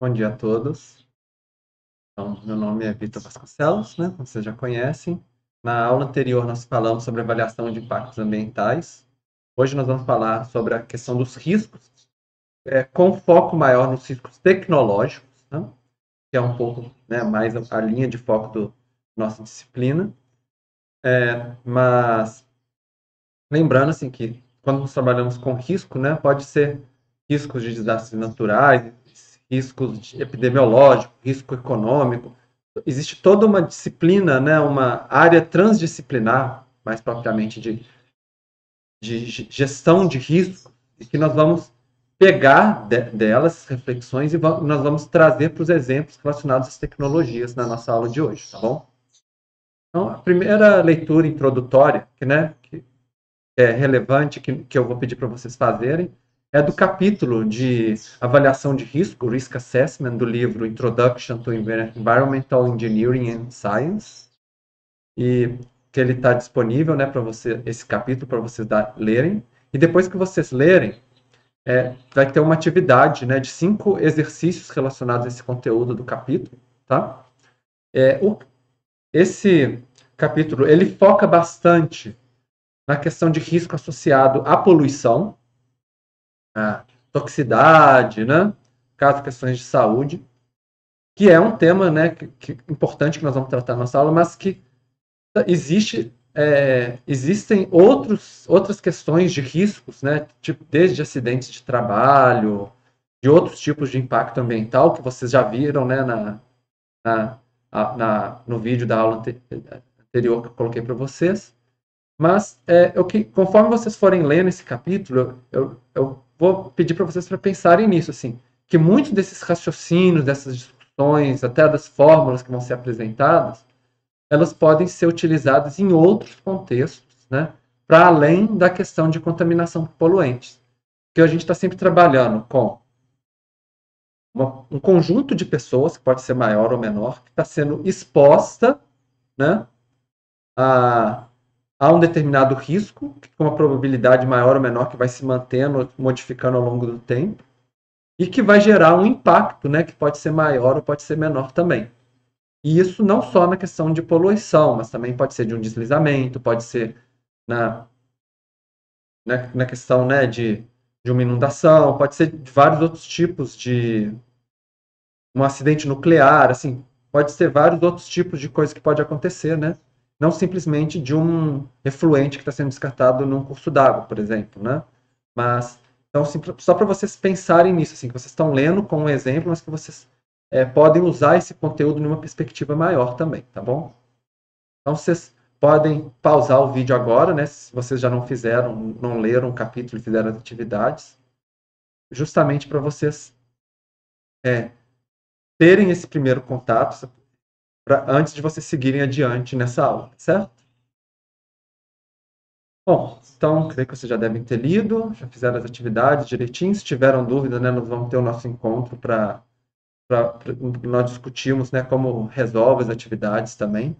Bom dia a todos. Então, meu nome é Vitor Vasconcelos, né? Como vocês já conhecem. Na aula anterior nós falamos sobre avaliação de impactos ambientais. Hoje nós vamos falar sobre a questão dos riscos, é, com foco maior nos riscos tecnológicos, né? que é um pouco né, mais a linha de foco da nossa disciplina. É, mas lembrando assim que quando nós trabalhamos com risco, né, pode ser riscos de desastres naturais, riscos epidemiológicos, risco econômico. Existe toda uma disciplina, né, uma área transdisciplinar, mais propriamente de, de gestão de risco, que nós vamos pegar de, delas reflexões e vamos, nós vamos trazer para os exemplos relacionados às tecnologias na nossa aula de hoje, tá bom? Então, a primeira leitura introdutória, que, né, que é relevante, que, que eu vou pedir para vocês fazerem, é do capítulo de avaliação de risco, Risk Assessment, do livro Introduction to Environmental Engineering and Science, e que ele está disponível, né, para você esse capítulo para vocês dar, lerem. E depois que vocês lerem, é, vai ter uma atividade, né, de cinco exercícios relacionados a esse conteúdo do capítulo, tá? É, o, esse capítulo ele foca bastante na questão de risco associado à poluição, a toxicidade, né? Caso questões de saúde, que é um tema, né, que, que, importante que nós vamos tratar na nossa aula, mas que existe é, existem outros, outras questões de riscos, né, tipo, desde acidentes de trabalho, de outros tipos de impacto ambiental que vocês já viram né, na, na, na no vídeo da aula anterior que eu coloquei para vocês. Mas é, eu, conforme vocês forem lendo esse capítulo, eu, eu vou pedir para vocês para pensarem nisso, assim, que muitos desses raciocínios, dessas discussões, até das fórmulas que vão ser apresentadas, elas podem ser utilizadas em outros contextos, né, para além da questão de contaminação por poluentes. Porque a gente está sempre trabalhando com uma, um conjunto de pessoas, que pode ser maior ou menor, que está sendo exposta né, a há um determinado risco, com uma probabilidade maior ou menor que vai se mantendo, modificando ao longo do tempo, e que vai gerar um impacto, né, que pode ser maior ou pode ser menor também. E isso não só na questão de poluição, mas também pode ser de um deslizamento, pode ser na, na, na questão né, de, de uma inundação, pode ser de vários outros tipos de um acidente nuclear, assim, pode ser vários outros tipos de coisas que pode acontecer, né? Não simplesmente de um efluente que está sendo descartado num curso d'água, por exemplo, né? Mas, então, assim, só para vocês pensarem nisso, assim, que vocês estão lendo com um exemplo, mas que vocês é, podem usar esse conteúdo numa perspectiva maior também, tá bom? Então, vocês podem pausar o vídeo agora, né? Se vocês já não fizeram, não leram o capítulo e fizeram as atividades, justamente para vocês é, terem esse primeiro contato, pra, antes de vocês seguirem adiante nessa aula, certo? Bom, então, creio que vocês já devem ter lido, já fizeram as atividades direitinho. Se tiveram dúvida, né, nós vamos ter o nosso encontro para nós discutirmos né, como resolve as atividades também.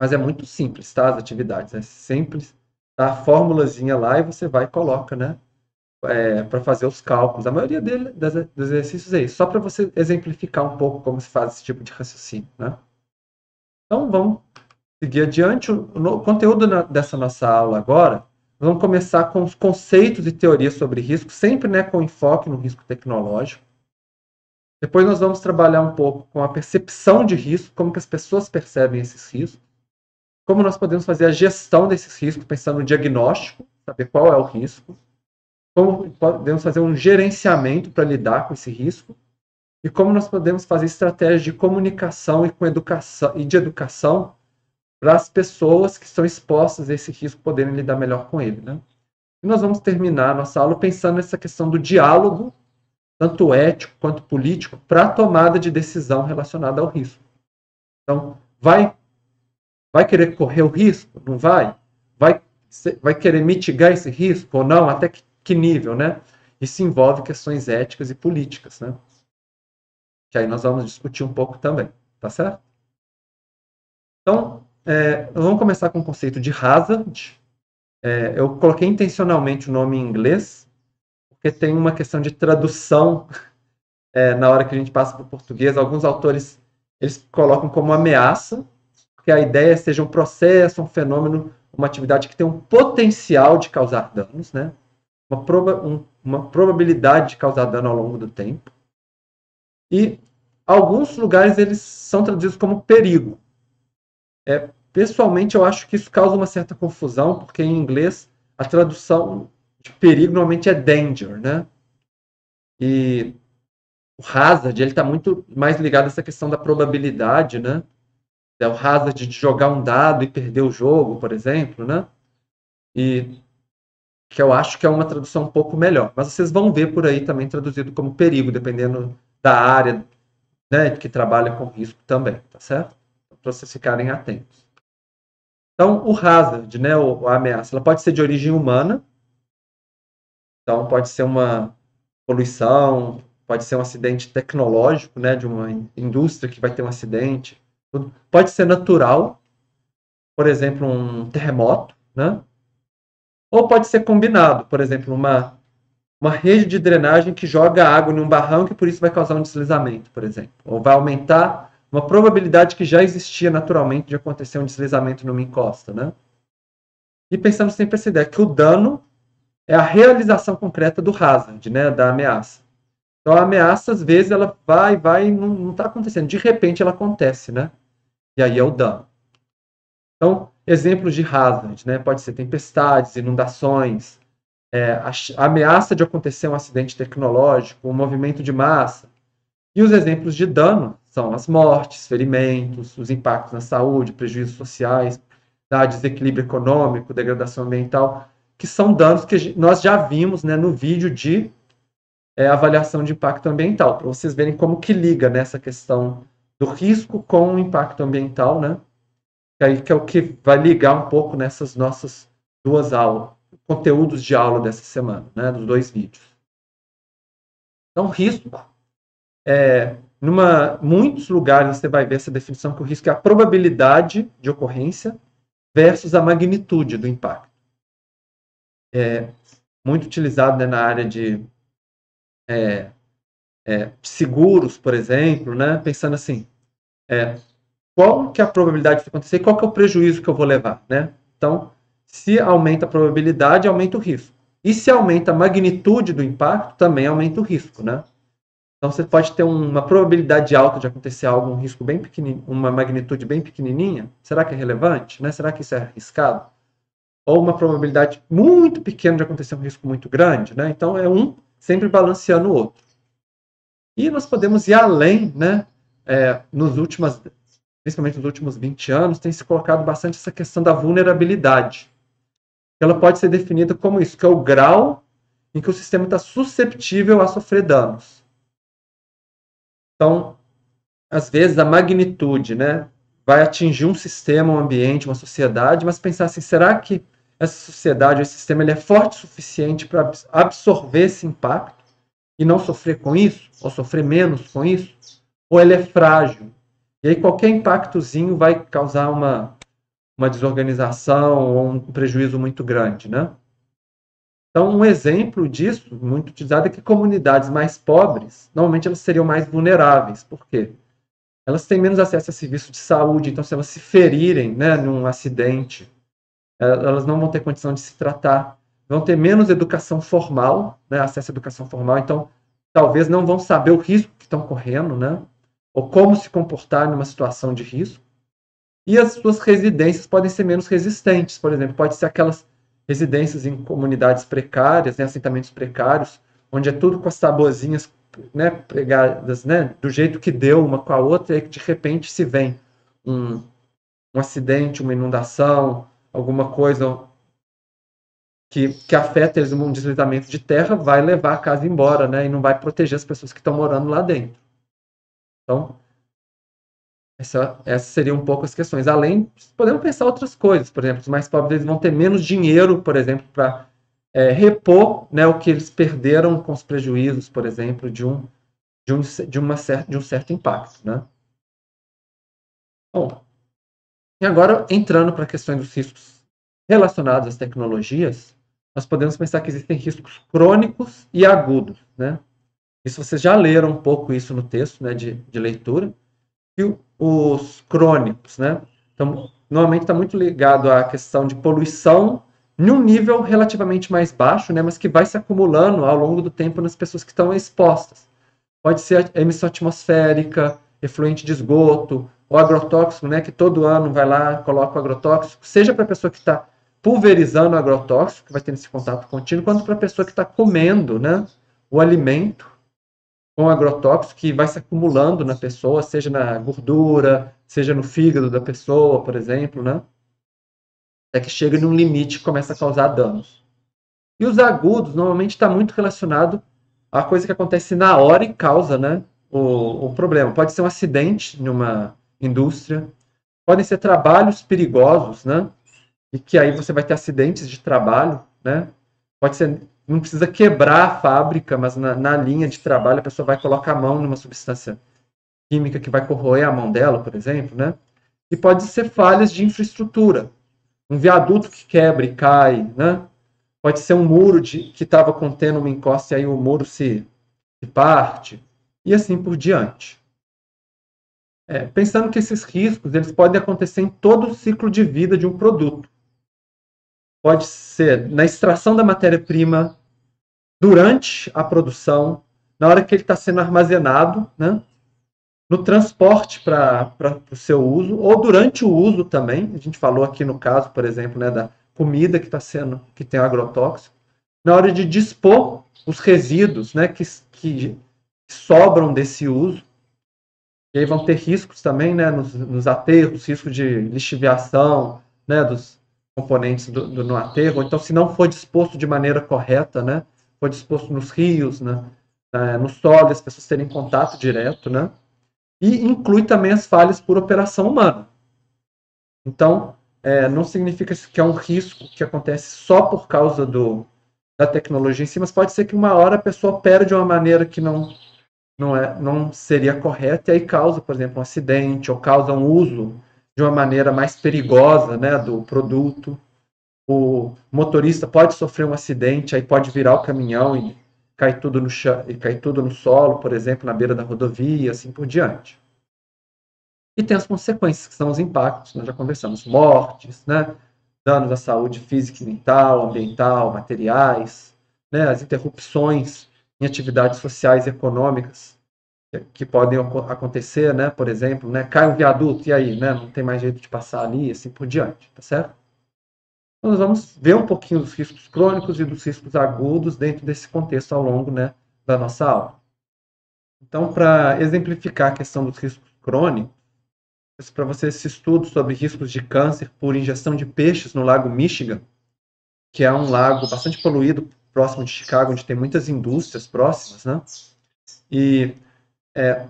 Mas é muito simples, tá? As atividades. É simples. Tá a formulazinha lá e você vai e coloca, né? É, para fazer os cálculos. A maioria dele, das, dos exercícios é isso, só para você exemplificar um pouco como se faz esse tipo de raciocínio. Né? Então, vamos seguir adiante. O, o conteúdo na, dessa nossa aula agora, vamos começar com os conceitos e teorias sobre risco, sempre né, com enfoque no risco tecnológico. Depois nós vamos trabalhar um pouco com a percepção de risco, como que as pessoas percebem esses riscos, como nós podemos fazer a gestão desses riscos, pensando no diagnóstico, saber qual é o risco, como podemos fazer um gerenciamento para lidar com esse risco e como nós podemos fazer estratégias de comunicação e, com educação, e de educação para as pessoas que estão expostas a esse risco poderem lidar melhor com ele. Né? E nós vamos terminar a nossa aula pensando nessa questão do diálogo, tanto ético quanto político, para a tomada de decisão relacionada ao risco. Então, vai, vai querer correr o risco? Não vai? Vai, vai querer mitigar esse risco ou não? Até que que nível, né? Isso envolve questões éticas e políticas, né? Que aí nós vamos discutir um pouco também, tá certo? Então, é, vamos começar com o conceito de hazard. É, eu coloquei intencionalmente o nome em inglês, porque tem uma questão de tradução é, na hora que a gente passa para o português, alguns autores eles colocam como ameaça, porque a ideia seja um processo, um fenômeno, uma atividade que tem um potencial de causar danos, né? Uma, proba um, uma probabilidade de causar dano ao longo do tempo. E alguns lugares eles são traduzidos como perigo. É, pessoalmente, eu acho que isso causa uma certa confusão, porque em inglês a tradução de perigo normalmente é danger, né? E o hazard, ele está muito mais ligado a essa questão da probabilidade, né? É o hazard de jogar um dado e perder o jogo, por exemplo, né? E que eu acho que é uma tradução um pouco melhor. Mas vocês vão ver por aí também traduzido como perigo, dependendo da área né, que trabalha com risco também, tá certo? Para vocês ficarem atentos. Então, o hazard, né, a ameaça, ela pode ser de origem humana, então pode ser uma poluição, pode ser um acidente tecnológico, né, de uma indústria que vai ter um acidente, pode ser natural, por exemplo, um terremoto, né, ou pode ser combinado, por exemplo, uma, uma rede de drenagem que joga água em um barranco e por isso vai causar um deslizamento, por exemplo. Ou vai aumentar uma probabilidade que já existia naturalmente de acontecer um deslizamento numa encosta, né? E pensando sempre essa ideia que o dano é a realização concreta do hazard, né, da ameaça. Então a ameaça, às vezes, ela vai, vai, não está acontecendo. De repente ela acontece, né? E aí é o dano. Então, exemplos de hazard, né? Pode ser tempestades, inundações, é, a, ameaça de acontecer um acidente tecnológico, um movimento de massa. E os exemplos de dano são as mortes, ferimentos, os impactos na saúde, prejuízos sociais, tá? desequilíbrio econômico, degradação ambiental, que são danos que nós já vimos né, no vídeo de é, avaliação de impacto ambiental, para vocês verem como que liga nessa questão do risco com o impacto ambiental, né? Aí que é o que vai ligar um pouco nessas nossas duas aulas, conteúdos de aula dessa semana, né, dos dois vídeos. Então, risco, é, numa muitos lugares você vai ver essa definição que o risco é a probabilidade de ocorrência versus a magnitude do impacto. É muito utilizado né, na área de é, é, seguros, por exemplo, né, pensando assim, é, qual que é a probabilidade de acontecer e qual que é o prejuízo que eu vou levar, né? Então, se aumenta a probabilidade, aumenta o risco. E se aumenta a magnitude do impacto, também aumenta o risco, né? Então, você pode ter uma probabilidade alta de acontecer algo, um risco bem pequenininho, uma magnitude bem pequenininha. Será que é relevante? Né? Será que isso é arriscado? Ou uma probabilidade muito pequena de acontecer um risco muito grande, né? Então, é um sempre balanceando o outro. E nós podemos ir além, né? É, nos últimas principalmente nos últimos 20 anos, tem se colocado bastante essa questão da vulnerabilidade. Ela pode ser definida como isso, que é o grau em que o sistema está susceptível a sofrer danos. Então, às vezes, a magnitude né, vai atingir um sistema, um ambiente, uma sociedade, mas pensar assim, será que essa sociedade, esse sistema, ele é forte o suficiente para absorver esse impacto e não sofrer com isso, ou sofrer menos com isso? Ou ele é frágil, e aí qualquer impactozinho vai causar uma, uma desorganização ou um prejuízo muito grande, né? Então, um exemplo disso, muito utilizado, é que comunidades mais pobres, normalmente elas seriam mais vulneráveis. Por quê? Elas têm menos acesso a serviço de saúde, então se elas se ferirem né, num acidente, é, elas não vão ter condição de se tratar. Vão ter menos educação formal, né, acesso à educação formal, então talvez não vão saber o risco que estão correndo, né? Ou como se comportar numa situação de risco. E as suas residências podem ser menos resistentes, por exemplo, pode ser aquelas residências em comunidades precárias, em assentamentos precários, onde é tudo com as tabuazinhas né, pregadas né, do jeito que deu uma com a outra, e de repente se vem um, um acidente, uma inundação, alguma coisa que, que afeta eles, deslizamento de terra, vai levar a casa embora, né, e não vai proteger as pessoas que estão morando lá dentro. Então, essa, essa seria um pouco as questões. Além, podemos pensar outras coisas. Por exemplo, os mais pobres eles vão ter menos dinheiro, por exemplo, para é, repor né, o que eles perderam com os prejuízos, por exemplo, de um, de um, de uma de um certo impacto. Né? Bom, e agora, entrando para a questão dos riscos relacionados às tecnologias, nós podemos pensar que existem riscos crônicos e agudos. Né? Isso vocês já leram um pouco isso no texto né, de, de leitura. E os crônicos, né? Então, normalmente está muito ligado à questão de poluição em um nível relativamente mais baixo, né, mas que vai se acumulando ao longo do tempo nas pessoas que estão expostas. Pode ser emissão atmosférica, efluente de esgoto, o agrotóxico, né, que todo ano vai lá, coloca o agrotóxico, seja para a pessoa que está pulverizando o agrotóxico, que vai ter esse contato contínuo, quanto para a pessoa que está comendo né, o alimento com agrotóxico que vai se acumulando na pessoa, seja na gordura, seja no fígado da pessoa, por exemplo, né? É que chega num limite e começa a causar danos. E os agudos normalmente está muito relacionado à coisa que acontece na hora e causa, né, o, o problema. Pode ser um acidente numa indústria, podem ser trabalhos perigosos, né? E que aí você vai ter acidentes de trabalho, né? Pode ser não precisa quebrar a fábrica, mas na, na, linha de trabalho a pessoa vai colocar a mão numa substância química que vai corroer a mão dela, por exemplo, né? E pode ser falhas de infraestrutura. Um viaduto que quebra e cai, né? Pode ser um muro de, que estava contendo uma encosta e aí o muro se, se parte, e assim por diante. É, pensando que esses riscos eles podem acontecer em todo o ciclo de vida de um produto pode ser na extração da matéria-prima, durante a produção, na hora que ele está sendo armazenado, né? no transporte para o seu uso, ou durante o uso também. A gente falou aqui no caso, por exemplo, né, da comida que está sendo, que tem agrotóxico, na hora de dispor os resíduos né, que, que sobram desse uso. E aí vão ter riscos também né, nos, nos aterros, risco de lixiviação, né, dos, componentes do, do, no aterro, então se não for disposto de maneira correta, né, for disposto nos rios, né, é, no solo, as pessoas terem contato direto, né, e inclui também as falhas por operação humana. Então, é, não significa que é um risco que acontece só por causa do, da tecnologia em si, mas pode ser que uma hora a pessoa opera de uma maneira que não, não, é, não seria correta e aí causa, por exemplo, um acidente ou causa um uso de uma maneira mais perigosa né, do produto. O motorista pode sofrer um acidente, aí pode virar o caminhão e cair tudo no chão, e cair tudo no solo, por exemplo, na beira da rodovia, assim por diante. E tem as consequências, que são os impactos, nós já conversamos, mortes, né, danos à saúde física e mental, ambiental, materiais, né, as interrupções em atividades sociais e econômicas, que podem acontecer, né? Por exemplo, né? Cai um viaduto e aí, né? Não tem mais jeito de passar ali, assim por diante, tá certo? Então, nós vamos ver um pouquinho dos riscos crônicos e dos riscos agudos dentro desse contexto ao longo, né? Da nossa aula. Então, para exemplificar a questão dos riscos crônicos, para você esse estudo sobre riscos de câncer por ingestão de peixes no Lago Michigan, que é um lago bastante poluído próximo de Chicago, onde tem muitas indústrias próximas, né? E é,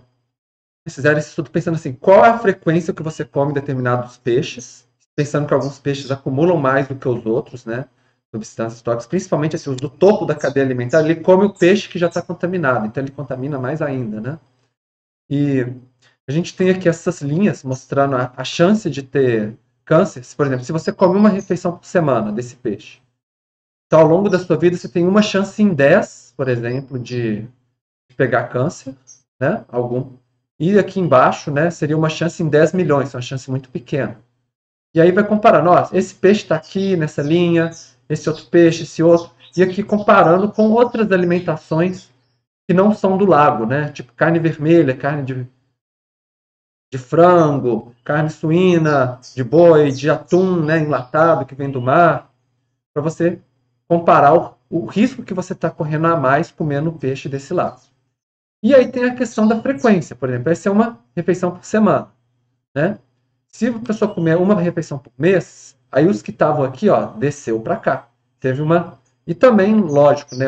fizeram esse estudo pensando assim, qual é a frequência que você come determinados peixes, pensando que alguns peixes acumulam mais do que os outros, né? Substâncias tóxicas, principalmente assim, os do topo da cadeia alimentar, ele come o peixe que já está contaminado, então ele contamina mais ainda, né? E a gente tem aqui essas linhas mostrando a, a chance de ter câncer. Por exemplo, se você come uma refeição por semana desse peixe, então ao longo da sua vida você tem uma chance em 10, por exemplo, de pegar câncer, né? Algum. E aqui embaixo, né, seria uma chance em 10 milhões, uma chance muito pequena. E aí vai comparar, nossa, esse peixe está aqui nessa linha, esse outro peixe, esse outro, e aqui comparando com outras alimentações que não são do lago, né? Tipo carne vermelha, carne de, de frango, carne suína, de boi, de atum, né, enlatado que vem do mar, para você comparar o, o risco que você está correndo a mais comendo peixe desse lado. E aí tem a questão da frequência, por exemplo, essa é uma refeição por semana, né? Se a pessoa comer uma refeição por mês, aí os que estavam aqui, ó, desceu para cá. Teve uma e também, lógico, né,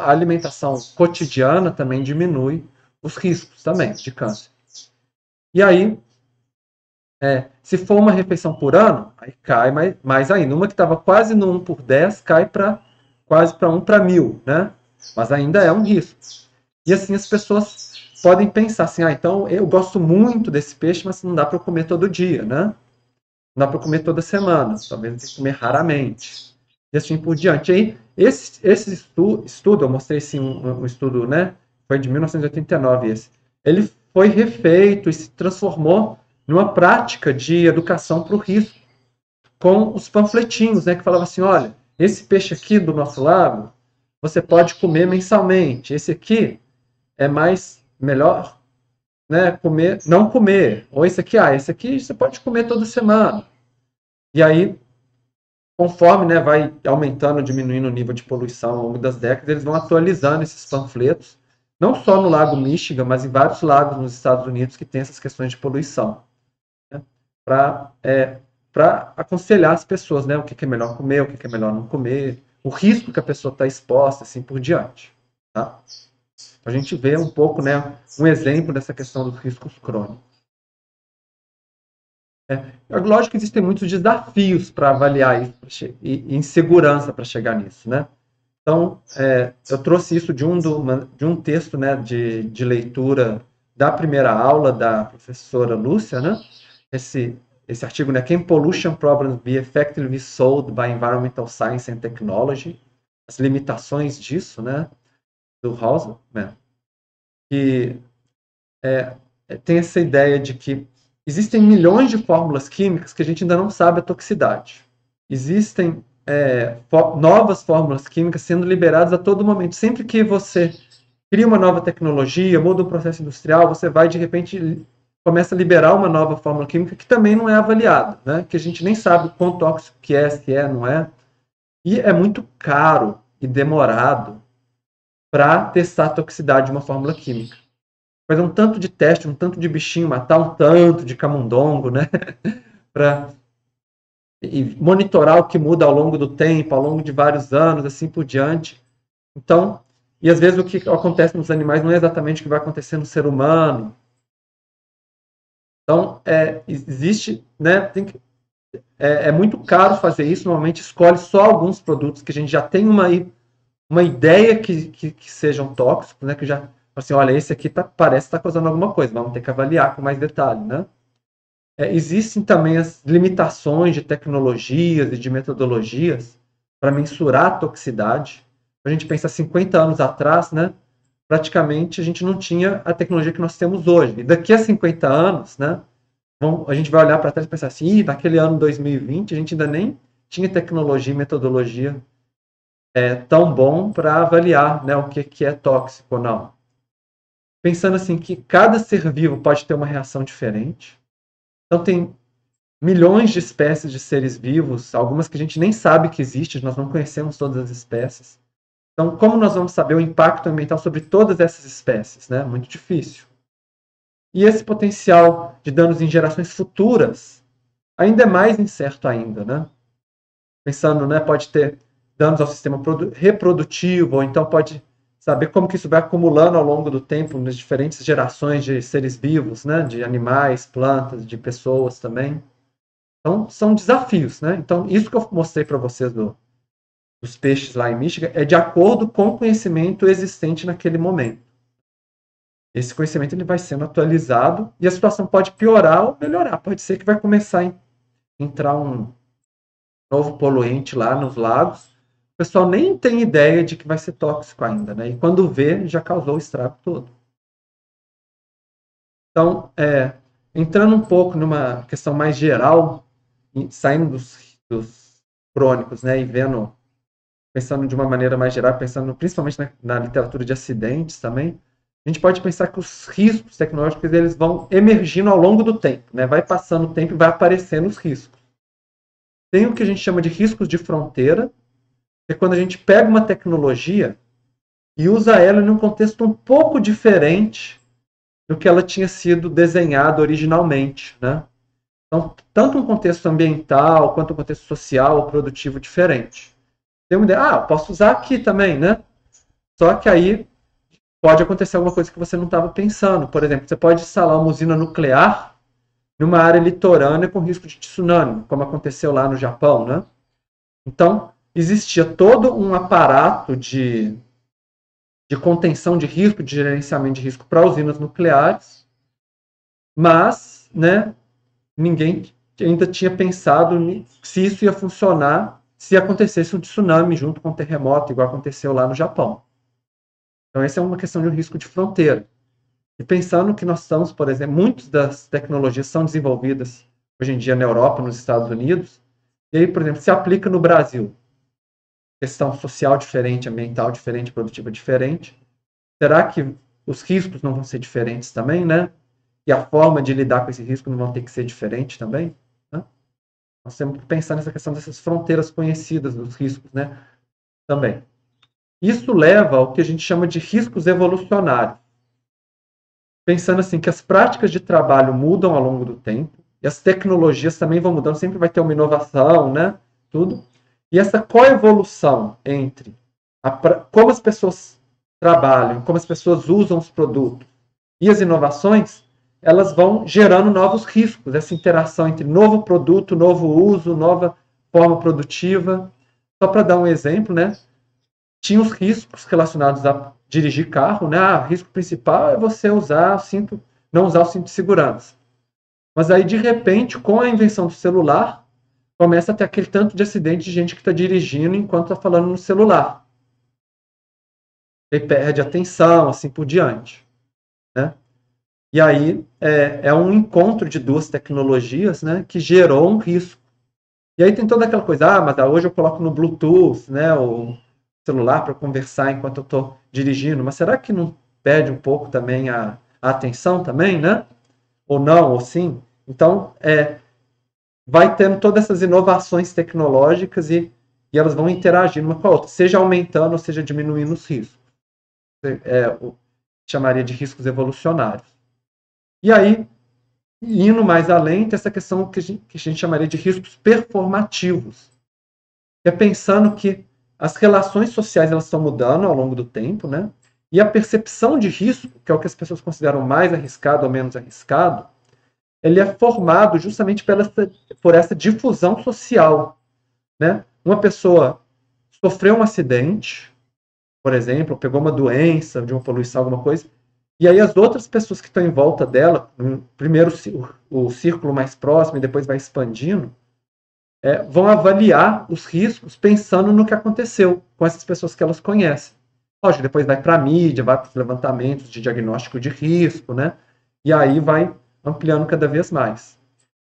a alimentação cotidiana também diminui os riscos também de câncer. E aí, é, se for uma refeição por ano, aí cai mais, mais ainda. Uma que estava quase no 1 por 10 cai para quase para 1 para 1000, né? Mas ainda é um risco. E assim as pessoas podem pensar assim, ah, então eu gosto muito desse peixe, mas não dá para comer todo dia, né? Não dá para comer toda semana, talvez tenha que comer raramente. E assim por diante. E aí, esse, esse estudo, eu mostrei assim, um, um estudo, né, foi de 1989 esse. Ele foi refeito e se transformou numa prática de educação para o risco, com os panfletinhos, né, que falava assim, olha, esse peixe aqui do nosso lago, você pode comer mensalmente. Esse aqui é mais melhor, né, comer, não comer. Ou esse aqui, ah, esse aqui você pode comer toda semana. E aí, conforme, né, vai aumentando, diminuindo o nível de poluição ao longo das décadas, eles vão atualizando esses panfletos, não só no Lago Michigan, mas em vários lagos nos Estados Unidos que tem essas questões de poluição, né, para é, para aconselhar as pessoas, né? O que, é melhor comer, o que é melhor não comer, o risco que a pessoa está exposta, assim por diante. Tá? A gente vê um pouco, né, um exemplo dessa questão dos riscos crônicos. É, lógico que existem muitos desafios para avaliar isso e, e insegurança para chegar nisso, né? Então, é, eu trouxe isso de um, do, de um texto né, de, de leitura da primeira aula da professora Lúcia, né? Esse esse artigo, né? Can pollution problems be effectively solved by environmental science and technology? As limitações disso, né? Do Hausmann, né? que é, é, tem essa ideia de que existem milhões de fórmulas químicas que a gente ainda não sabe a toxicidade. Existem é, novas fórmulas químicas sendo liberadas a todo momento. Sempre que você cria uma nova tecnologia, muda o processo industrial, você vai de repente começa a liberar uma nova fórmula química que também não é avaliada, né? que a gente nem sabe quão tóxico que é, se é, não é. E é muito caro e demorado para testar a toxicidade de uma fórmula química. Fazer um tanto de teste, um tanto de bichinho, matar um tanto de camundongo, né? para monitorar o que muda ao longo do tempo, ao longo de vários anos, assim por diante. Então, e às vezes o que acontece nos animais não é exatamente o que vai acontecer no ser humano, então, é, existe, né, que, é, é, muito caro fazer isso, normalmente escolhe só alguns produtos que a gente já tem uma, uma ideia que, que, que sejam tóxicos, né, que já, assim, olha, esse aqui tá, parece estar tá causando alguma coisa, vamos ter que avaliar com mais detalhe, né. É, existem também as limitações de tecnologias e de metodologias para mensurar a toxicidade. A gente pensa 50 anos atrás, né, praticamente a gente não tinha a tecnologia que nós temos hoje. E daqui a 50 anos, né, a gente vai olhar para trás e pensar assim, naquele ano 2020 a gente ainda nem tinha tecnologia e metodologia é, tão bom para avaliar né, o que, que é tóxico ou não. Pensando assim que cada ser vivo pode ter uma reação diferente. Então tem milhões de espécies de seres vivos, algumas que a gente nem sabe que existem, nós não conhecemos todas as espécies. Então, como nós vamos saber o impacto ambiental sobre todas essas espécies? Né? Muito difícil. E esse potencial de danos em gerações futuras ainda é mais incerto ainda, né? Pensando, né, pode ter danos ao sistema reprodutivo, ou então pode saber como que isso vai acumulando ao longo do tempo nas diferentes gerações de seres vivos, né, de animais, plantas, de pessoas também. Então, são desafios, né? Então, isso que eu mostrei para vocês do, dos peixes lá em Michigan é de acordo com o conhecimento existente naquele momento. Esse conhecimento ele vai sendo atualizado e a situação pode piorar ou melhorar. Pode ser que vai começar a entrar um novo poluente lá nos lagos. O pessoal nem tem ideia de que vai ser tóxico ainda, né? E quando vê, já causou o estrago todo. Então, é, entrando um pouco numa questão mais geral, saindo dos, dos crônicos, né, e vendo pensando de uma maneira mais geral, pensando principalmente na, na, literatura de acidentes também, a gente pode pensar que os riscos tecnológicos eles vão emergindo ao longo do tempo, né? Vai passando o tempo e vai aparecendo os riscos. Tem o que a gente chama de riscos de fronteira, é quando a gente pega uma tecnologia e usa ela em um contexto um pouco diferente do que ela tinha sido desenhada originalmente, né? Então, tanto um contexto ambiental quanto um contexto social ou produtivo diferente tem uma ideia, ah, posso usar aqui também, né? Só que aí pode acontecer alguma coisa que você não estava pensando. Por exemplo, você pode instalar uma usina nuclear numa área litorânea com risco de tsunami, como aconteceu lá no Japão, né? Então, existia todo um aparato de, de contenção de risco, de gerenciamento de risco para usinas nucleares, mas, né, ninguém ainda tinha pensado se isso ia funcionar se acontecesse um tsunami junto com um terremoto, igual aconteceu lá no Japão. Então, essa é uma questão de um risco de fronteira. E pensando que nós estamos, por exemplo, muitas das tecnologias são desenvolvidas hoje em dia na Europa, nos Estados Unidos, e aí, por exemplo, se aplica no Brasil. Questão social diferente, ambiental diferente, produtiva diferente. Será que os riscos não vão ser diferentes também, né? E a forma de lidar com esse risco não vão ter que ser diferente também? Né? Nós temos que pensar nessa questão dessas fronteiras conhecidas dos riscos, né? Também. Isso leva ao que a gente chama de riscos evolucionários. Pensando assim, que as práticas de trabalho mudam ao longo do tempo, e as tecnologias também vão mudando, sempre vai ter uma inovação, né? Tudo. E essa coevolução entre a, como as pessoas trabalham, como as pessoas usam os produtos e as inovações, elas vão gerando novos riscos, essa interação entre novo produto, novo uso, nova forma produtiva. Só para dar um exemplo, né? tinha os riscos relacionados a dirigir carro, né? Ah, o risco principal é você usar o cinto, não usar o cinto de segurança. Mas aí, de repente, com a invenção do celular, começa a ter aquele tanto de acidente de gente que está dirigindo enquanto está falando no celular. E perde atenção, assim por diante. Né? E aí é, é um encontro de duas tecnologias né, que gerou um risco. E aí tem toda aquela coisa, ah, mas hoje eu coloco no Bluetooth, né, ou celular para conversar enquanto eu estou dirigindo, mas será que não perde um pouco também a, a, atenção também, né? Ou não, ou sim? Então, é, vai tendo todas essas inovações tecnológicas e, e elas vão interagindo uma com a outra, seja aumentando ou seja diminuindo os riscos. É, o, chamaria de riscos evolucionários. E aí, indo mais além, tem essa questão que a gente, que a gente chamaria de riscos performativos. É pensando que as relações sociais elas estão mudando ao longo do tempo, né? E a percepção de risco, que é o que as pessoas consideram mais arriscado ou menos arriscado, ele é formado justamente pela, por essa difusão social, né? Uma pessoa sofreu um acidente, por exemplo, pegou uma doença de uma poluição, alguma coisa, e aí as outras pessoas que estão em volta dela, primeiro o círculo mais próximo e depois vai expandindo, é, vão avaliar os riscos pensando no que aconteceu com essas pessoas que elas conhecem. Lógico, depois vai para a mídia, vai para os levantamentos de diagnóstico de risco, né? E aí vai ampliando cada vez mais.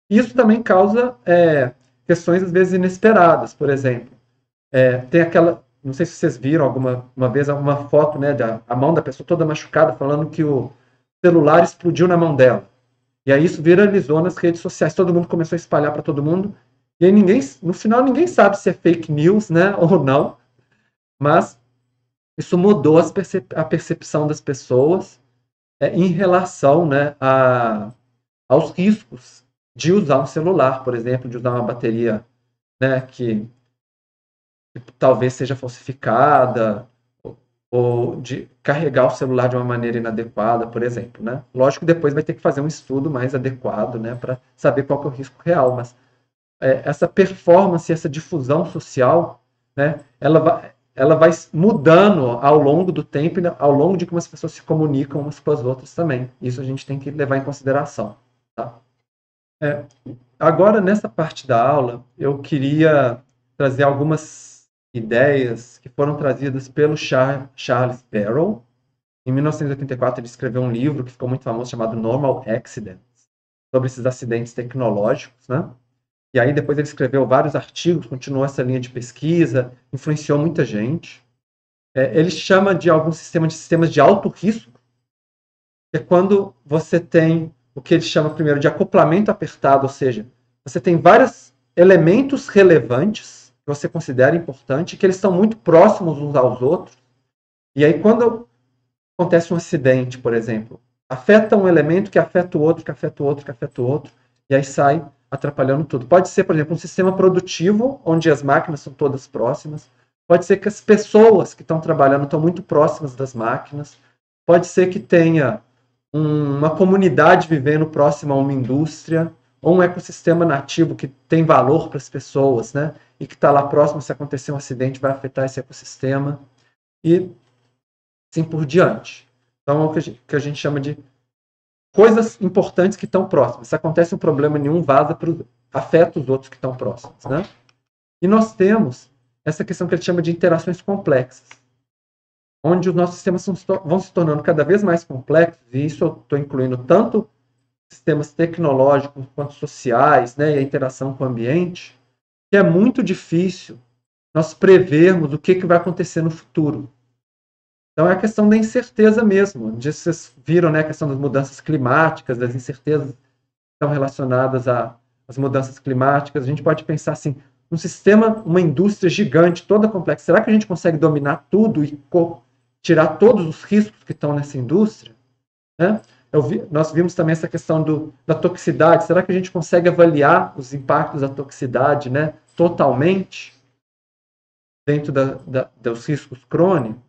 Isso também causa é, questões, às vezes, inesperadas. Por exemplo, é, tem aquela. Não sei se vocês viram alguma uma vez alguma foto, né, da a mão da pessoa toda machucada, falando que o celular explodiu na mão dela. E aí isso viralizou nas redes sociais. Todo mundo começou a espalhar para todo mundo. E aí ninguém, no final ninguém sabe se é fake news, né, ou não. Mas isso mudou percep a percepção das pessoas é, em relação, né, a, aos riscos de usar um celular, por exemplo, de usar uma bateria, né, que, que talvez seja falsificada ou de carregar o celular de uma maneira inadequada, por exemplo, né? Lógico que depois vai ter que fazer um estudo mais adequado, né, para saber qual é o risco real, mas é, essa performance, essa difusão social, né, ela, vai, ela vai mudando ao longo do tempo, ao longo de como as pessoas se comunicam umas com as outras também. Isso a gente tem que levar em consideração. É, agora, nessa parte da aula, eu queria trazer algumas ideias que foram trazidas pelo Char Charles Barrow. Em 1984, ele escreveu um livro que ficou muito famoso chamado Normal Accidents, sobre esses acidentes tecnológicos, né? E aí depois ele escreveu vários artigos, continuou essa linha de pesquisa, influenciou muita gente. É, ele chama de alguns sistemas de sistemas de alto risco, é quando você tem o que ele chama primeiro de acoplamento apertado, ou seja, você tem vários elementos relevantes que você considera importante, que eles estão muito próximos uns aos outros. E aí quando acontece um acidente, por exemplo, afeta um elemento que afeta o outro, que afeta o outro, que afeta o outro, e aí sai atrapalhando tudo. Pode ser, por exemplo, um sistema produtivo, onde as máquinas são todas próximas. Pode ser que as pessoas que estão trabalhando estão muito próximas das máquinas. Pode ser que tenha um, uma comunidade vivendo próxima a uma indústria, ou um ecossistema nativo que tem valor para as pessoas, né? E que está lá próximo, se acontecer um acidente, vai afetar esse ecossistema. E assim por diante. Então, é o que a gente, que a gente chama de coisas importantes que estão próximas. Se acontece um problema nenhum, vaza para afeta os outros que estão próximos, né? E nós temos essa questão que ele chama de interações complexas, onde os nossos sistemas vão se tornando cada vez mais complexos, e isso eu estou incluindo tanto sistemas tecnológicos quanto sociais, né, e a interação com o ambiente, que é muito difícil nós prevermos o que, que vai acontecer no futuro. Então é a questão da incerteza mesmo. Vocês viram né, a questão das mudanças climáticas, das incertezas que estão relacionadas às mudanças climáticas. A gente pode pensar assim, um sistema, uma indústria gigante, toda complexa. Será que a gente consegue dominar tudo e tirar todos os riscos que estão nessa indústria? Né? Vi, nós vimos também essa questão do, da toxicidade. Será que a gente consegue avaliar os impactos da toxicidade né, totalmente dentro da, da, dos riscos crônicos?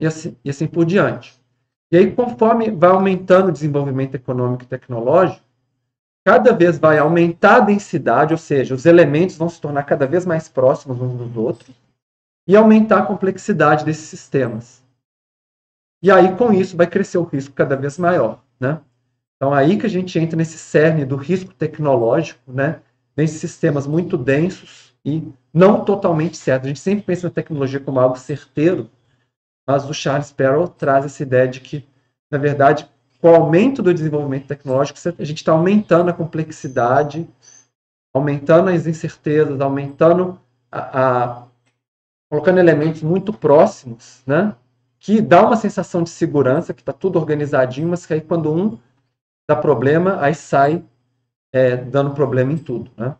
E assim, e assim por diante. E aí, conforme vai aumentando o desenvolvimento econômico e tecnológico, cada vez vai aumentar a densidade, ou seja, os elementos vão se tornar cada vez mais próximos uns dos outros, e aumentar a complexidade desses sistemas. E aí, com isso, vai crescer o risco cada vez maior. Né? Então, aí que a gente entra nesse cerne do risco tecnológico, né? nesses sistemas muito densos e não totalmente certos. A gente sempre pensa na tecnologia como algo certeiro, mas o Charles Perrow traz essa ideia de que, na verdade, com o aumento do desenvolvimento tecnológico, a gente está aumentando a complexidade, aumentando as incertezas, aumentando a, a colocando elementos muito próximos, né? que dá uma sensação de segurança, que está tudo organizadinho, mas que aí quando um dá problema, aí sai é, dando problema em tudo. Né?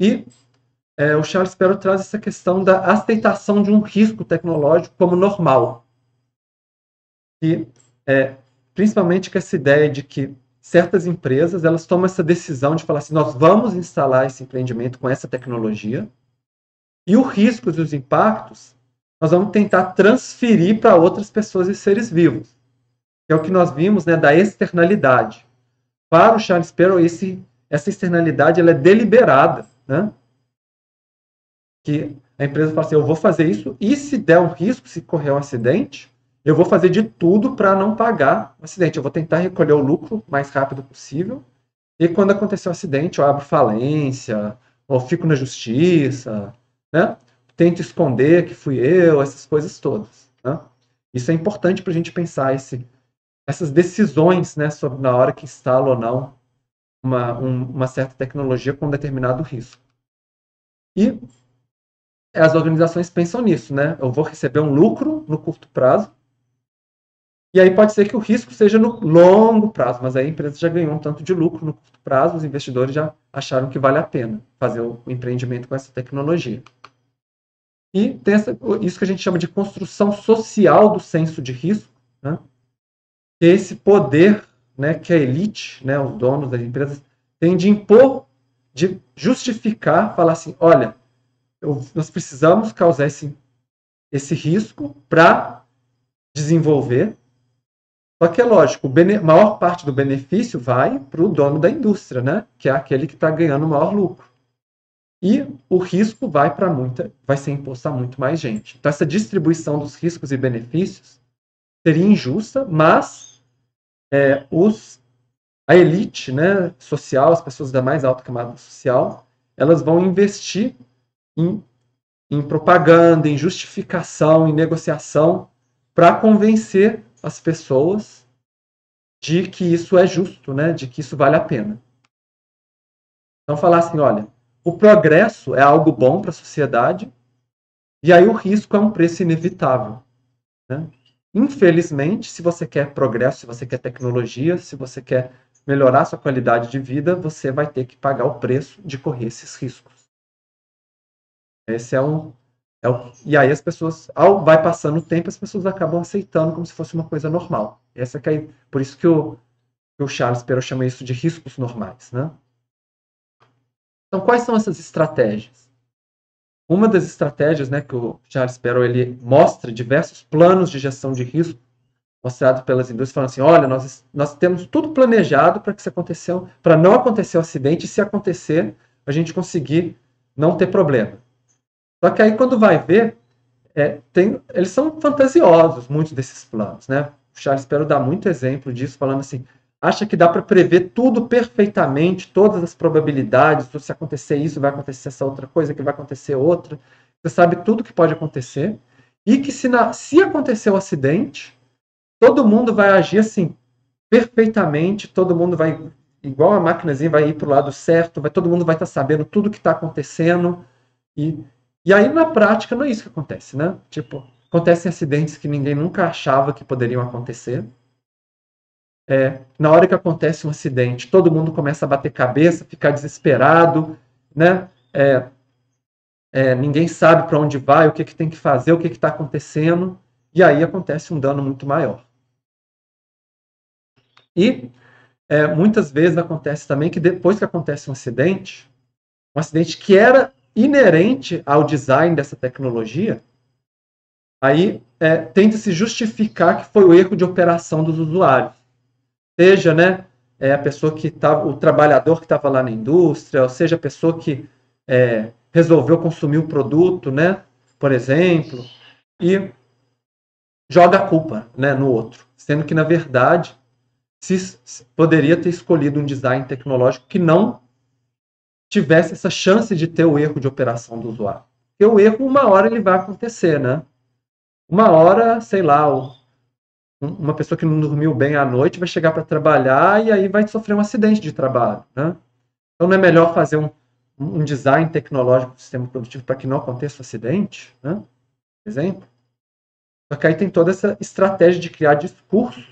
E é, o Charles Perrow traz essa questão da aceitação de um risco tecnológico como normal. E é, principalmente com essa ideia de que certas empresas elas tomam essa decisão de falar assim, nós vamos instalar esse empreendimento com essa tecnologia, e os riscos e os impactos nós vamos tentar transferir para outras pessoas e seres vivos. Que é o que nós vimos né, da externalidade. Para o Charles Perrow, esse, essa externalidade ela é deliberada. Né? Que a empresa fala assim, eu vou fazer isso e se der um risco, se correr um acidente, eu vou fazer de tudo para não pagar o acidente. Eu vou tentar recolher o lucro mais rápido possível. E quando acontecer o um acidente, eu abro falência, ou fico na justiça, né? tento esconder que fui eu, essas coisas todas. Né? Isso é importante para a gente pensar esse, essas decisões né, sobre na hora que instala ou não uma, um, uma certa tecnologia com determinado risco. E as organizações pensam nisso, né? Eu vou receber um lucro no curto prazo, e aí pode ser que o risco seja no longo prazo, mas aí a empresa já ganhou um tanto de lucro no curto prazo, os investidores já acharam que vale a pena fazer o empreendimento com essa tecnologia. E tem essa, isso que a gente chama de construção social do senso de risco, né? Esse poder né, que a elite, né, os donos das empresas, têm de impor, de justificar, falar assim, olha, eu, nós precisamos causar esse, esse risco para desenvolver. Só que é lógico, a maior parte do benefício vai para o dono da indústria, né, que é aquele que está ganhando o maior lucro. E o risco vai para muita, vai ser imposto a muito mais gente. Então essa distribuição dos riscos e benefícios seria injusta, mas é, os, a elite né, social, as pessoas da mais alta camada social, elas vão investir em, em propaganda, em justificação, em negociação, para convencer as pessoas de que isso é justo, né, de que isso vale a pena. Então falar assim, olha, o progresso é algo bom para a sociedade, e aí o risco é um preço inevitável. Né? Infelizmente, se você quer progresso, se você quer tecnologia, se você quer melhorar sua qualidade de vida, você vai ter que pagar o preço de correr esses riscos. Esse é um, e aí as pessoas, ao vai passando o tempo, as pessoas acabam aceitando como se fosse uma coisa normal. Essa que é, por isso que o, que o Charles Perrow chama isso de riscos normais, né? Então, quais são essas estratégias? Uma das estratégias né, que o Charles Perrow ele mostra diversos planos de gestão de risco mostrados pelas indústrias, falando assim, olha, nós, nós temos tudo planejado para que isso aconteceu, para não acontecer o acidente, e se acontecer, a gente conseguir não ter problema. Só que aí, quando vai ver, é, tem, eles são fantasiosos, muitos desses planos. Né? O Charles Perrow dá muito exemplo disso, falando assim, acha que dá para prever tudo perfeitamente, todas as probabilidades, se acontecer isso, vai acontecer essa outra coisa, que vai acontecer outra. Você sabe tudo que pode acontecer. e que se, na, se acontecer o um acidente, todo mundo vai agir assim, perfeitamente, todo mundo vai, igual a máquinazinha, vai ir para o lado certo, vai, todo mundo vai estar tá sabendo tudo que está acontecendo. E, e aí, na prática, não é isso que acontece, né? Tipo, acontecem acidentes que ninguém nunca achava que poderiam acontecer. É, na hora que acontece um acidente, todo mundo começa a bater cabeça, ficar desesperado, né? É, é, ninguém sabe para onde vai, o que, que tem que fazer, o que está acontecendo, e aí acontece um dano muito maior. E é, muitas vezes acontece também que depois que acontece um acidente, um acidente que era inerente ao design dessa tecnologia, aí é, tenta se justificar que foi o erro de operação dos usuários. Seja né, é, a pessoa que estava, o trabalhador que estava lá na indústria, ou seja a pessoa que é, resolveu consumir o produto, né, por exemplo, e joga a culpa né, no outro, sendo que, na verdade, se, se poderia ter escolhido um design tecnológico que não tivesse essa chance de ter o erro de operação do usuário. Porque o erro, uma hora, ele vai acontecer, né? Uma hora, sei lá, uma pessoa que não dormiu bem à noite vai chegar para trabalhar e aí vai sofrer um acidente de trabalho, né? Então não é melhor fazer um, um design tecnológico do sistema produtivo para que não aconteça o acidente, né? Exemplo. Só que aí tem toda essa estratégia de criar discursos,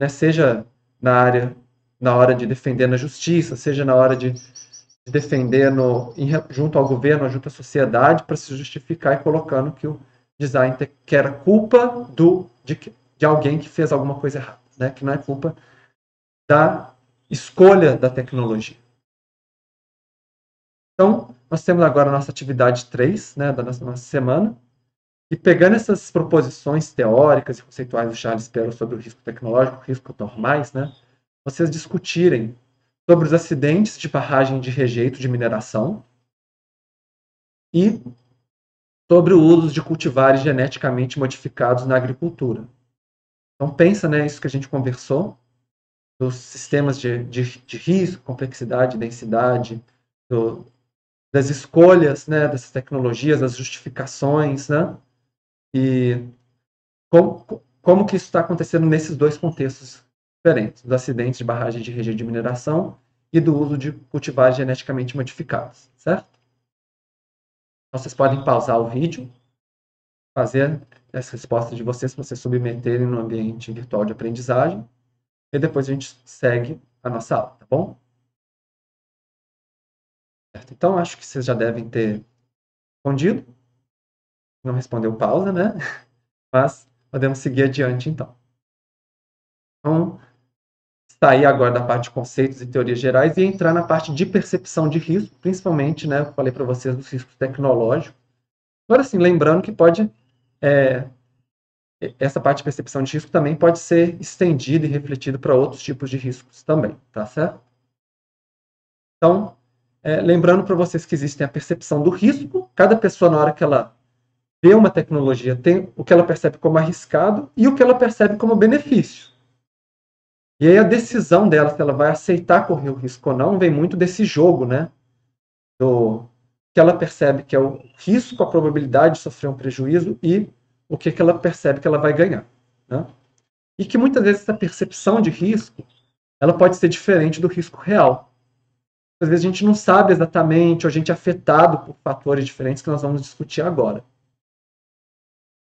né? seja na área, na hora de defender na justiça, seja na hora de, de defender no, em, junto ao governo, junto à sociedade, para se justificar e colocando que o design que era culpa do, de, de alguém que fez alguma coisa errada, né? que não é culpa da escolha da tecnologia. Então, nós temos agora a nossa atividade 3 né, da nossa, nossa semana. E pegando essas proposições teóricas e conceituais do Charles Perrow sobre o risco tecnológico, risco normais, né, vocês discutirem sobre os acidentes de barragem de rejeito de mineração e sobre o uso de cultivares geneticamente modificados na agricultura. Então pensa, né, isso que a gente conversou, dos sistemas de, de, de risco, complexidade, densidade, do, das escolhas né, dessas tecnologias, das justificações, né? E como, como que isso está acontecendo nesses dois contextos diferentes, dos acidentes de barragem de região de mineração e do uso de cultivares geneticamente modificados, certo? Então, vocês podem pausar o vídeo, fazer as respostas de vocês vocês submeterem no ambiente virtual de aprendizagem, e depois a gente segue a nossa aula, tá bom? Certo. Então, acho que vocês já devem ter respondido. Não respondeu pausa, né? Mas podemos seguir adiante, então. Então, sair agora da parte de conceitos e teorias gerais e entrar na parte de percepção de risco, principalmente, né? Eu falei para vocês dos riscos tecnológicos. Agora, sim, lembrando que pode. É, essa parte de percepção de risco também pode ser estendida e refletida para outros tipos de riscos também, tá certo? Então, é, lembrando para vocês que existe a percepção do risco, cada pessoa, na hora que ela vê uma tecnologia, tem o que ela percebe como arriscado e o que ela percebe como benefício. E aí a decisão dela, se ela vai aceitar correr o risco ou não, vem muito desse jogo, né? Do que ela percebe que é o risco, a probabilidade de sofrer um prejuízo e o que, que ela percebe que ela vai ganhar. Né? E que muitas vezes essa percepção de risco ela pode ser diferente do risco real às vezes a gente não sabe exatamente, ou a gente é afetado por fatores diferentes que nós vamos discutir agora.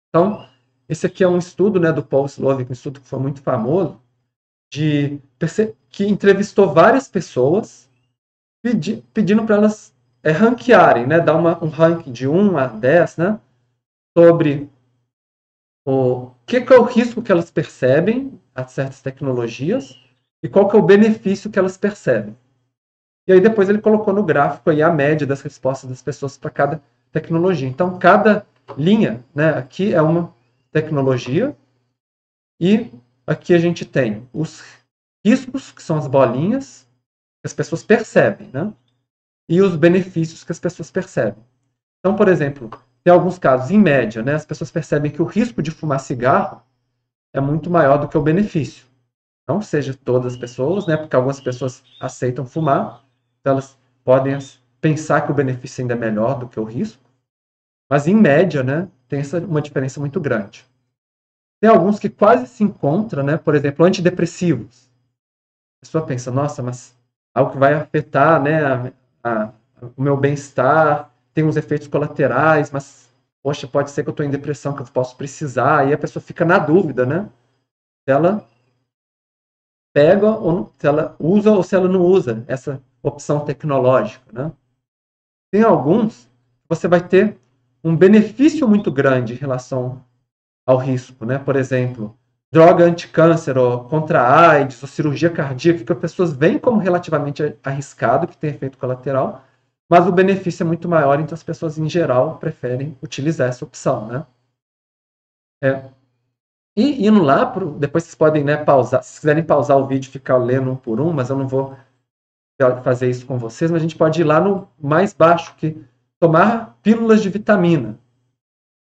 Então, esse aqui é um estudo né, do Paul Slovic, um estudo que foi muito famoso, de, que entrevistou várias pessoas pedi, pedindo para elas é, ranquearem, né, dar uma, um ranking de 1 a 10 né, sobre o que, que é o risco que elas percebem a certas tecnologias e qual que é o benefício que elas percebem. E aí depois ele colocou no gráfico aí a média das respostas das pessoas para cada tecnologia. Então, cada linha, né, aqui é uma tecnologia e aqui a gente tem os riscos, que são as bolinhas, que as pessoas percebem, né? E os benefícios que as pessoas percebem. Então, por exemplo, tem alguns casos, em média, né, as pessoas percebem que o risco de fumar cigarro é muito maior do que o benefício. Não seja todas as pessoas, né, porque algumas pessoas aceitam fumar, então, elas podem pensar que o benefício ainda é melhor do que o risco. Mas, em média, né, tem essa, uma diferença muito grande. Tem alguns que quase se encontram, né? Por exemplo, antidepressivos. A pessoa pensa, nossa, mas algo que vai afetar né, a, a, o meu bem-estar, tem uns efeitos colaterais, mas, poxa, pode ser que eu estou em depressão, que eu posso precisar, e a pessoa fica na dúvida, né? Se ela pega, ou se ela usa ou se ela não usa essa opção tecnológica, né? Tem alguns você vai ter um benefício muito grande em relação ao risco, né? Por exemplo, droga anticâncer, ou contra a AIDS, ou cirurgia cardíaca, que as pessoas veem como relativamente arriscado, que tem efeito colateral, mas o benefício é muito maior, então as pessoas, em geral, preferem utilizar essa opção, né? É. E indo lá, pro, depois vocês podem né, pausar, se quiserem pausar o vídeo e ficar lendo um por um, mas eu não vou fazer isso com vocês, mas a gente pode ir lá no mais baixo, que tomar pílulas de vitamina,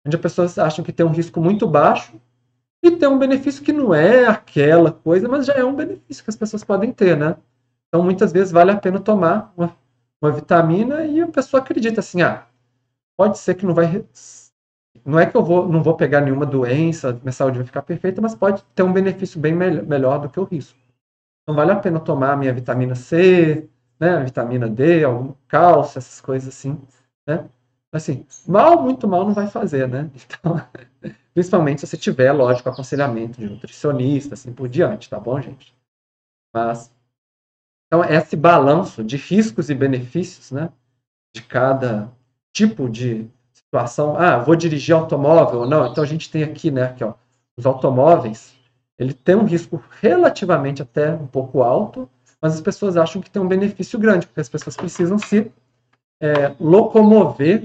onde as pessoas acham que tem um risco muito baixo e tem um benefício que não é aquela coisa, mas já é um benefício que as pessoas podem ter, né? Então, muitas vezes vale a pena tomar uma, uma vitamina e a pessoa acredita assim, ah, pode ser que não vai não é que eu vou, não vou pegar nenhuma doença, minha saúde vai ficar perfeita, mas pode ter um benefício bem me melhor do que o risco. Então vale a pena tomar a minha vitamina C, né, a vitamina D, algum cálcio, essas coisas assim, né? Assim, mal, muito mal não vai fazer, né? Então, principalmente se você tiver, lógico, aconselhamento de nutricionista, assim por diante, tá bom, gente? Mas, então, esse balanço de riscos e benefícios, né, de cada tipo de situação. Ah, vou dirigir automóvel ou não? Então, a gente tem aqui, né, aqui, ó, os automóveis, ele tem um risco relativamente até um pouco alto, mas as pessoas acham que tem um benefício grande, porque as pessoas precisam se é, locomover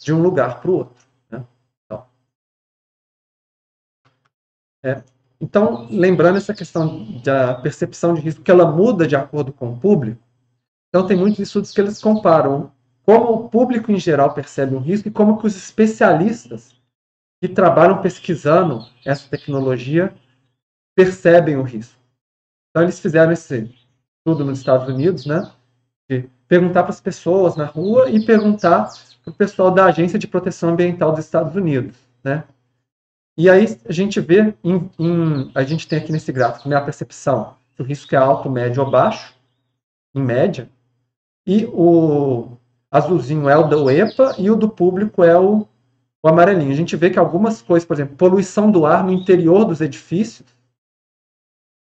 de um lugar para o outro. Né? Então, é, então, lembrando essa questão da percepção de risco, que ela muda de acordo com o público, então tem muitos estudos que eles comparam como o público em geral percebe um risco e como que os especialistas que trabalham pesquisando essa tecnologia percebem o risco. Então, eles fizeram esse estudo nos Estados Unidos, né? Perguntar para as pessoas na rua e perguntar para o pessoal da Agência de Proteção Ambiental dos Estados Unidos, né? E aí a gente vê, em, em, a gente tem aqui nesse gráfico né, a percepção do risco é alto, médio ou baixo, em média, e o azulzinho é o do EPA e o do público é o, o amarelinho. A gente vê que algumas coisas, por exemplo, poluição do ar no interior dos edifícios,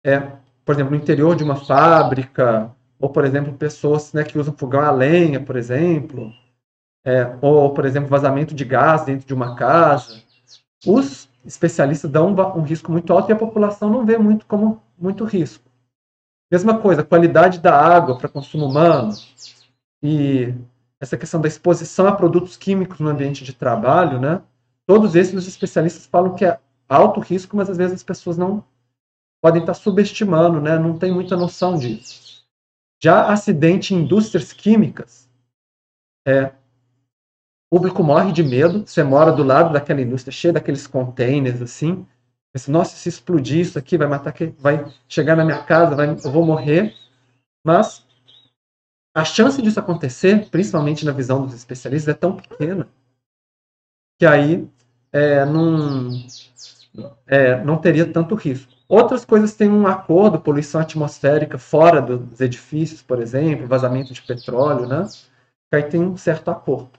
é, por exemplo, no interior de uma fábrica, ou, por exemplo, pessoas né, que usam fogão a lenha, por exemplo, é, ou, por exemplo, vazamento de gás dentro de uma casa. Os especialistas dão um, risco muito alto e a população não vê muito como muito risco. Mesma coisa, qualidade da água para consumo humano e essa questão da exposição a produtos químicos no ambiente de trabalho, né? Todos esses os especialistas falam que é alto risco, mas às vezes as pessoas não podem estar subestimando, né? Não tem muita noção disso. Já acidente em indústrias químicas, é, o público morre de medo. Você mora do lado daquela indústria cheia daqueles containers assim. Pensa, Nossa, se explodir isso aqui, vai matar, vai chegar na minha casa, vai, eu vou morrer. Mas a chance disso acontecer, principalmente na visão dos especialistas, é tão pequena que aí é, não, é, não teria tanto risco. Outras coisas têm um acordo, poluição atmosférica fora dos edifícios, por exemplo, vazamento de petróleo, né? Que aí tem um certo acordo.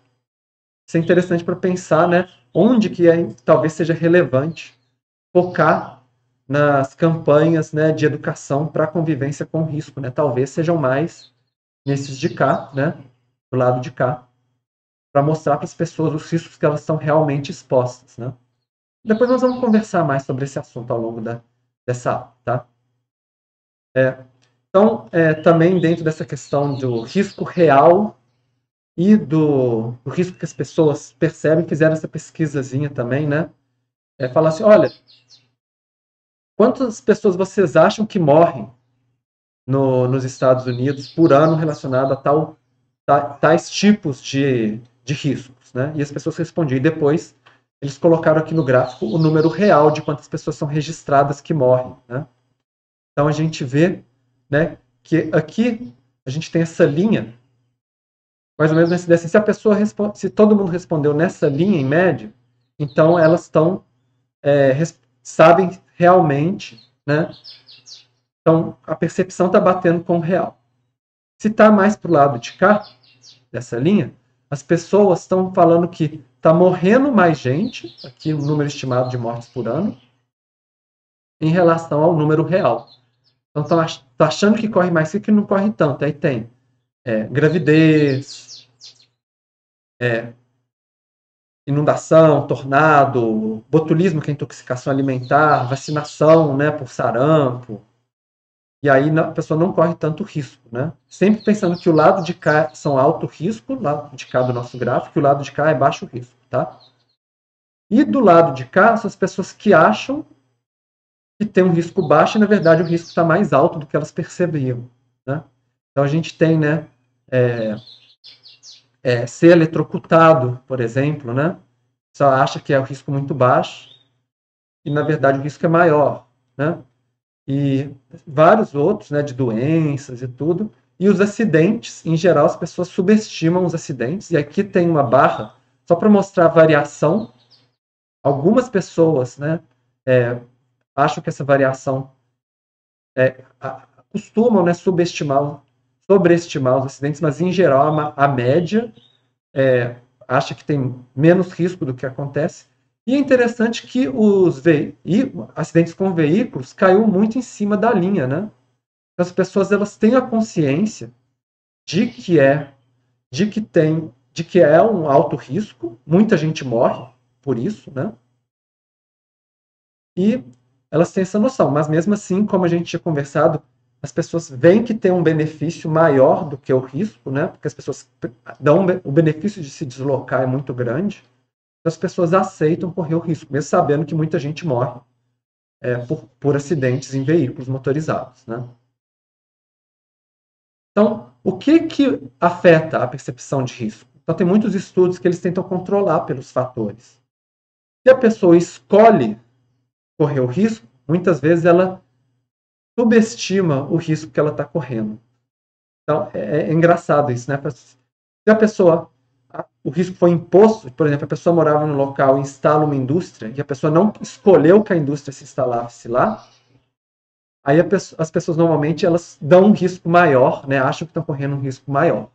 Isso é interessante para pensar, né? Onde que é, talvez seja relevante focar nas campanhas né, de educação para convivência com risco, né? Talvez sejam mais nesses de cá, né, do lado de cá, para mostrar para as pessoas os riscos que elas estão realmente expostas, né. Depois nós vamos conversar mais sobre esse assunto ao longo da, dessa aula, tá? É, então, é, também dentro dessa questão do risco real e do, do, risco que as pessoas percebem, fizeram essa pesquisazinha também, né? É falar assim, olha, quantas pessoas vocês acham que morrem no, nos Estados Unidos por ano relacionado a tal, tais tipos de, de riscos. Né? E as pessoas respondiam. E depois eles colocaram aqui no gráfico o número real de quantas pessoas são registradas que morrem. Né? Então a gente vê né, que aqui a gente tem essa linha, mais ou menos nesse assim, se a pessoa se todo mundo respondeu nessa linha em média, Então, elas estão, é, sabem realmente, né? Então, a percepção está batendo com o real. Se está mais para o lado de cá, dessa linha, as pessoas estão falando que está morrendo mais gente, aqui o número estimado de mortes por ano, em relação ao número real. Então, estão tá achando que corre mais que não corre tanto. Aí tem é, gravidez, é, inundação, tornado, botulismo, que é intoxicação alimentar, vacinação né, por sarampo. E aí a pessoa não corre tanto risco. Né? Sempre pensando que o lado de cá são alto risco, o lado de cá do nosso gráfico, e o lado de cá é baixo risco. Tá? E do lado de cá, são as pessoas que acham que tem um risco baixo e, na verdade, o risco está mais alto do que elas percebiam. Né? Então, a gente tem né, é, é, ser eletrocutado, por exemplo, né? Só acha que é o risco muito baixo e na verdade o risco é maior, né? E vários outros, né, de doenças e tudo. E os acidentes, em geral, as pessoas subestimam os acidentes. E aqui tem uma barra só para mostrar a variação. Algumas pessoas, né, é, acham que essa variação é, costumam, né, subestimar sobreestimar os acidentes, mas em geral a, a média é, acha que tem menos risco do que acontece. E é interessante que os acidentes com veículos caiu muito em cima da linha, né? As pessoas elas têm a consciência de que é, de que tem, de que é um alto risco. Muita gente morre por isso, né? E elas têm essa noção, mas mesmo assim, como a gente tinha conversado, as pessoas veem que tem um benefício maior do que o risco, né? Porque as pessoas dão o benefício de se deslocar é muito grande. As pessoas aceitam correr o risco, mesmo sabendo que muita gente morre é, por, por acidentes em veículos motorizados, né? Então, o que que afeta a percepção de risco? Então tem muitos estudos que eles tentam controlar pelos fatores. Se a pessoa escolhe correr o risco, muitas vezes ela subestima o risco que ela está correndo. Então, é, é, engraçado isso, né? Se a pessoa, o risco foi imposto, por exemplo, a pessoa morava num local instala uma indústria, e a pessoa não escolheu que a indústria se instalasse lá, aí pessoa, as pessoas normalmente elas dão um risco maior, né? Acham que estão correndo um risco maior.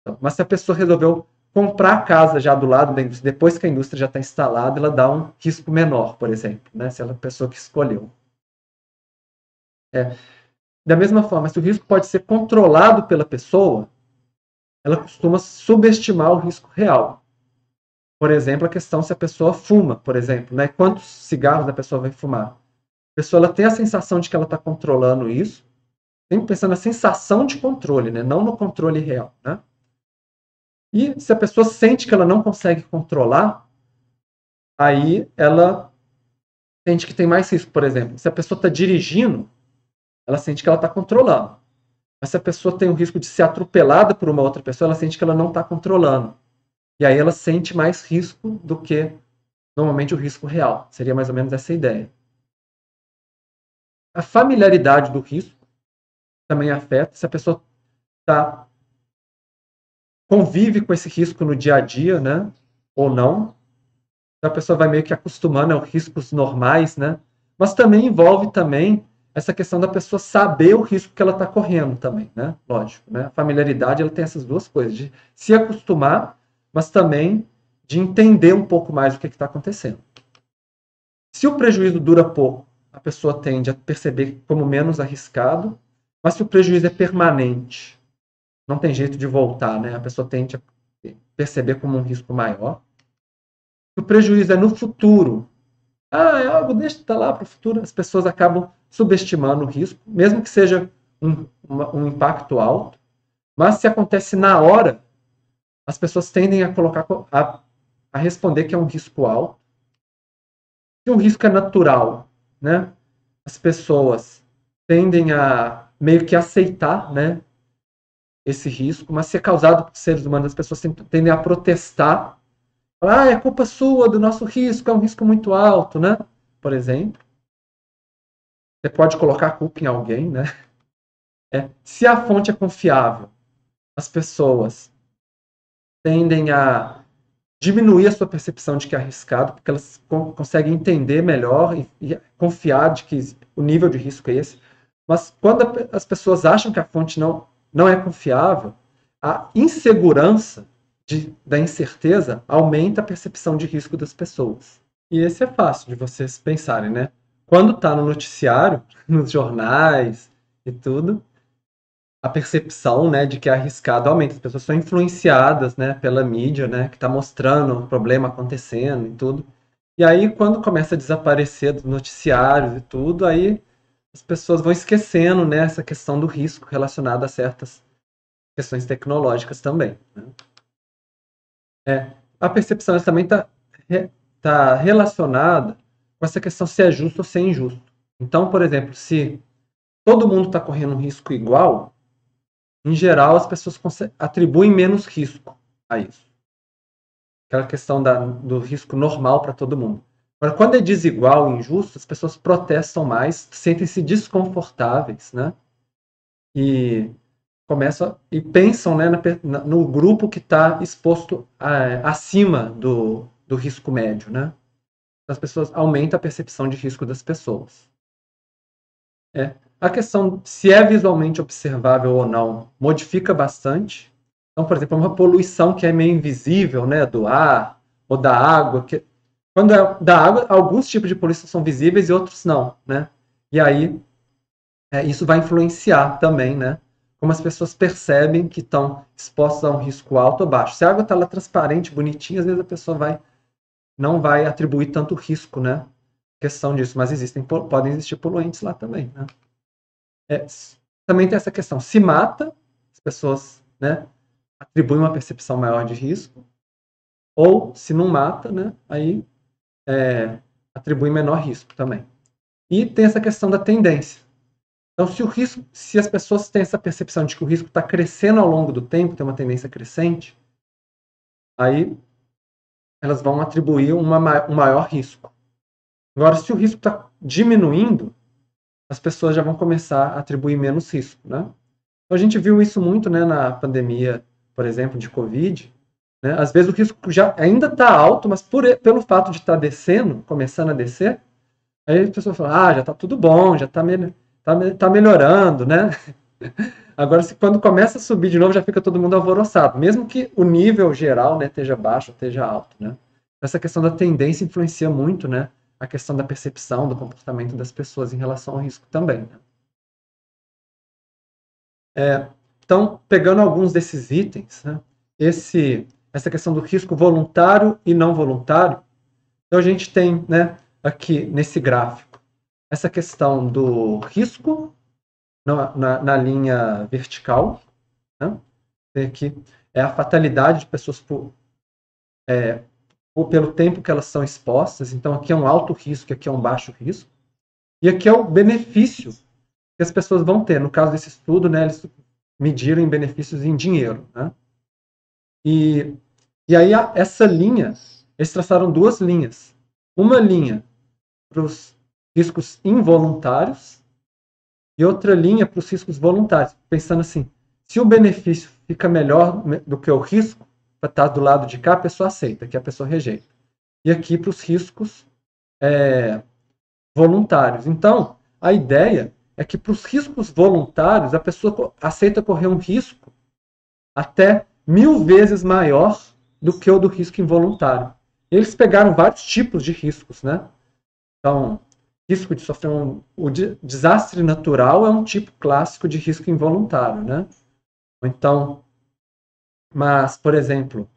Então, mas se a pessoa resolveu comprar a casa já do lado da indústria, depois que a indústria já está instalada, ela dá um risco menor, por exemplo, né? Se ela é a pessoa que escolheu. É. Da mesma forma, se o risco pode ser controlado pela pessoa, ela costuma subestimar o risco real. Por exemplo, a questão se a pessoa fuma, por exemplo, né? quantos cigarros a pessoa vai fumar. A pessoa ela tem a sensação de que ela está controlando isso, sempre pensando na sensação de controle, né? não no controle real. Né? E se a pessoa sente que ela não consegue controlar, aí ela sente que tem mais risco. Por exemplo, se a pessoa está dirigindo, ela sente que ela está controlando. Se a pessoa tem o risco de ser atropelada por uma outra pessoa, ela sente que ela não está controlando. E aí ela sente mais risco do que normalmente o risco real. Seria mais ou menos essa ideia. A familiaridade do risco também afeta. Se a pessoa tá, convive com esse risco no dia a dia, né? Ou não. Então a pessoa vai meio que acostumando aos riscos normais, né? Mas também envolve também essa questão da pessoa saber o risco que ela está correndo também, né? Lógico, né? A familiaridade ela tem essas duas coisas, de se acostumar, mas também de entender um pouco mais o que está acontecendo. Se o prejuízo dura pouco, a pessoa tende a perceber como menos arriscado, mas se o prejuízo é permanente, não tem jeito de voltar, né? A pessoa tende a perceber como um risco maior. Se o prejuízo é no futuro, ah, é algo, deixa estar lá para o futuro, as pessoas acabam subestimando o risco, mesmo que seja um, um impacto alto. Mas se acontece na hora, as pessoas tendem a colocar a, a responder que é um risco alto. Se um risco é natural, né, as pessoas tendem a meio que aceitar, né, esse risco, mas se é causado por seres humanos, as pessoas tendem a protestar ah, é culpa sua do nosso risco, é um risco muito alto, né? Por exemplo. Você pode colocar a culpa em alguém, né? É, se a fonte é confiável, as pessoas tendem a diminuir a sua percepção de que é arriscado, porque elas conseguem entender melhor e, e, confiar de que o nível de risco é esse. Mas quando a, as pessoas acham que a fonte não, não é confiável, a insegurança de, da incerteza aumenta a percepção de risco das pessoas. E esse é fácil de vocês pensarem, né? Quando está no noticiário, nos jornais e tudo, a percepção né, de que é arriscado aumenta. As pessoas são influenciadas né, pela mídia, né, que está mostrando o problema acontecendo e tudo. E aí, quando começa a desaparecer dos noticiários e tudo, aí as pessoas vão esquecendo né, essa questão do risco relacionado a certas questões tecnológicas também. Né? É, a percepção também está tá relacionada com essa questão se é justo ou se é injusto. Então, por exemplo, se todo mundo está correndo um risco igual, em geral, as pessoas atribuem menos risco a isso. Aquela questão da, do risco normal para todo mundo. Agora, quando é desigual e injusto, as pessoas protestam mais, sentem-se desconfortáveis, né? E começam e pensam né, na, no grupo que está exposto a, acima do, do risco médio, né? As pessoas aumenta a percepção de risco das pessoas. É. A questão se é visualmente observável ou não modifica bastante. Então, por exemplo, uma poluição que é meio invisível, né, do ar ou da água, que quando é da água, alguns tipos de poluição são visíveis e outros não, né? E aí é, isso vai influenciar também, né? Como as pessoas percebem que estão expostas a um risco alto ou baixo. Se a água está lá transparente, bonitinha, às vezes a pessoa vai não vai atribuir tanto risco, né? Questão disso, mas existem podem existir poluentes lá também, né? É, também tem essa questão. Se mata, as pessoas né, atribuem uma percepção maior de risco. Ou, se não mata, né, aí é, atribui menor risco também. E tem essa questão da tendência. Então, se o risco, se as pessoas têm essa percepção de que o risco está crescendo ao longo do tempo, tem uma tendência crescente, aí elas vão atribuir uma, um maior risco. Agora, se o risco está diminuindo, as pessoas já vão começar a atribuir menos risco, né? Então, a gente viu isso muito, né, na pandemia, por exemplo, de Covid. Né? Às vezes o risco já ainda está alto, mas por, pelo fato de estar tá descendo, começando a descer, aí as pessoas falam, ah, já está tudo bom, já está me, tá, tá melhorando, né? Agora, se, quando começa a subir de novo, já fica todo mundo alvoroçado, mesmo que o nível geral né, esteja baixo, esteja alto, né? Essa questão da tendência influencia muito, né? a questão da percepção do comportamento das pessoas em relação ao risco também. Né? É, então, pegando alguns desses itens, né, esse, essa questão do risco voluntário e não voluntário, então a gente tem né, aqui nesse gráfico essa questão do risco na, na, linha vertical, né, aqui é a fatalidade de pessoas por, é, ou pelo tempo que elas são expostas. Então, aqui é um alto risco, aqui é um baixo risco. E aqui é o benefício que as pessoas vão ter. No caso desse estudo, né, eles mediram benefícios em dinheiro. Né? E, e aí, essa linha, eles traçaram duas linhas. Uma linha para os riscos involuntários e outra linha para os riscos voluntários. Pensando assim, se o benefício fica melhor do que o risco, está do lado de cá, a pessoa aceita, que a pessoa rejeita. E aqui para os riscos é, voluntários. Então, a ideia é que para os riscos voluntários, a pessoa aceita correr um risco até mil vezes maior do que o do risco involuntário. Eles pegaram vários tipos de riscos, né? Então, risco de sofrer um o desastre natural é um tipo clássico de risco involuntário, né? Então, mas, por exemplo,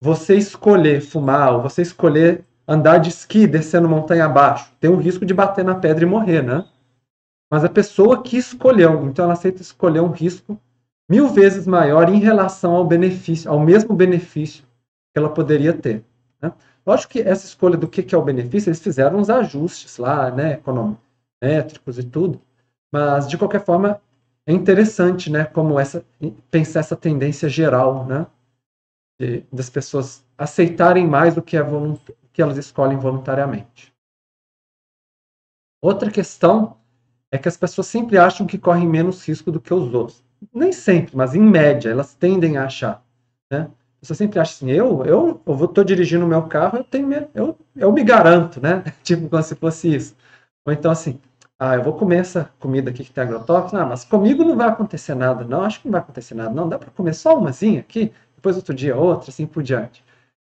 você escolher fumar ou você escolher andar de esqui descendo montanha abaixo, tem o risco de bater na pedra e morrer, né? Mas a pessoa que escolheu, então ela aceita escolher um risco mil vezes maior em relação ao benefício, ao mesmo benefício que ela poderia ter. Né? Lógico que essa escolha do que é o benefício, eles fizeram uns ajustes lá, né, econômicos e tudo, mas de qualquer forma é interessante, né, como essa pensar essa tendência geral, né, de, das pessoas aceitarem mais do que, é que elas escolhem voluntariamente. Outra questão é que as pessoas sempre acham que correm menos risco do que os outros. Nem sempre, mas em média, elas tendem a achar. Né? Você sempre acha assim, eu, eu, eu tô dirigindo o meu carro, eu tenho, eu, eu me garanto, né? tipo, como se fosse isso. Ou então assim, ah, eu vou comer essa comida aqui que tem agrotóxico, ah, mas comigo não vai acontecer nada, não, acho que não vai acontecer nada, não, dá para comer só umazinha aqui, depois outro dia outra, assim por diante.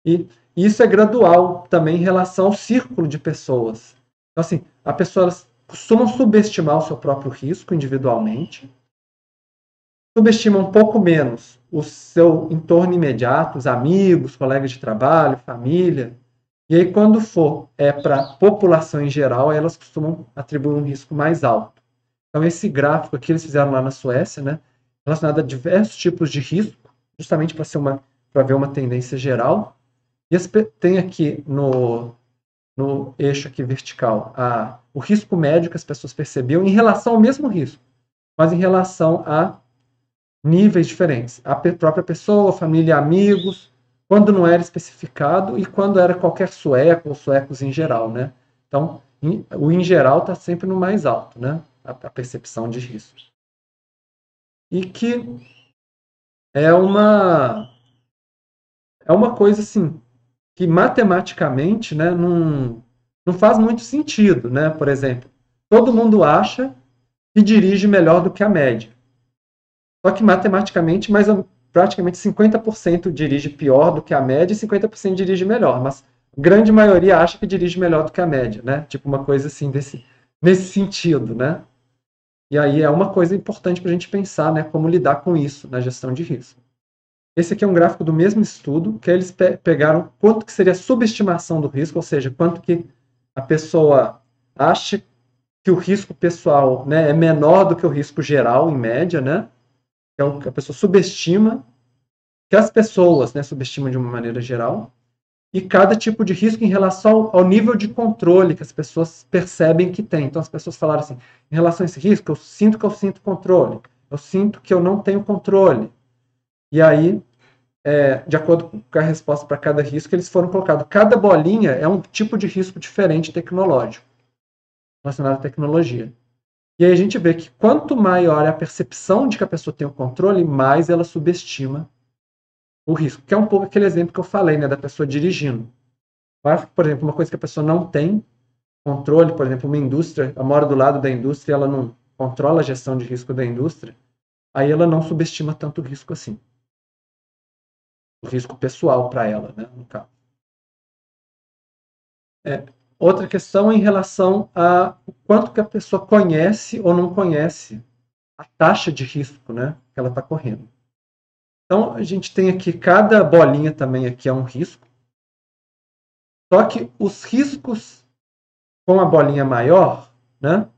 E isso é gradual também em relação ao círculo de pessoas. Então, assim, a pessoa costumam subestimar o seu próprio risco individualmente, subestima um pouco menos o seu entorno imediato, os amigos, colegas de trabalho, família. E aí, quando for é, para a população em geral, elas costumam atribuir um risco mais alto. Então, esse gráfico aqui eles fizeram lá na Suécia, né, relacionado a diversos tipos de risco, justamente para ser uma para ver uma tendência geral. E tem aqui no, no eixo aqui vertical a, o risco médio que as pessoas percebiam em relação ao mesmo risco, mas em relação a níveis diferentes. A própria pessoa, família, amigos, quando não era especificado e quando era qualquer sueco ou suecos em geral, né? Então, o em geral está sempre no mais alto, né? A, a percepção de risco. E que é uma é uma coisa assim que matematicamente, né, não, não faz muito sentido, né? Por exemplo, todo mundo acha que dirige melhor do que a média. Só que matematicamente, mais praticamente 50% dirige pior do que a média e 50% dirige melhor. Mas grande maioria acha que dirige melhor do que a média, né? Tipo uma coisa assim desse, nesse sentido, né? E aí é uma coisa importante para a gente pensar, né? Como lidar com isso na gestão de risco. Esse aqui é um gráfico do mesmo estudo, que eles pe pegaram quanto que seria a subestimação do risco, ou seja, quanto que a pessoa acha que o risco pessoal né, é menor do que o risco geral, em média, né? É que a pessoa subestima, que as pessoas né, subestimam de uma maneira geral, e cada tipo de risco em relação ao nível de controle que as pessoas percebem que tem. Então, as pessoas falaram assim: em relação a esse risco, eu sinto que eu sinto controle, eu sinto que eu não tenho controle. E aí, é, de acordo com a resposta para cada risco, eles foram colocados. Cada bolinha é um tipo de risco diferente tecnológico, relacionado à tecnologia. E aí a gente vê que quanto maior é a percepção de que a pessoa tem o controle, mais ela subestima o risco. Que é um pouco aquele exemplo que eu falei, né, da pessoa dirigindo. Por exemplo, uma coisa que a pessoa não tem controle, por exemplo, uma indústria, ela mora do lado da indústria, ela não controla a gestão de risco da indústria, aí ela não subestima tanto o risco assim. O risco pessoal para ela, né, no caso. É, Outra questão é em relação a quanto que a pessoa conhece ou não conhece a taxa de risco né, que ela está correndo. Então, a gente tem aqui, cada bolinha também aqui é um risco. Só que os riscos com a bolinha maior, né,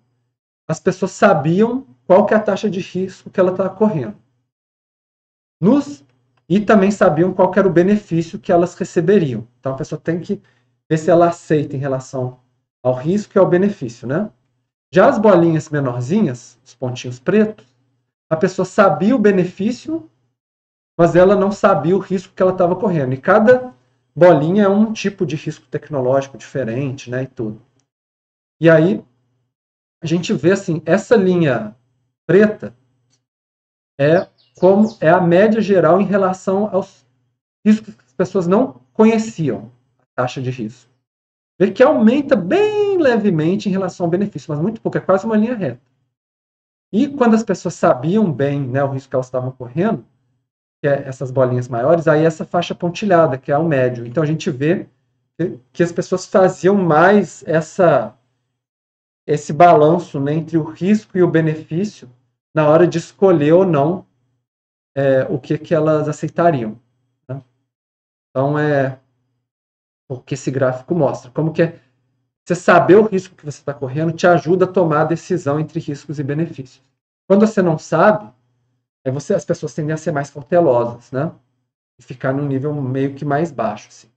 as pessoas sabiam qual que é a taxa de risco que ela está correndo. Nos, e também sabiam qual era o benefício que elas receberiam. Então, a pessoa tem que ver se ela aceita em relação ao risco e ao benefício, né? Já as bolinhas menorzinhas, os pontinhos pretos, a pessoa sabia o benefício, mas ela não sabia o risco que ela estava correndo. E cada bolinha é um tipo de risco tecnológico diferente, né, e tudo. E aí a gente vê assim, essa linha preta é como é a média geral em relação aos riscos que as pessoas não conheciam taxa de risco. Vê que aumenta bem levemente em relação ao benefício, mas muito pouco, é quase uma linha reta. E quando as pessoas sabiam bem né, o risco que elas estavam correndo, que é essas bolinhas maiores, aí essa faixa pontilhada, que é o médio. Então a gente vê que as pessoas faziam mais essa esse balanço né, entre o risco e o benefício na hora de escolher ou não é, o que, que elas aceitariam. Né? Então, é, o que esse gráfico mostra. Como que é, você saber o risco que você está correndo te ajuda a tomar a decisão entre riscos e benefícios. Quando você não sabe, aí você, as pessoas tendem a ser mais cautelosas, né? E ficar num nível meio que mais baixo. Assim.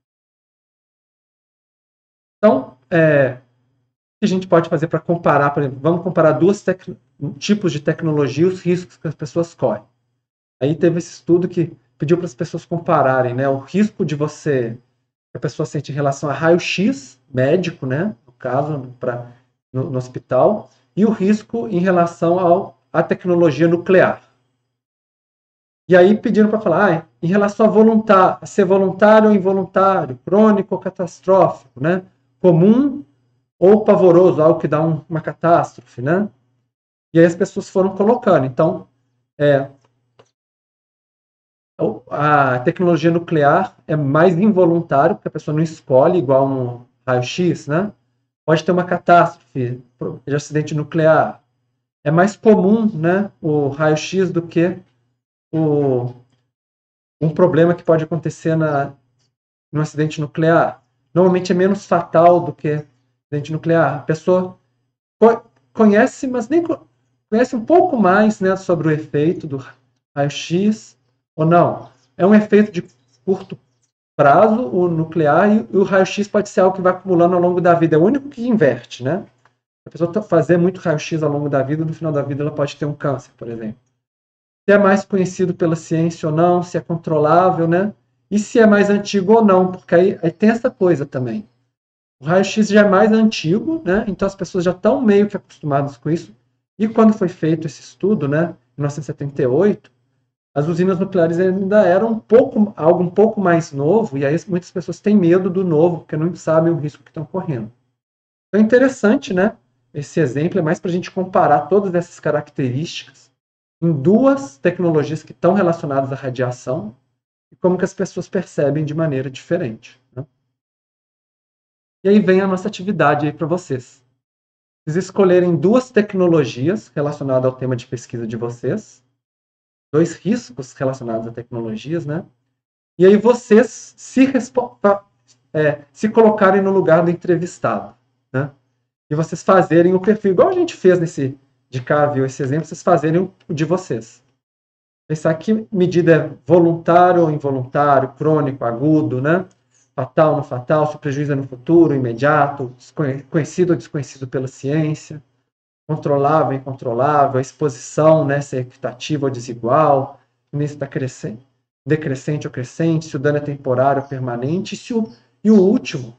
Então, é, o que a gente pode fazer para comparar, por exemplo, vamos comparar dois tipos de tecnologia e os riscos que as pessoas correm. Aí teve esse estudo que pediu para as pessoas compararem né, o risco de você a pessoa sente em relação a raio-x médico, né, no caso, pra, no, no, hospital, e o risco em relação ao, à tecnologia nuclear. E aí pediram para falar, ah, em relação a voluntário, a ser voluntário ou involuntário, crônico ou catastrófico, né? Comum ou pavoroso, algo que dá um, uma catástrofe, né? E aí as pessoas foram colocando. Então, é, a tecnologia nuclear é mais involuntário, porque a pessoa não escolhe igual um raio-x, né? Pode ter uma catástrofe de acidente nuclear. É mais comum, né, o raio-x do que o, um problema que pode acontecer na, no acidente nuclear. Normalmente é menos fatal do que acidente nuclear. A pessoa conhece, mas nem conhece um pouco mais né, sobre o efeito do raio-x ou não. É um efeito de curto prazo, o nuclear, e o raio-x pode ser algo que vai acumulando ao longo da vida. É o único que inverte, né? A pessoa fazer muito raio-x ao longo da vida, no final da vida ela pode ter um câncer, por exemplo. Se é mais conhecido pela ciência ou não, se é controlável, né? E se é mais antigo ou não, porque aí, aí tem essa coisa também. O raio-x já é mais antigo, né? Então as pessoas já estão meio que acostumadas com isso. E quando foi feito esse estudo, né, em 1978, as usinas nucleares ainda eram um pouco, algo um pouco mais novo, e aí muitas pessoas têm medo do novo, porque não sabem o risco que estão correndo. Então é interessante, né? Esse exemplo é mais para a gente comparar todas essas características em duas tecnologias que estão relacionadas à radiação e como que as pessoas percebem de maneira diferente. Né? E aí vem a nossa atividade aí para vocês. Vocês escolherem duas tecnologias relacionadas ao tema de pesquisa de vocês dois riscos relacionados a tecnologias, né? E aí vocês se, é, se colocarem no lugar do entrevistado, né? E vocês fazerem o perfil, igual a gente fez nesse de cá, viu esse exemplo, vocês fazerem o de vocês. Pensar que medida é voluntário ou involuntário, crônico, agudo, né? Fatal não fatal, se prejuízo é no futuro, imediato, conhecido ou desconhecido pela ciência controlável, incontrolável, a exposição, né, se é equitativa ou desigual, se está crescente, decrescente ou crescente, se o dano é temporário ou permanente, se o, e o último,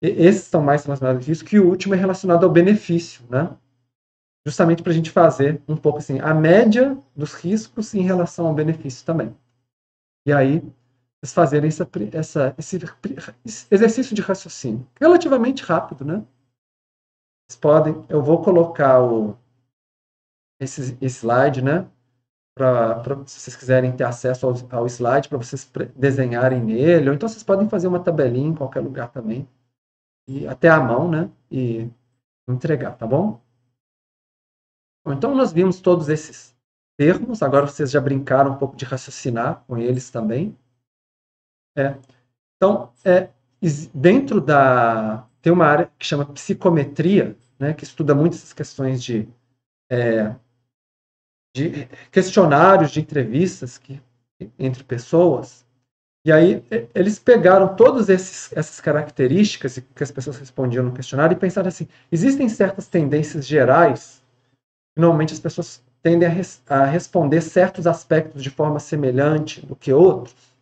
esses são mais relacionados a risco, e o último é relacionado ao benefício, né? Justamente para a gente fazer um pouco assim, a média dos riscos em relação ao benefício também. E aí, vocês fazerem essa, essa, esse exercício de raciocínio, relativamente rápido, né? Vocês podem, eu vou colocar o, esse slide, né? Pra, pra, se vocês quiserem ter acesso ao, ao slide, para vocês desenharem nele, ou então vocês podem fazer uma tabelinha em qualquer lugar também, e até a mão, né? E entregar, tá bom? bom? Então nós vimos todos esses termos, agora vocês já brincaram um pouco de raciocinar com eles também. É. Então, é, dentro da, tem uma área que chama psicometria, né, que estuda muito essas questões de, é, de questionários, de entrevistas que, entre pessoas. E aí eles pegaram todas essas características que as pessoas respondiam no questionário e pensaram assim: existem certas tendências gerais que normalmente as pessoas tendem a, res, a responder certos aspectos de forma semelhante do que outros.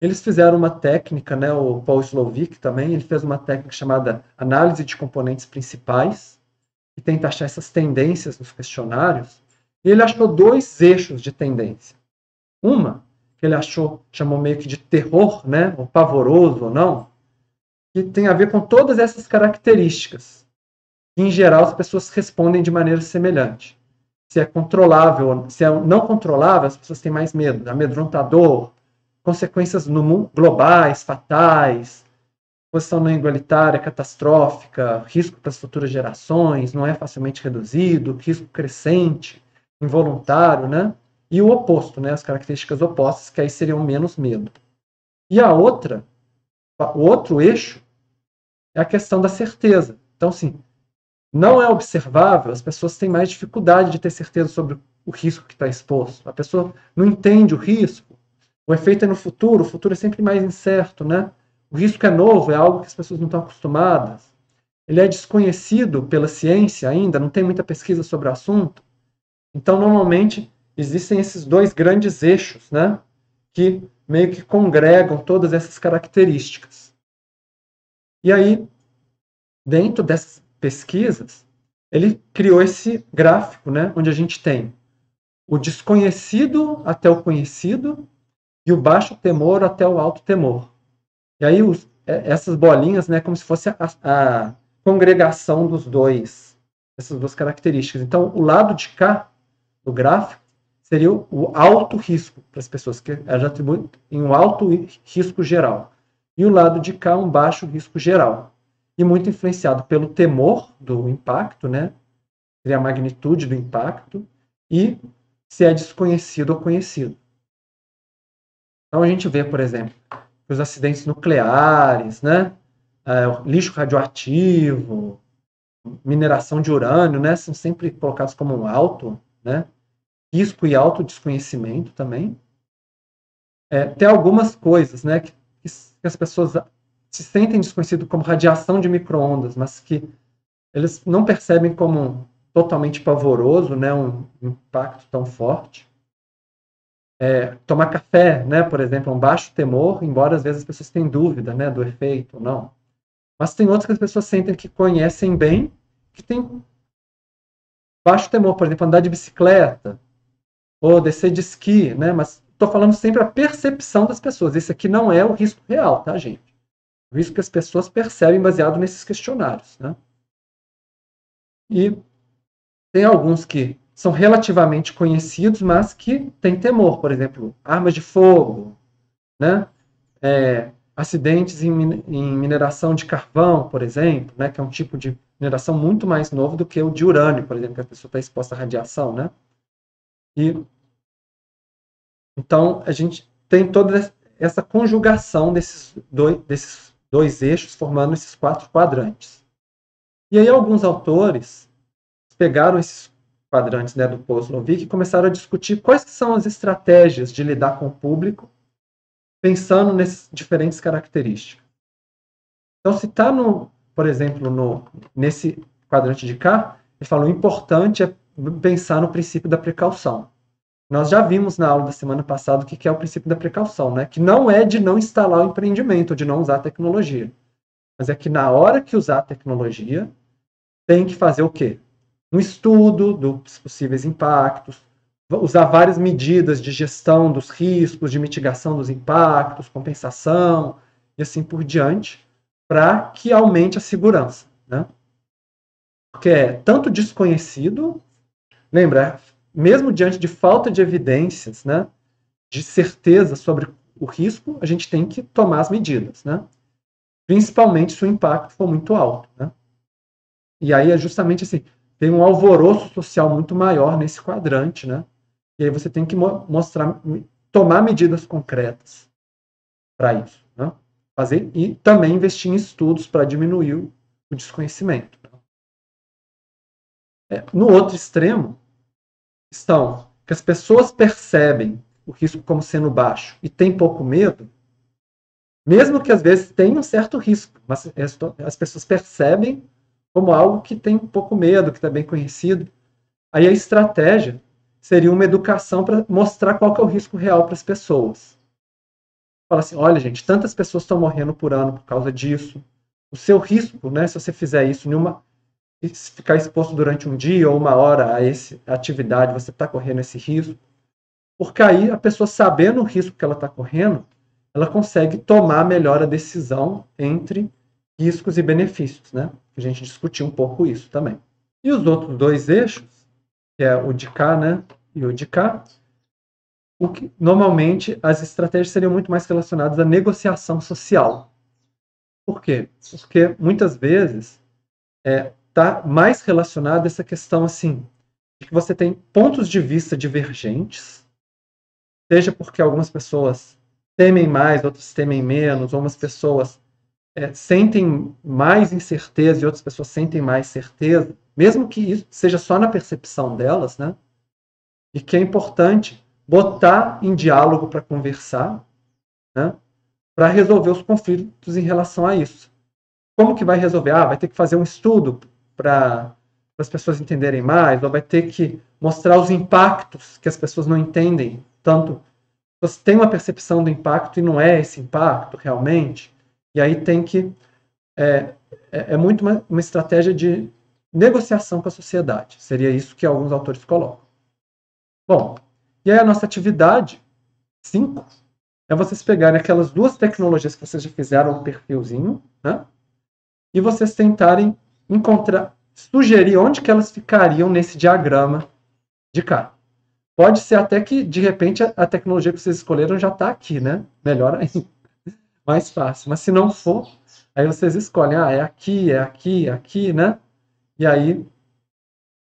Eles fizeram uma técnica, né, o Paul Slovic também, ele fez uma técnica chamada análise de componentes principais, que tenta achar essas tendências nos questionários, e ele achou dois eixos de tendência. Uma, que ele achou, chamou meio que de terror, né, ou pavoroso ou não, que tem a ver com todas essas características. Em geral, as pessoas respondem de maneira semelhante. Se é controlável, se é não controlável, as pessoas têm mais medo. Amedrontador, consequências no mundo, globais, fatais, posição não igualitária, catastrófica, risco para as futuras gerações, não é facilmente reduzido, risco crescente, involuntário, né? E o oposto, né? As características opostas, que aí seriam menos medo. E a outra, o outro eixo, é a questão da certeza. Então, sim, não é observável, as pessoas têm mais dificuldade de ter certeza sobre o risco que está exposto. A pessoa não entende o risco, o efeito é no futuro, o futuro é sempre mais incerto, né? O risco é novo, é algo que as pessoas não estão acostumadas. Ele é desconhecido pela ciência ainda, não tem muita pesquisa sobre o assunto. Então, normalmente, existem esses dois grandes eixos, né? Que meio que congregam todas essas características. E aí, dentro dessas pesquisas, ele criou esse gráfico, né? Onde a gente tem o desconhecido até o conhecido e o baixo temor até o alto temor. E aí os, é, essas bolinhas, né, como se fosse a, a congregação dos dois, essas duas características. Então, o lado de cá do gráfico seria o alto risco para as pessoas, que elas atribuem em um alto risco geral. E o lado de cá, um baixo risco geral. E muito influenciado pelo temor do impacto, né? Seria a magnitude do impacto e se é desconhecido ou conhecido. Então a gente vê, por exemplo, os acidentes nucleares, né? É, lixo radioativo, mineração de urânio, né? São sempre colocados como um alto, né? Risco e alto desconhecimento também. É, tem algumas coisas, né? Que, que as pessoas se sentem desconhecido como radiação de microondas, mas que eles não percebem como totalmente pavoroso, né? Um impacto tão forte. É, tomar café, né, por exemplo, é um baixo temor, embora às vezes as pessoas tenham dúvida, né, do efeito ou não. Mas tem outros que as pessoas sentem que conhecem bem, que tem baixo temor, por exemplo, andar de bicicleta ou descer de esqui, né? Mas estou falando sempre a percepção das pessoas. Esse aqui não é o risco real, tá, gente? O risco que as pessoas percebem baseado nesses questionários, né? E tem alguns que são relativamente conhecidos, mas que têm temor, por exemplo, armas de fogo, né? É, acidentes em, em, mineração de carvão, por exemplo, né? que é um tipo de mineração muito mais novo do que o de urânio, por exemplo, que a pessoa está exposta à radiação. Né? E, então, a gente tem toda essa conjugação desses dois, desses dois eixos formando esses quatro quadrantes. E aí alguns autores pegaram esses quadrantes né, do Poslovic, começaram a discutir quais são as estratégias de lidar com o público, pensando nessas diferentes características. Então, se está, por exemplo, no, nesse quadrante de cá, ele falou, o importante é pensar no princípio da precaução. Nós já vimos na aula da semana passada o que é o princípio da precaução, né? que não é de não instalar o empreendimento, de não usar a tecnologia. Mas é que na hora que usar a tecnologia, tem que fazer o quê? Um estudo dos possíveis impactos, usar várias medidas de gestão dos riscos, de mitigação dos impactos, compensação e assim por diante, para que aumente a segurança. Né? Porque é tanto desconhecido, lembra, mesmo diante de falta de evidências, né, de certeza sobre o risco, a gente tem que tomar as medidas, né? principalmente se o impacto for muito alto. Né? E aí é justamente assim, tem um alvoroço social muito maior nesse quadrante, né? E aí você tem que mostrar, tomar medidas concretas para isso, né? Fazer e também investir em estudos para diminuir o, desconhecimento. Né? É, no outro extremo estão que as pessoas percebem o risco como sendo baixo e têm pouco medo, mesmo que às vezes tenham um certo risco, mas as pessoas percebem como algo que tem pouco medo, que está bem conhecido. Aí a estratégia seria uma educação para mostrar qual é o risco real para as pessoas. Fala assim, olha gente, tantas pessoas estão morrendo por ano por causa disso. O seu risco, né, se você fizer isso, nenhuma, ficar exposto durante um dia ou uma hora a essa atividade, você está correndo esse risco. Porque aí a pessoa sabendo o risco que ela está correndo, ela consegue tomar melhor a decisão entre riscos e benefícios, né? A gente discutiu um pouco isso também. E os outros dois eixos, que é o de cá, né, e o de cá, o que normalmente as estratégias seriam muito mais relacionadas à negociação social. Por quê? Porque muitas vezes está é, tá mais relacionado a essa questão assim de que você tem pontos de vista divergentes, seja porque algumas pessoas temem mais, outras temem menos, ou umas pessoas é, sentem mais incerteza e outras pessoas sentem mais certeza, mesmo que isso seja só na percepção delas, né? E que é importante botar em diálogo para conversar, né? Para resolver os conflitos em relação a isso. Como que vai resolver? Ah, vai ter que fazer um estudo para as pessoas entenderem mais, ou vai ter que mostrar os impactos que as pessoas não entendem tanto. Você tem uma percepção do impacto e não é esse impacto realmente. E aí tem que. É, é, é muito uma, uma estratégia de negociação com a sociedade. Seria isso que alguns autores colocam. Bom, e aí a nossa atividade 5 é vocês pegarem aquelas duas tecnologias que vocês já fizeram um perfilzinho, né? E vocês tentarem encontrar, sugerir onde que elas ficariam nesse diagrama de cá. Pode ser até que, de repente, a, a tecnologia que vocês escolheram já está aqui, né? Melhor ainda. Mais fácil. Mas se não for, aí vocês escolhem, ah, é aqui, é aqui, é aqui, né? E aí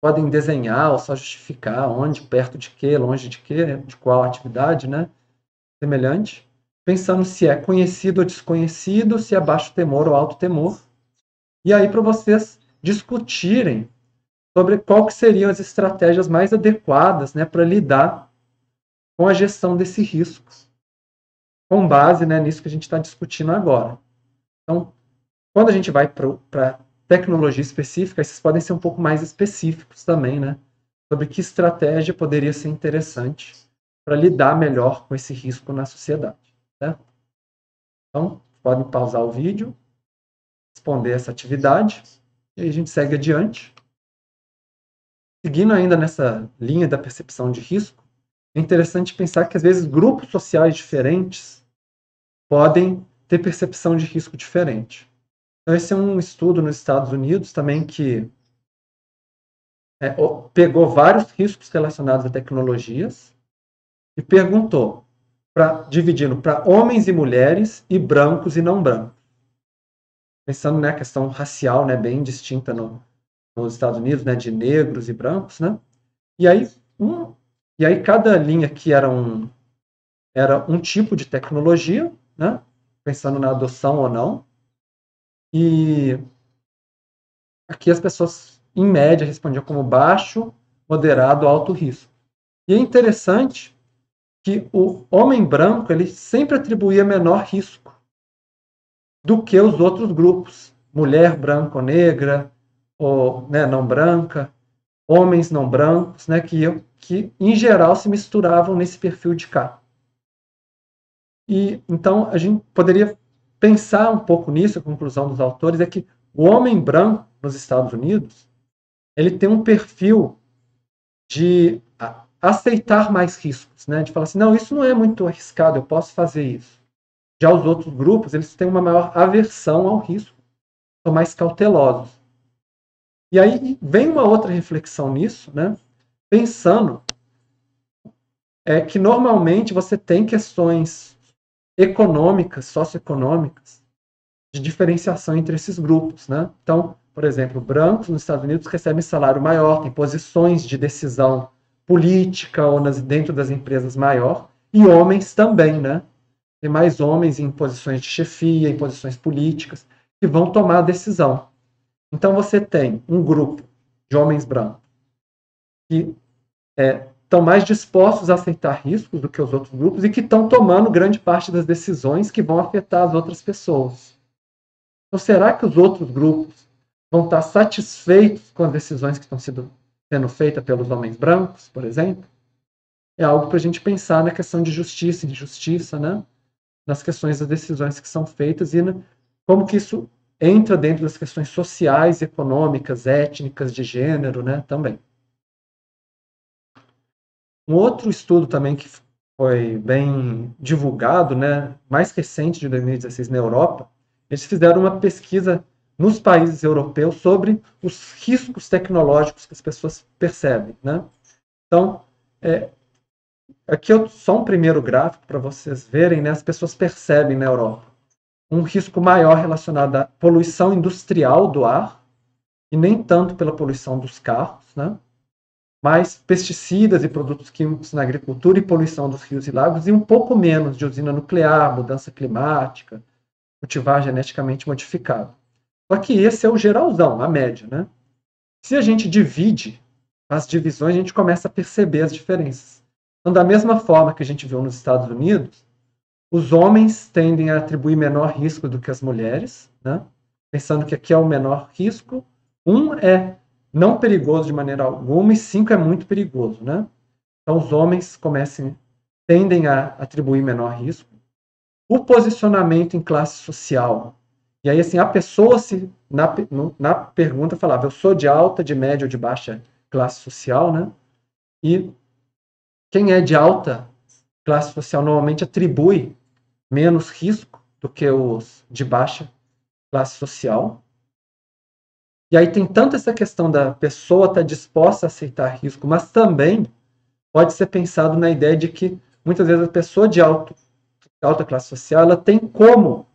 podem desenhar ou só justificar onde, perto de que, longe de que, de qual atividade, né? Semelhante. Pensando se é conhecido ou desconhecido, se é baixo temor ou alto temor. E aí para vocês discutirem sobre qual que seriam as estratégias mais adequadas né, para lidar com a gestão desse risco, com base né, nisso que a gente está discutindo agora. Então, quando a gente vai para tecnologia específica, esses podem ser um pouco mais específicos também, né? Sobre que estratégia poderia ser interessante para lidar melhor com esse risco na sociedade. Certo? Então, podem pausar o vídeo, responder essa atividade, e aí a gente segue adiante. Seguindo ainda nessa linha da percepção de risco, é interessante pensar que às vezes grupos sociais diferentes podem ter percepção de risco diferente. Então, esse é um estudo nos Estados Unidos também que é, pegou vários riscos relacionados a tecnologias e perguntou, pra, dividindo para homens e mulheres e brancos e não brancos. Pensando na né, questão racial, né, bem distinta no, nos Estados Unidos, né, de negros e brancos, né? E aí, um, e aí cada linha aqui era um, era um tipo de tecnologia, né? Pensando na adoção ou não. E aqui as pessoas, em média, respondiam como baixo, moderado, alto risco. E é interessante que o homem branco ele sempre atribuía menor risco do que os outros grupos, mulher branca ou negra, ou né, não branca, homens não brancos, né, que, que em geral se misturavam nesse perfil de cá. E então a gente poderia pensar um pouco nisso, a conclusão dos autores é que o homem branco nos Estados Unidos, ele tem um perfil de aceitar mais riscos, né? De falar assim, não, isso não é muito arriscado, eu posso fazer isso. Já os outros grupos, eles têm uma maior aversão ao risco, são mais cautelosos. E aí vem uma outra reflexão nisso, né? Pensando é que normalmente você tem questões econômicas, socioeconômicas, de diferenciação entre esses grupos. Né? Então, por exemplo, brancos nos Estados Unidos recebem salário maior, têm posições de decisão política ou nas, dentro das empresas maior, e homens também, né? Tem mais homens em posições de chefia, em posições políticas, que vão tomar a decisão. Então você tem um grupo de homens brancos que é, estão mais dispostos a aceitar riscos do que os outros grupos e que estão tomando grande parte das decisões que vão afetar as outras pessoas. Então, será que os outros grupos vão estar satisfeitos com as decisões que estão sendo, sendo feitas pelos homens brancos, por exemplo? É algo para a gente pensar na questão de justiça e injustiça, né? nas questões das decisões que são feitas e como que isso entra dentro das questões sociais, econômicas, étnicas, de gênero, né, também. Um outro estudo também que foi bem divulgado, né, mais recente de 2016 na Europa, eles fizeram uma pesquisa nos países europeus sobre os riscos tecnológicos que as pessoas percebem, né? Então, é, aqui é só um primeiro gráfico para vocês verem, né? As pessoas percebem na Europa um risco maior relacionado à poluição industrial do ar e nem tanto pela poluição dos carros, né? Mais pesticidas e produtos químicos na agricultura e poluição dos rios e lagos, e um pouco menos de usina nuclear, mudança climática, cultivar geneticamente modificado. Só que esse é o geralzão, a média. Né? Se a gente divide as divisões, a gente começa a perceber as diferenças. Então, da mesma forma que a gente viu nos Estados Unidos, os homens tendem a atribuir menor risco do que as mulheres, né? pensando que aqui é o menor risco. Um é não perigoso de maneira alguma, e cinco é muito perigoso, né? Então os homens comecem, tendem a atribuir menor risco. O posicionamento em classe social. E aí, assim, a pessoa se, na, na pergunta falava, eu sou de alta, de média ou de baixa classe social, né? E quem é de alta classe social normalmente atribui menos risco do que os de baixa classe social. E aí tem tanto essa questão da pessoa estar tá disposta a aceitar risco, mas também pode ser pensado na ideia de que muitas vezes a pessoa de alto, alta classe social ela tem como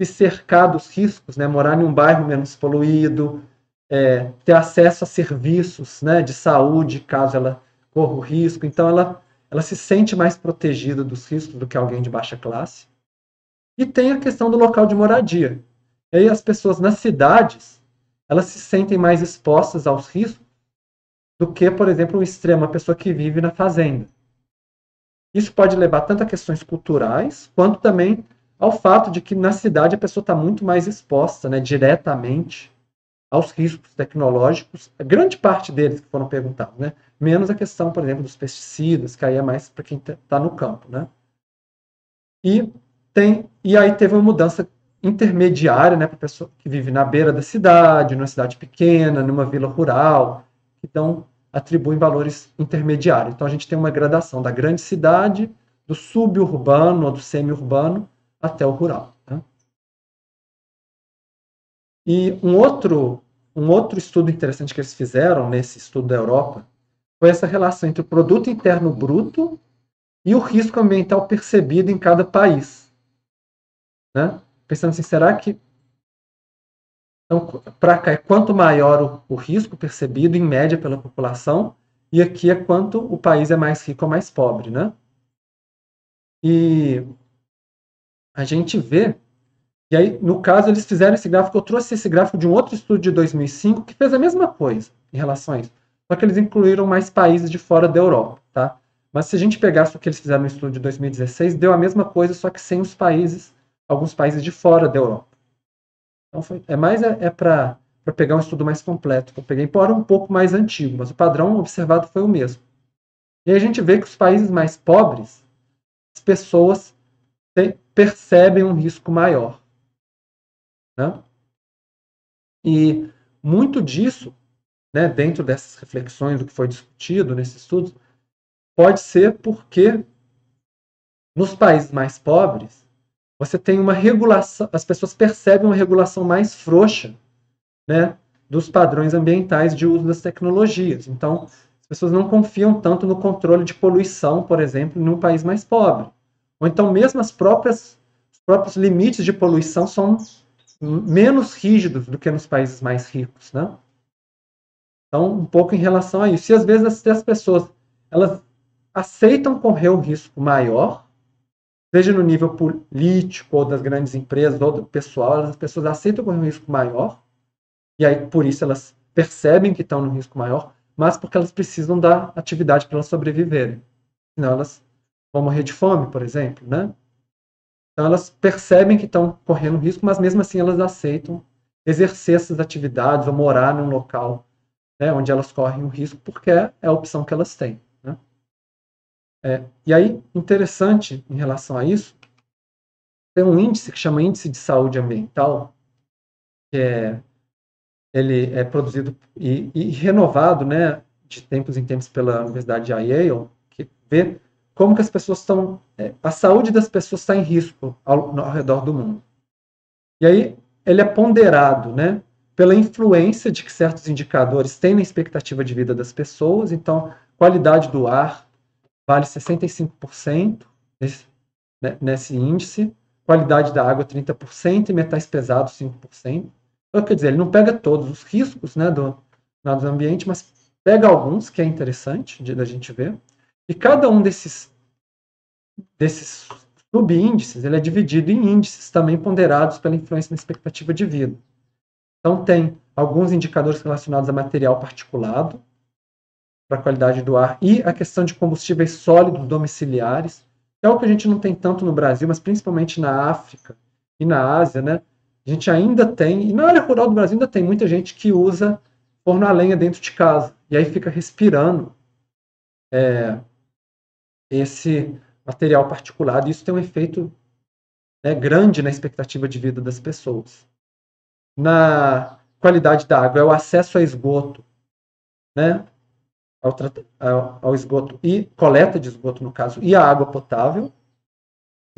se cercar dos riscos, né? morar em um bairro menos poluído, é, ter acesso a serviços né, de saúde, caso ela corra o risco. Então, ela, ela se sente mais protegida dos riscos do que alguém de baixa classe. E tem a questão do local de moradia. E aí, as pessoas nas cidades, elas se sentem mais expostas aos riscos do que, por exemplo, um extremo, uma pessoa que vive na fazenda. Isso pode levar tanto a questões culturais, quanto também ao fato de que na cidade a pessoa está muito mais exposta né, diretamente aos riscos tecnológicos, a grande parte deles que foram perguntados, né? menos a questão, por exemplo, dos pesticidas, que aí é mais para quem está tá no campo. Né? E, tem, e aí teve uma mudança intermediária né, para a pessoa que vive na beira da cidade, numa cidade pequena, numa vila rural, então atribuem valores intermediários. Então a gente tem uma gradação da grande cidade, do suburbano ou do semi-urbano até o rural. E um outro, um outro estudo interessante que eles fizeram nesse estudo da Europa foi essa relação entre o produto interno bruto e o risco ambiental percebido em cada país. Né? Pensando assim, será que então, para cá é quanto maior o, o, risco percebido em média pela população, e aqui é quanto o país é mais rico ou mais pobre, né? E a gente vê e aí, no caso, eles fizeram esse gráfico, eu trouxe esse gráfico de um outro estudo de 2005 que fez a mesma coisa em relação a isso. Só que eles incluíram mais países de fora da Europa, tá? Mas se a gente pegasse o que eles fizeram no estudo de 2016, deu a mesma coisa, só que sem os países, alguns países de fora da Europa. Então, foi, é mais é, é para pegar um estudo mais completo que eu peguei, embora um pouco mais antigo, mas o padrão observado foi o mesmo. E a gente vê que os países mais pobres, as pessoas percebem um risco maior. Né? E muito disso, né, dentro dessas reflexões do que foi discutido nesses estudos, pode ser porque nos países mais pobres você tem uma regulação, as pessoas percebem uma regulação mais frouxa, né, dos padrões ambientais de uso das tecnologias. Então, as pessoas não confiam tanto no controle de poluição, por exemplo, num país mais pobre. Ou então mesmo as próprias os próprios limites de poluição são menos rígidos do que nos países mais ricos, né? Então, um pouco em relação a isso. E às vezes as, as pessoas elas aceitam correr um risco maior, seja no nível político ou das grandes empresas ou do pessoal, as pessoas aceitam correr um risco maior, e aí por isso elas percebem que estão no risco maior, mas porque elas precisam da atividade para sobreviverem. Senão elas vão morrer de fome, por exemplo, né? Então elas percebem que estão correndo risco, mas mesmo assim elas aceitam exercer essas atividades ou morar num local né, onde elas correm um risco, porque é a opção que elas têm. É, e aí, interessante em relação a isso, tem um índice que chama Índice de Saúde Ambiental, que é, ele é produzido e, e renovado né, de tempos em tempos pela Universidade de Yale, que vê como que as pessoas estão, é, a saúde das pessoas está em risco ao, ao redor do mundo. E aí ele é ponderado, né, pela influência de que certos indicadores têm na expectativa de vida das pessoas. Então, qualidade do ar vale 65% nesse, né, nesse índice, qualidade da água 30% e metais pesados 5%. Então, quer dizer, ele não pega todos os riscos né, do, do ambiente, mas pega alguns, que é interessante da gente ver. E cada um desses, desses subíndices ele é dividido em índices também ponderados pela influência na expectativa de vida. Então, tem alguns indicadores relacionados a material particulado, para a qualidade do ar, e a questão de combustíveis sólidos domiciliares, que é o que a gente não tem tanto no Brasil, mas principalmente na África e na Ásia, né? A gente ainda tem, e na área rural do Brasil ainda tem muita gente que usa forno a lenha dentro de casa, e aí fica respirando é, esse material particulado. Isso tem um efeito né, grande na expectativa de vida das pessoas. Na qualidade da água, é o acesso a esgoto. Né? Ao, ao, esgoto e coleta de esgoto, no caso, e a água potável,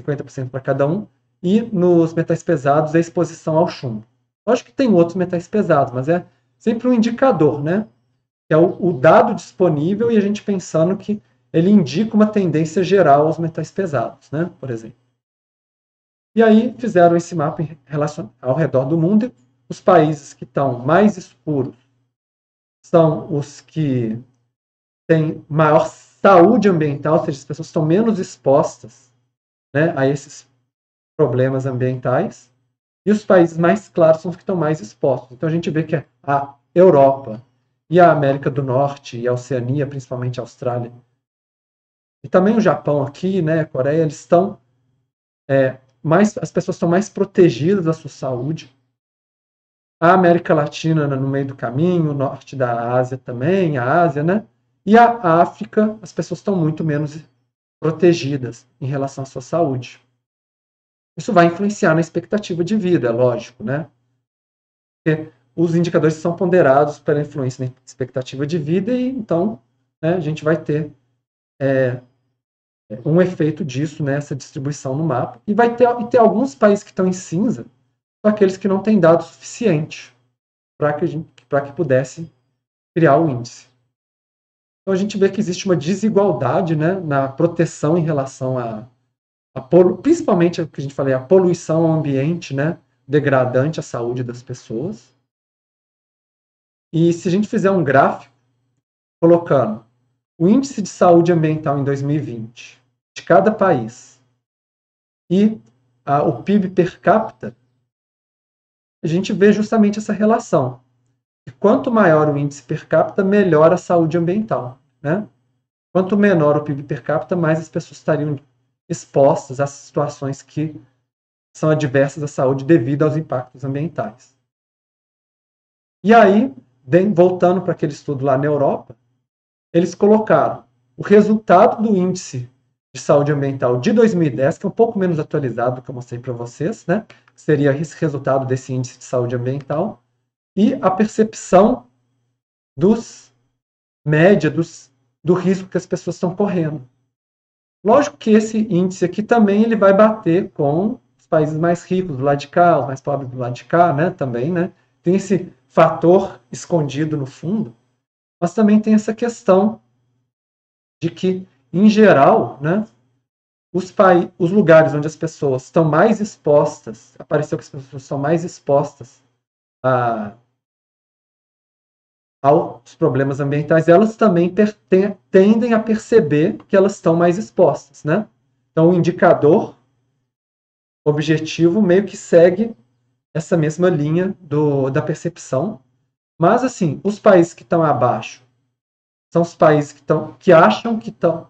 50% para cada um, e nos metais pesados a exposição ao chumbo. Lógico que tem outros metais pesados, mas é sempre um indicador, né? É o, o dado disponível e a gente pensando que ele indica uma tendência geral aos metais pesados, né? Por exemplo. E aí fizeram esse mapa em relação, ao redor do mundo. Os países que estão mais escuros são os que têm maior saúde ambiental, ou seja, as pessoas estão menos expostas né, a esses problemas ambientais. E os países mais claros são os que estão mais expostos. Então a gente vê que a Europa e a América do Norte e a Oceania, principalmente a Austrália, e também o Japão aqui, né, a Coreia, eles estão é, mais, as pessoas estão mais protegidas da sua saúde. A América Latina no meio do caminho, o norte da Ásia também, a Ásia, né? E a África, as pessoas estão muito menos protegidas em relação à sua saúde. Isso vai influenciar na expectativa de vida, é lógico, né? Porque os indicadores são ponderados pela influência na expectativa de vida e então né, a gente vai ter é, um efeito disso nessa né, distribuição no mapa. E vai ter, e alguns países que estão em cinza, aqueles que não têm dados suficientes para que, que pudesse criar o índice. Então a gente vê que existe uma desigualdade né, na proteção em relação a, a principalmente o que a gente falei, a poluição ao ambiente, né, degradante à saúde das pessoas. E se a gente fizer um gráfico colocando o índice de saúde ambiental em 2020 de cada país e a, o PIB per capita, a gente vê justamente essa relação. E quanto maior o índice per capita, melhor a saúde ambiental. Né? Quanto menor o PIB per capita, mais as pessoas estariam expostas às situações que são adversas à saúde devido aos impactos ambientais. E aí, voltando para aquele estudo lá na Europa, eles colocaram o resultado do índice de saúde ambiental de 2010, que é um pouco menos atualizado do que eu mostrei para vocês, né? Seria esse resultado desse índice de saúde ambiental e a percepção dos média dos, do risco que as pessoas estão correndo. Lógico que esse índice aqui também ele vai bater com os países mais ricos do lado de cá, os mais pobres do lado de cá, né? Também, né? Tem esse fator escondido no fundo, mas também tem essa questão de que em geral, né, os, os lugares onde as pessoas estão mais expostas, apareceu que as pessoas são mais expostas a, aos problemas ambientais, elas também tendem a perceber que elas estão mais expostas, né? Então, o indicador objetivo meio que segue essa mesma linha do, da percepção. Mas, assim, os países que estão abaixo são os países que, tão, que acham que estão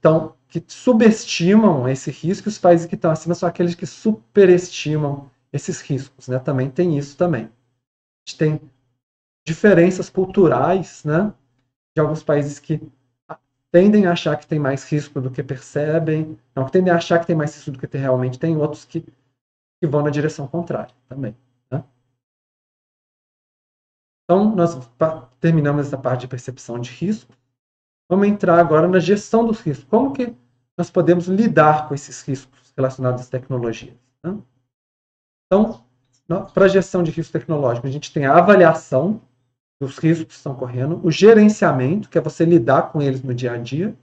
então, que subestimam esse risco, e os países que estão acima são aqueles que superestimam esses riscos, né? Também tem isso também. A gente tem diferenças culturais, né? De alguns países que tendem a achar que tem mais risco do que percebem, não, que tendem a achar que tem mais risco do que realmente tem, outros que, que vão na direção contrária também. Né? Então, nós terminamos essa parte de percepção de risco. Vamos entrar agora na gestão dos riscos. Como que nós podemos lidar com esses riscos relacionados às tecnologias? Né? Então, para a gestão de risco tecnológico, a gente tem a avaliação dos riscos que estão correndo, o gerenciamento, que é você lidar com eles no dia a dia,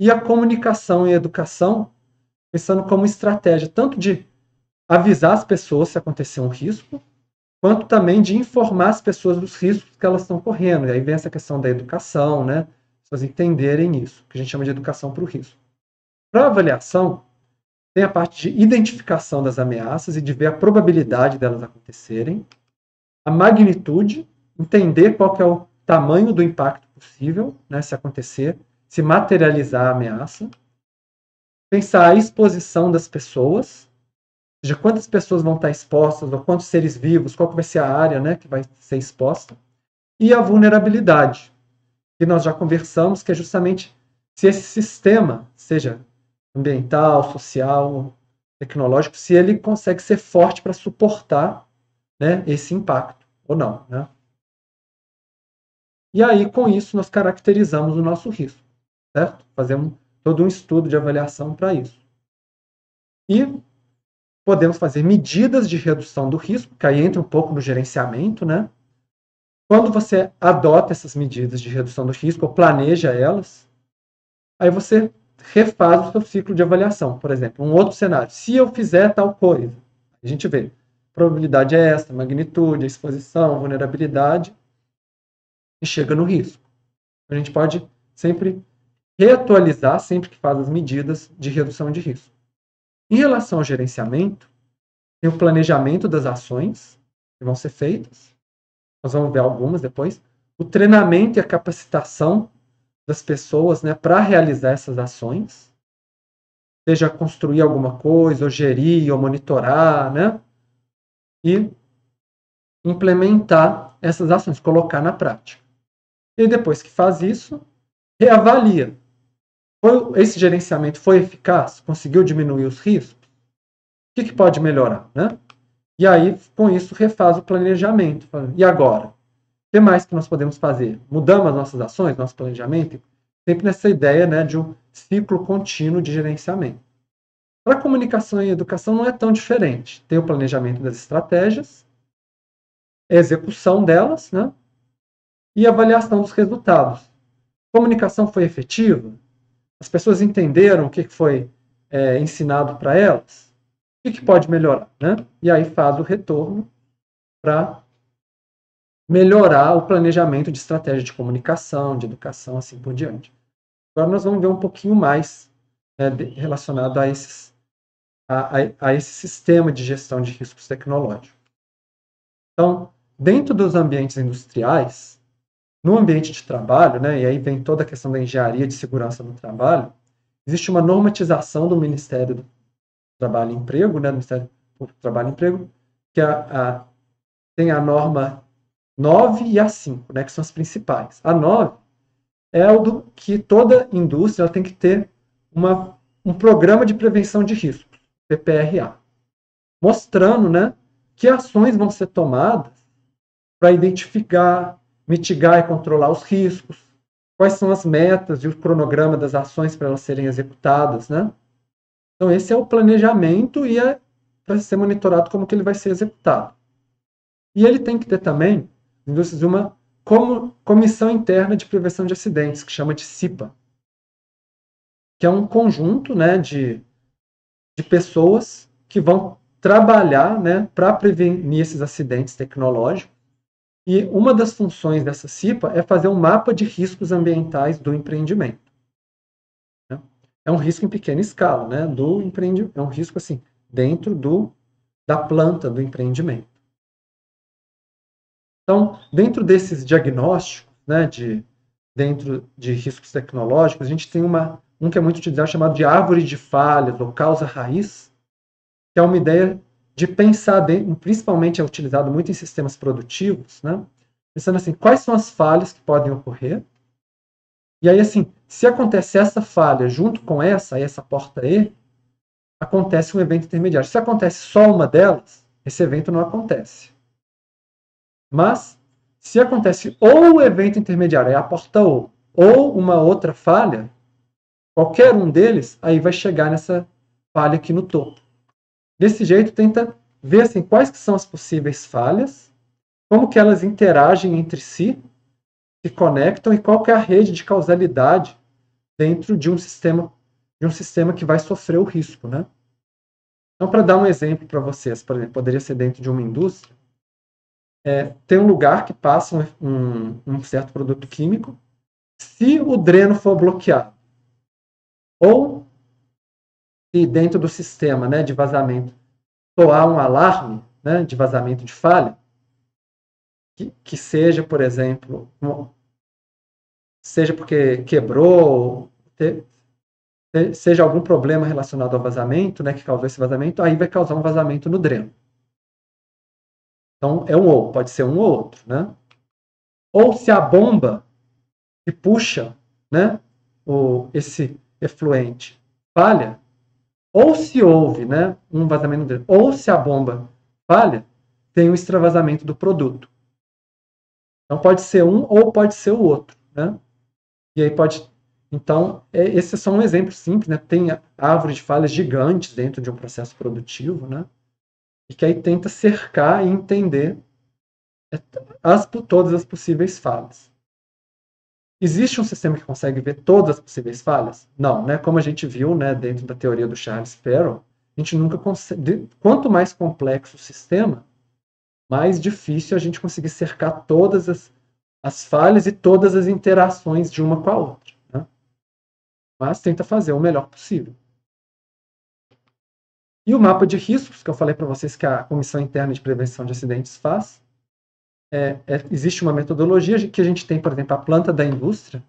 e a comunicação e a educação, pensando como estratégia tanto de avisar as pessoas se acontecer um risco, quanto também de informar as pessoas dos riscos que elas estão correndo. E aí vem essa questão da educação, né? pessoas entenderem isso, que a gente chama de educação para o risco. Para avaliação, tem a parte de identificação das ameaças e de ver a probabilidade delas acontecerem, a magnitude, entender qual é o tamanho do impacto possível, né, se acontecer, se materializar a ameaça, pensar a exposição das pessoas, ou seja, quantas pessoas vão estar expostas, ou quantos seres vivos, qual vai ser a área né, que vai ser exposta, e a vulnerabilidade, que nós já conversamos, que é justamente se esse sistema, seja ambiental, social, tecnológico, se ele consegue ser forte para suportar né, esse impacto ou não. Né? E aí, com isso, nós caracterizamos o nosso risco, certo? Fazemos todo um estudo de avaliação para isso. E podemos fazer medidas de redução do risco, que aí entra um pouco no gerenciamento, né? Quando você adota essas medidas de redução do risco, ou planeja elas, aí você refaz o seu ciclo de avaliação. Por exemplo, um outro cenário. Se eu fizer tal coisa, a gente vê probabilidade é esta, magnitude, exposição, vulnerabilidade, e chega no risco. A gente pode sempre reatualizar sempre que faz as medidas de redução de risco. Em relação ao gerenciamento, tem o planejamento das ações que vão ser feitas. Nós vamos ver algumas depois. O treinamento e a capacitação das pessoas né, para realizar essas ações. Seja construir alguma coisa, ou gerir, ou monitorar, né? E implementar essas ações, colocar na prática. E depois que faz isso, reavalia foi, esse gerenciamento foi eficaz? Conseguiu diminuir os riscos? O que, que pode melhorar? Né? E aí, com isso, refaz o planejamento. E agora? O que mais que nós podemos fazer? Mudamos as nossas ações, nosso planejamento? Sempre nessa ideia né, de um ciclo contínuo de gerenciamento. Para comunicação e educação não é tão diferente. Tem o planejamento das estratégias, a execução delas, né? E avaliação dos resultados. Comunicação foi efetiva? As pessoas entenderam o que foi é, ensinado para elas? O que, pode melhorar? Né? E aí faz o retorno para melhorar o planejamento de estratégia de comunicação, de educação, assim por diante. Agora nós vamos ver um pouquinho mais né, relacionado a, esses, a, a, a esse sistema de gestão de riscos tecnológicos. Então, dentro dos ambientes industriais, no ambiente de trabalho, né, e aí vem toda a questão da engenharia de segurança no trabalho, existe uma normatização do Ministério do Trabalho e Emprego, né, do Ministério do Trabalho e Emprego, que a, a, tem a norma 9 e a 5, né, que são as principais. A 9 é o do que toda indústria tem que ter uma, um programa de prevenção de riscos, PPRA, mostrando né, que ações vão ser tomadas para identificar, mitigar e controlar os riscos, quais são as metas e o cronograma das ações para elas serem executadas, né? Então esse é o planejamento e é para ser monitorado como que ele vai ser executado. E ele tem que ter também, indústrias, uma como comissão interna de prevenção de acidentes, que chama de CIPA, que é um conjunto, né, de, de pessoas que vão trabalhar, né, para prevenir esses acidentes tecnológicos e uma das funções dessa CIPA é fazer um mapa de riscos ambientais do empreendimento. Né? É um risco em pequena escala, né? Do empreendimento, é um risco assim dentro do da planta do empreendimento. Então, dentro desses diagnósticos, né, de dentro de riscos tecnológicos, a gente tem uma um que é muito utilizado chamado de árvore de falhas ou causa raiz, que é uma ideia de pensar, dentro, principalmente é utilizado muito em sistemas produtivos, né? pensando assim, quais são as falhas que podem ocorrer, e aí assim, se acontece essa falha junto com essa, essa porta E, acontece um evento intermediário. Se acontece só uma delas, esse evento não acontece. Mas, se acontece ou o evento intermediário, é a porta O, ou uma outra falha, qualquer um deles, aí vai chegar nessa falha aqui no topo. Desse jeito, tenta ver assim, quais que são as possíveis falhas, como que elas interagem entre si, se conectam e qual que é a rede de causalidade dentro de um sistema de um sistema que vai sofrer o risco, né? Então, para dar um exemplo para vocês, por exemplo, poderia ser dentro de uma indústria, é, tem um lugar que passa um, um, um certo produto químico, se o dreno for bloqueado, ou dentro do sistema né, de vazamento soar um alarme né, de vazamento de falha, que, que seja, por exemplo, um, seja porque quebrou, te, seja algum problema relacionado ao vazamento, né, que causou esse vazamento, aí vai causar um vazamento no dreno. Então, é um ou, pode ser um ou outro, né? Ou se a bomba que puxa, né, o, esse efluente falha, ou se houve né, um vazamento ou se a bomba falha, tem o um extravasamento do produto. Então pode ser um ou pode ser o outro, né? E aí pode então, é, esses são um exemplo simples, né? Tem árvores de falhas gigantes dentro de um processo produtivo, né? E que aí tenta cercar e entender é, as, todas as possíveis falhas. Existe um sistema que consegue ver todas as possíveis falhas? Não, né? Como a gente viu, né, dentro da teoria do Charles Sparrow, a gente nunca consegue. Quanto mais complexo o sistema, mais difícil a gente conseguir cercar todas as, as falhas e todas as interações de uma com a outra mas tenta fazer o melhor possível. E o mapa de riscos, que eu falei para vocês que a Comissão Interna de Prevenção de Acidentes faz, é, é, existe uma metodologia que a gente tem, por exemplo, a planta da indústria,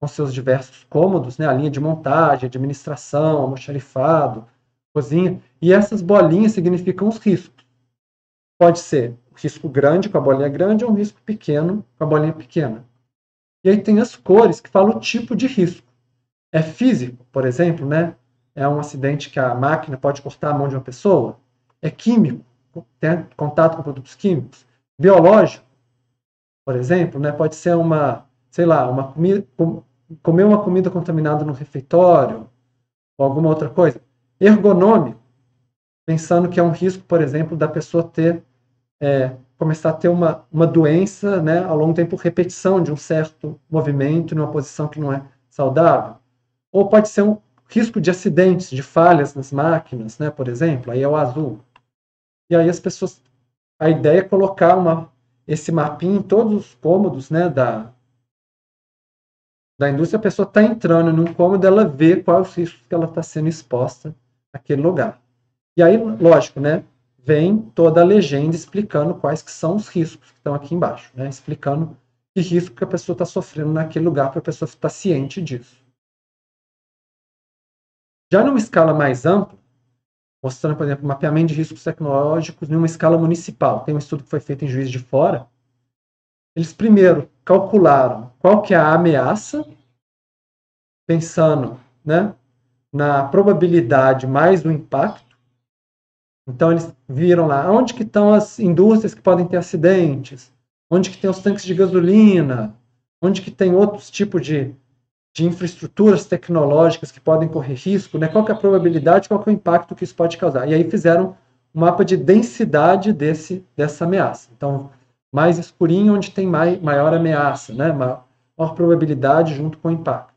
com seus diversos cômodos, né, a linha de montagem, administração, almoxarifado, cozinha, e essas bolinhas significam os riscos. Pode ser um risco grande com a bolinha grande ou um risco pequeno com a bolinha pequena. E aí tem as cores que falam o tipo de risco é físico, por exemplo, né? É um acidente que a máquina pode cortar a mão de uma pessoa. É químico, tem contato com produtos químicos. Biológico, por exemplo, né? Pode ser uma, sei lá, uma comida, comer uma comida contaminada no refeitório ou alguma outra coisa. Ergonômico, pensando que é um risco, por exemplo, da pessoa ter é, começar a ter uma, uma doença, né, ao longo do tempo, repetição de um certo movimento numa posição que não é saudável. Ou pode ser um risco de acidentes, de falhas nas máquinas, né, por exemplo, aí é o azul. E aí as pessoas, a ideia é colocar uma, esse mapinha em todos os cômodos né, da, da indústria, a pessoa está entrando num cômodo, ela vê quais os riscos que ela está sendo exposta naquele lugar. E aí, lógico, né, vem toda a legenda explicando quais que são os riscos que estão aqui embaixo, né, explicando que risco que a pessoa está sofrendo naquele lugar para a pessoa estar ciente disso. Já numa escala mais ampla, mostrando, por exemplo, mapeamento de riscos tecnológicos em uma escala municipal, tem um estudo que foi feito em Juiz de Fora, eles primeiro calcularam qual que é a ameaça, pensando né, na probabilidade mais do impacto. Então eles viram lá onde que estão as indústrias que podem ter acidentes, onde que tem os tanques de gasolina, onde que tem outros tipos de de infraestruturas tecnológicas que podem correr risco, né? qual é a probabilidade, qual é o impacto que isso pode causar. E aí fizeram um mapa de densidade desse, dessa ameaça. Então, mais escurinho onde tem mai, maior ameaça, né? maior, probabilidade junto com o impacto.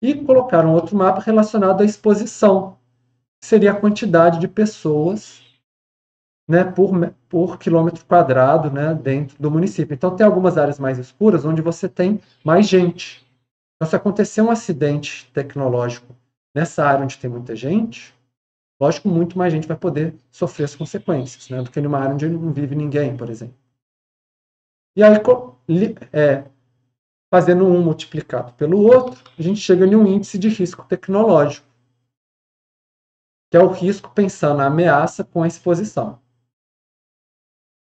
E colocaram outro mapa relacionado à exposição, que seria a quantidade de pessoas né, por, por quilômetro quadrado né, dentro do município. Então, tem algumas áreas mais escuras onde você tem mais gente. Então, se acontecer um acidente tecnológico nessa área onde tem muita gente, lógico, muito mais gente vai poder sofrer as consequências, né, do que numa área onde não vive ninguém, por exemplo. E aí, é, fazendo um multiplicado pelo outro, a gente chega em um índice de risco tecnológico, que é o risco pensando na ameaça com a exposição. O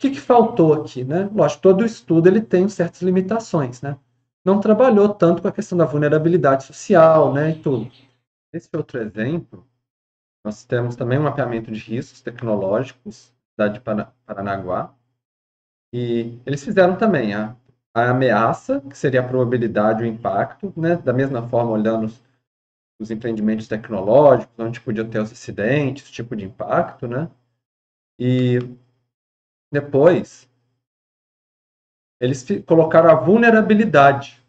que, que faltou aqui? Né? Lógico, todo estudo ele tem certas limitações, né? Não trabalhou tanto com a questão da vulnerabilidade social, né, e tudo. Esse outro exemplo, nós temos também um mapeamento de riscos tecnológicos da de Paranaguá, e eles fizeram também a, a ameaça, que seria a probabilidade, o impacto, né, da mesma forma olhando os, os empreendimentos tecnológicos, onde podia ter os acidentes, tipo de impacto, né, e depois eles colocaram a vulnerabilidade,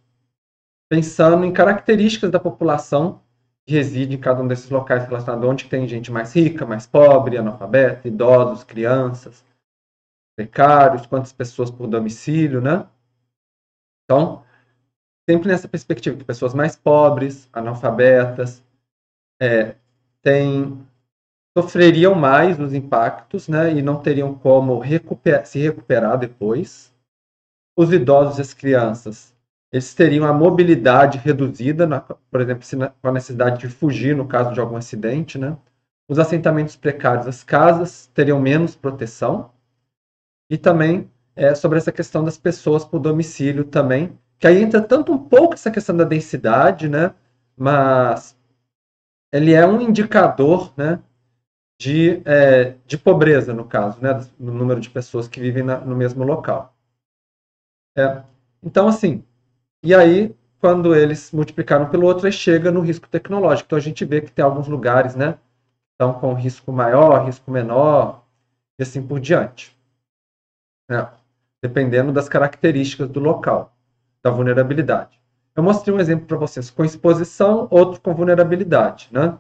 pensando em características da população que reside em cada um desses locais relacionados onde tem gente mais rica, mais pobre, analfabeta, idosos, crianças, precários, quantas pessoas por domicílio, né? Então, sempre nessa perspectiva que pessoas mais pobres, analfabetas, é, sofreriam mais os impactos, né? E não teriam como se recuperar depois os idosos e as crianças, eles teriam a mobilidade reduzida, na, por exemplo, se na, com a necessidade de fugir no caso de algum acidente, né? Os assentamentos precários, as casas teriam menos proteção. E também é, sobre essa questão das pessoas por domicílio também, que aí entra tanto um pouco essa questão da densidade, né? Mas ele é um indicador, né? De, é, de pobreza, no caso, né? No número de pessoas que vivem na, no mesmo local. É, então, assim, e aí, quando eles multiplicaram pelo outro, aí chega no risco tecnológico. Então, a gente vê que tem alguns lugares, né? Estão com risco maior, risco menor, e assim por diante. Né? Dependendo das características do local, da vulnerabilidade. Eu mostrei um exemplo para vocês com exposição, outro com vulnerabilidade, né?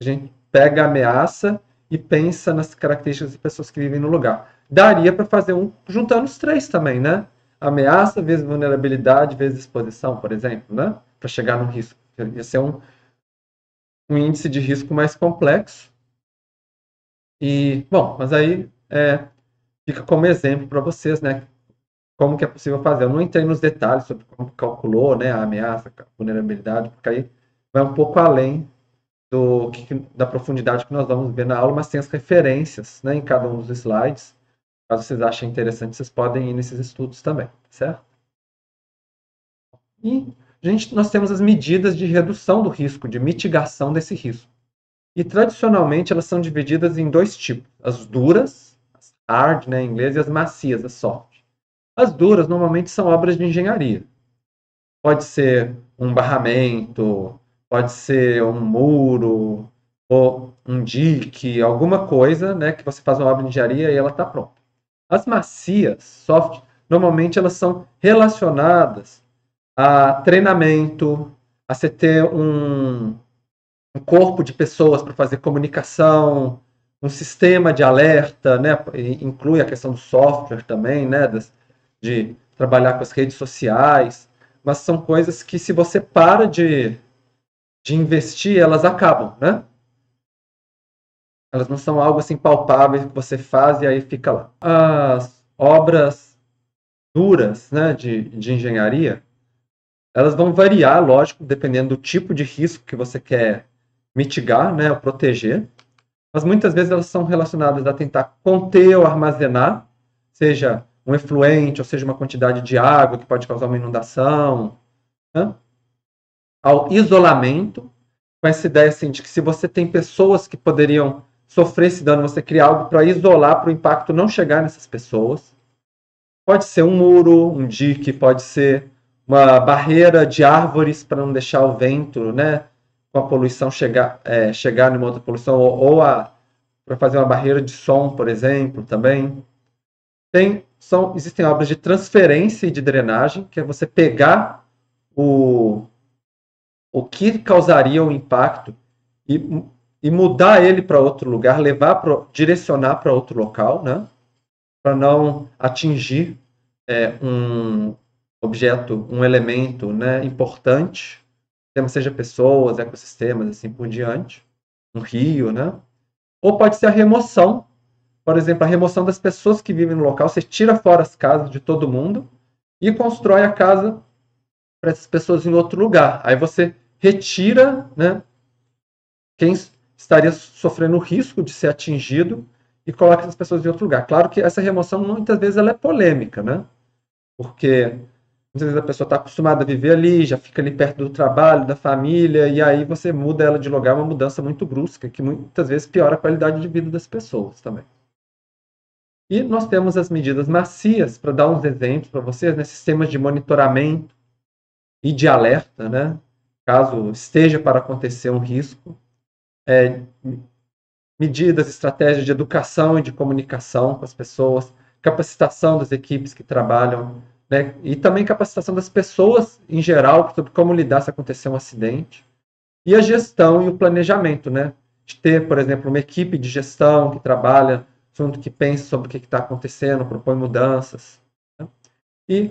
A gente pega a ameaça e pensa nas características das pessoas que vivem no lugar. Daria para fazer um juntando os três também, né? Ameaça vezes vulnerabilidade vezes exposição, por exemplo, né? Para chegar no risco. Ia ser um, um índice de risco mais complexo. E, bom, mas aí é, fica como exemplo para vocês, né? Como que é possível fazer. Eu não entrei nos detalhes sobre como calculou né, a ameaça, a vulnerabilidade, porque aí vai um pouco além do, da profundidade que nós vamos ver na aula, mas tem as referências né, em cada um dos slides. Caso vocês achem interessante, vocês podem ir nesses estudos também, certo? E gente, nós temos as medidas de redução do risco, de mitigação desse risco. E tradicionalmente elas são divididas em dois tipos: as duras, as hard né, em inglês, e as macias, as soft. As duras normalmente são obras de engenharia. Pode ser um barramento, pode ser um muro, ou um dique, alguma coisa, né, que você faz uma obra de engenharia e ela está pronta. As macias, soft, normalmente elas são relacionadas a treinamento, a você ter um, um corpo de pessoas para fazer comunicação, um sistema de alerta, né, inclui a questão do software também, né, de trabalhar com as redes sociais, mas são coisas que se você para de, de investir, elas acabam, né? Elas não são algo assim palpável que você faz e aí fica lá. As obras duras né, de, de engenharia, elas vão variar, lógico, dependendo do tipo de risco que você quer mitigar, né, ou proteger. Mas muitas vezes elas são relacionadas a tentar conter ou armazenar, seja um efluente, ou seja, uma quantidade de água que pode causar uma inundação, né? ao isolamento, com essa ideia assim, de que se você tem pessoas que poderiam sofrer esse dano, você cria algo para isolar, para o impacto não chegar nessas pessoas. Pode ser um muro, um dique, pode ser uma barreira de árvores para não deixar o vento, né, com a poluição chegar, é, chegar numa outra poluição, ou, ou para fazer uma barreira de som, por exemplo, também. Tem, são, existem obras de transferência e de drenagem, que é você pegar o, o que causaria o impacto e e mudar ele para outro lugar, levar para direcionar para outro local, né? Para não atingir é, um objeto, um elemento, né, importante, seja pessoas, ecossistemas, assim por diante, um rio, né? Ou pode ser a remoção, por exemplo, a remoção das pessoas que vivem no local. Você tira fora as casas de todo mundo e constrói a casa para essas pessoas em outro lugar. Aí você retira, né? Quem estaria sofrendo o risco de ser atingido e coloca essas pessoas em outro lugar. Claro que essa remoção muitas vezes ela é polêmica, né? Porque muitas vezes a pessoa está acostumada a viver ali, já fica ali perto do trabalho, da família, e aí você muda ela de lugar, uma mudança muito brusca, que muitas vezes piora a qualidade de vida das pessoas também. E nós temos as medidas macias, para dar uns exemplos para vocês, né? sistemas de monitoramento e de alerta, né? caso esteja para acontecer um risco é, medidas, estratégias de educação e de comunicação com as pessoas, capacitação das equipes que trabalham, né, e também capacitação das pessoas em geral sobre como lidar se acontecer um acidente, e a gestão e o planejamento, né, de ter, por exemplo, uma equipe de gestão que trabalha junto, que pensa sobre o que está acontecendo, propõe mudanças. Né? E,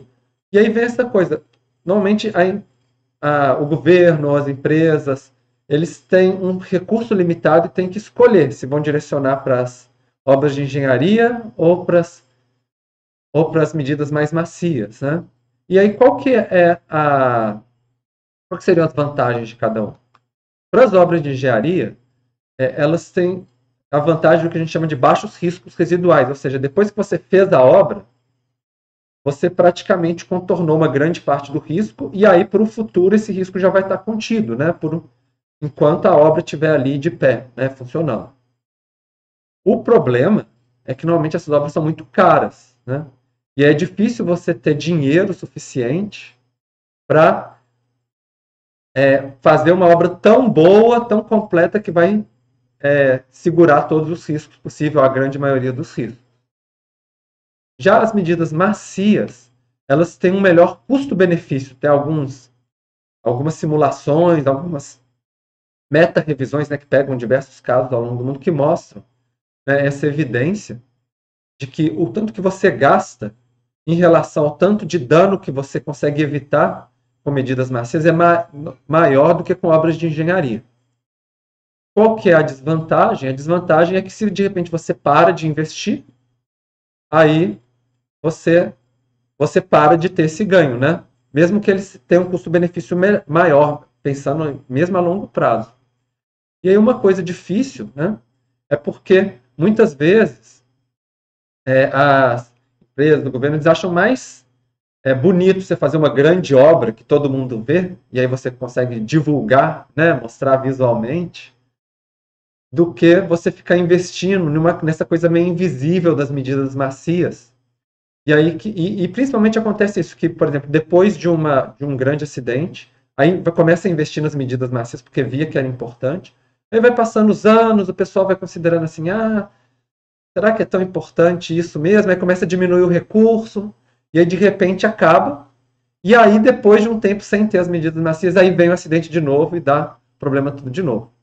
e aí vem essa coisa, normalmente a, a, o governo, as empresas, eles têm um recurso limitado e têm que escolher se vão direcionar para as obras de engenharia ou para as ou para as medidas mais macias, né? E aí qual que é a qual que seriam as vantagens de cada um? Para as obras de engenharia, é, elas têm a vantagem do que a gente chama de baixos riscos residuais, ou seja, depois que você fez a obra, você praticamente contornou uma grande parte do risco e aí para o futuro esse risco já vai estar contido, né? Por enquanto a obra estiver ali de pé, né, funcionando. O problema é que normalmente essas obras são muito caras, né? E é difícil você ter dinheiro suficiente para é, fazer uma obra tão boa, tão completa, que vai é, segurar todos os riscos possíveis, a grande maioria dos riscos. Já as medidas macias, elas têm um melhor custo-benefício. Tem alguns, algumas simulações, algumas meta-revisões né, que pegam diversos casos ao longo do mundo que mostram né, essa evidência de que o tanto que você gasta em relação ao tanto de dano que você consegue evitar com medidas macias é ma maior do que com obras de engenharia. Qual que é a desvantagem? A desvantagem é que se de repente você para de investir, aí você você para de ter esse ganho, né? Mesmo que ele tenha um custo-benefício maior, pensando mesmo a longo prazo. E aí uma coisa difícil, né? É porque muitas vezes é, as empresas do governo eles acham mais é, bonito você fazer uma grande obra que todo mundo vê e aí você consegue divulgar, né? Mostrar visualmente do que você ficar investindo numa, nessa coisa meio invisível das medidas macias. E aí que, e, e, principalmente acontece isso que, por exemplo, depois de uma de um grande acidente, aí começa a investir nas medidas macias porque via que era importante. Aí vai passando os anos, o pessoal vai considerando assim, ah, será que é tão importante isso mesmo? Aí começa a diminuir o recurso, e aí de repente acaba. E aí depois de um tempo sem ter as medidas macias, aí vem o acidente de novo e dá problema tudo de novo.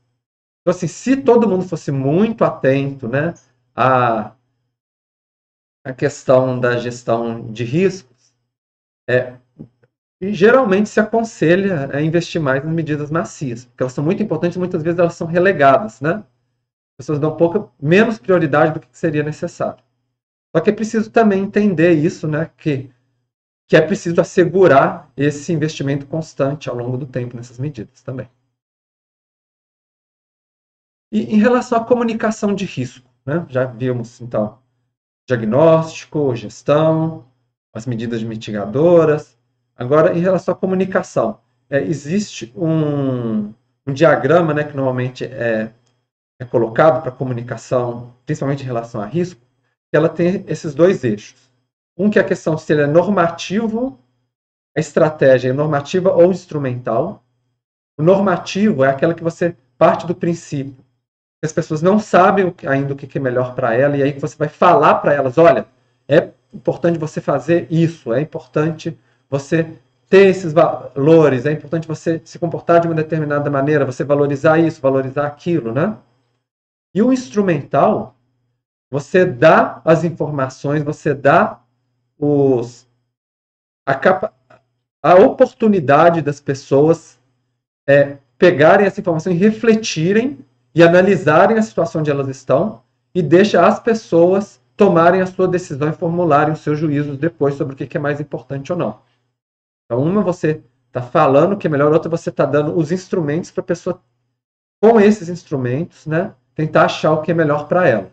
Então, assim, se todo mundo fosse muito atento né, à, à questão da gestão de riscos, é, geralmente se aconselha a investir mais em medidas macias, porque elas são muito importantes e muitas vezes elas são relegadas, né? As pessoas dão pouca, menos prioridade do que seria necessário. Só que é preciso também entender isso, né? Que, que é preciso assegurar esse investimento constante ao longo do tempo nessas medidas também. E em relação à comunicação de risco, né? já vimos, então, diagnóstico, gestão, as medidas mitigadoras. Agora, em relação à comunicação, é, existe um, um, diagrama né, que normalmente é, é colocado para comunicação, principalmente em relação a risco, que ela tem esses dois eixos. Um que é a questão se ele é normativo, a estratégia é normativa ou instrumental. O normativo é aquela que você parte do princípio as pessoas não sabem ainda o que é melhor para ela, e aí você vai falar para elas: olha, é importante você fazer isso, é importante você ter esses valores, é importante você se comportar de uma determinada maneira, você valorizar isso, valorizar aquilo, né? E o instrumental, você dá as informações, você dá os, a, capa, a oportunidade das pessoas é, pegarem essa informação e refletirem e analisarem a situação onde elas estão e deixa as pessoas tomarem a sua decisão e formularem os seus juízos depois sobre o que é mais importante ou não. Então, uma você está falando que é melhor, outra você está dando os instrumentos para a pessoa, com esses instrumentos, né, tentar achar o que é melhor para ela.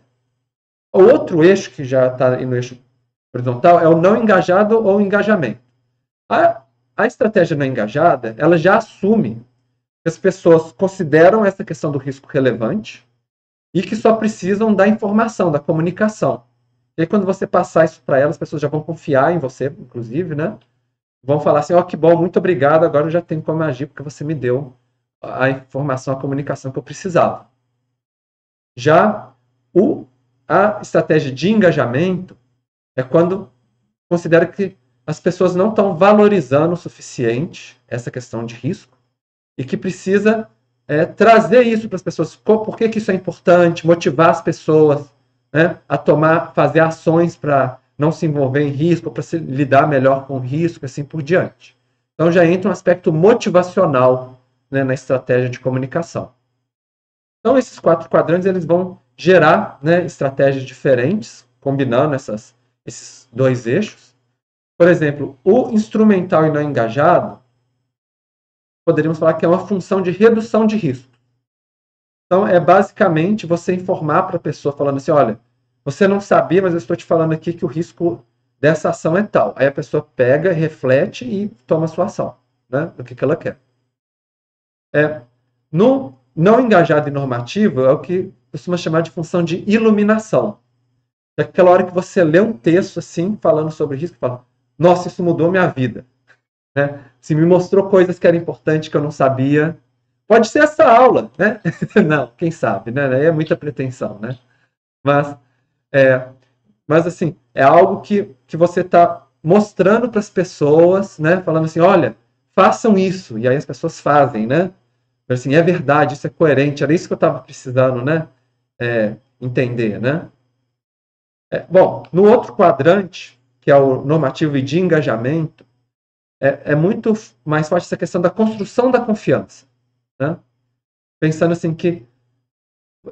O outro eixo que já está no eixo horizontal é o não engajado ou engajamento. A, a estratégia não engajada, ela já assume as pessoas consideram essa questão do risco relevante e que só precisam da informação, da comunicação. E aí, quando você passar isso para elas, as pessoas já vão confiar em você, inclusive, né? Vão falar assim: ó, oh, que bom, muito obrigado, agora eu já tenho como agir, porque você me deu a informação, a comunicação que eu precisava. Já o, a estratégia de engajamento é quando considera que as pessoas não estão valorizando o suficiente essa questão de risco e que precisa é, trazer isso para as pessoas. Por que, que isso é importante? Motivar as pessoas né, a tomar, fazer ações para não se envolver em risco, para se lidar melhor com risco, assim por diante. Então já entra um aspecto motivacional né, na estratégia de comunicação. Então esses quatro quadrantes eles vão gerar né, estratégias diferentes, combinando essas, esses dois eixos. Por exemplo, o instrumental e não engajado, poderíamos falar que é uma função de redução de risco. Então, é basicamente você informar para a pessoa, falando assim: olha, você não sabia, mas eu estou te falando aqui que o risco dessa ação é tal. Aí a pessoa pega, reflete e toma a sua ação, né, do que, que ela quer. É, no não engajado e normativo é o que costuma chamar de função de iluminação. É aquela hora que você lê um texto assim, falando sobre risco, e fala, nossa, isso mudou minha vida. Né? Se me mostrou coisas que eram importantes que eu não sabia. Pode ser essa aula, né? não, quem sabe, né? É muita pretensão, né? Mas, é, mas assim, é algo que, que você está mostrando para as pessoas, né? Falando assim, olha, façam isso. E aí as pessoas fazem, né? Assim, é verdade, isso é coerente, era isso que eu estava precisando, né? É, entender, né? É, bom, no outro quadrante, que é o normativo e de engajamento, é, é muito mais forte essa questão da construção da confiança. Né? Pensando assim que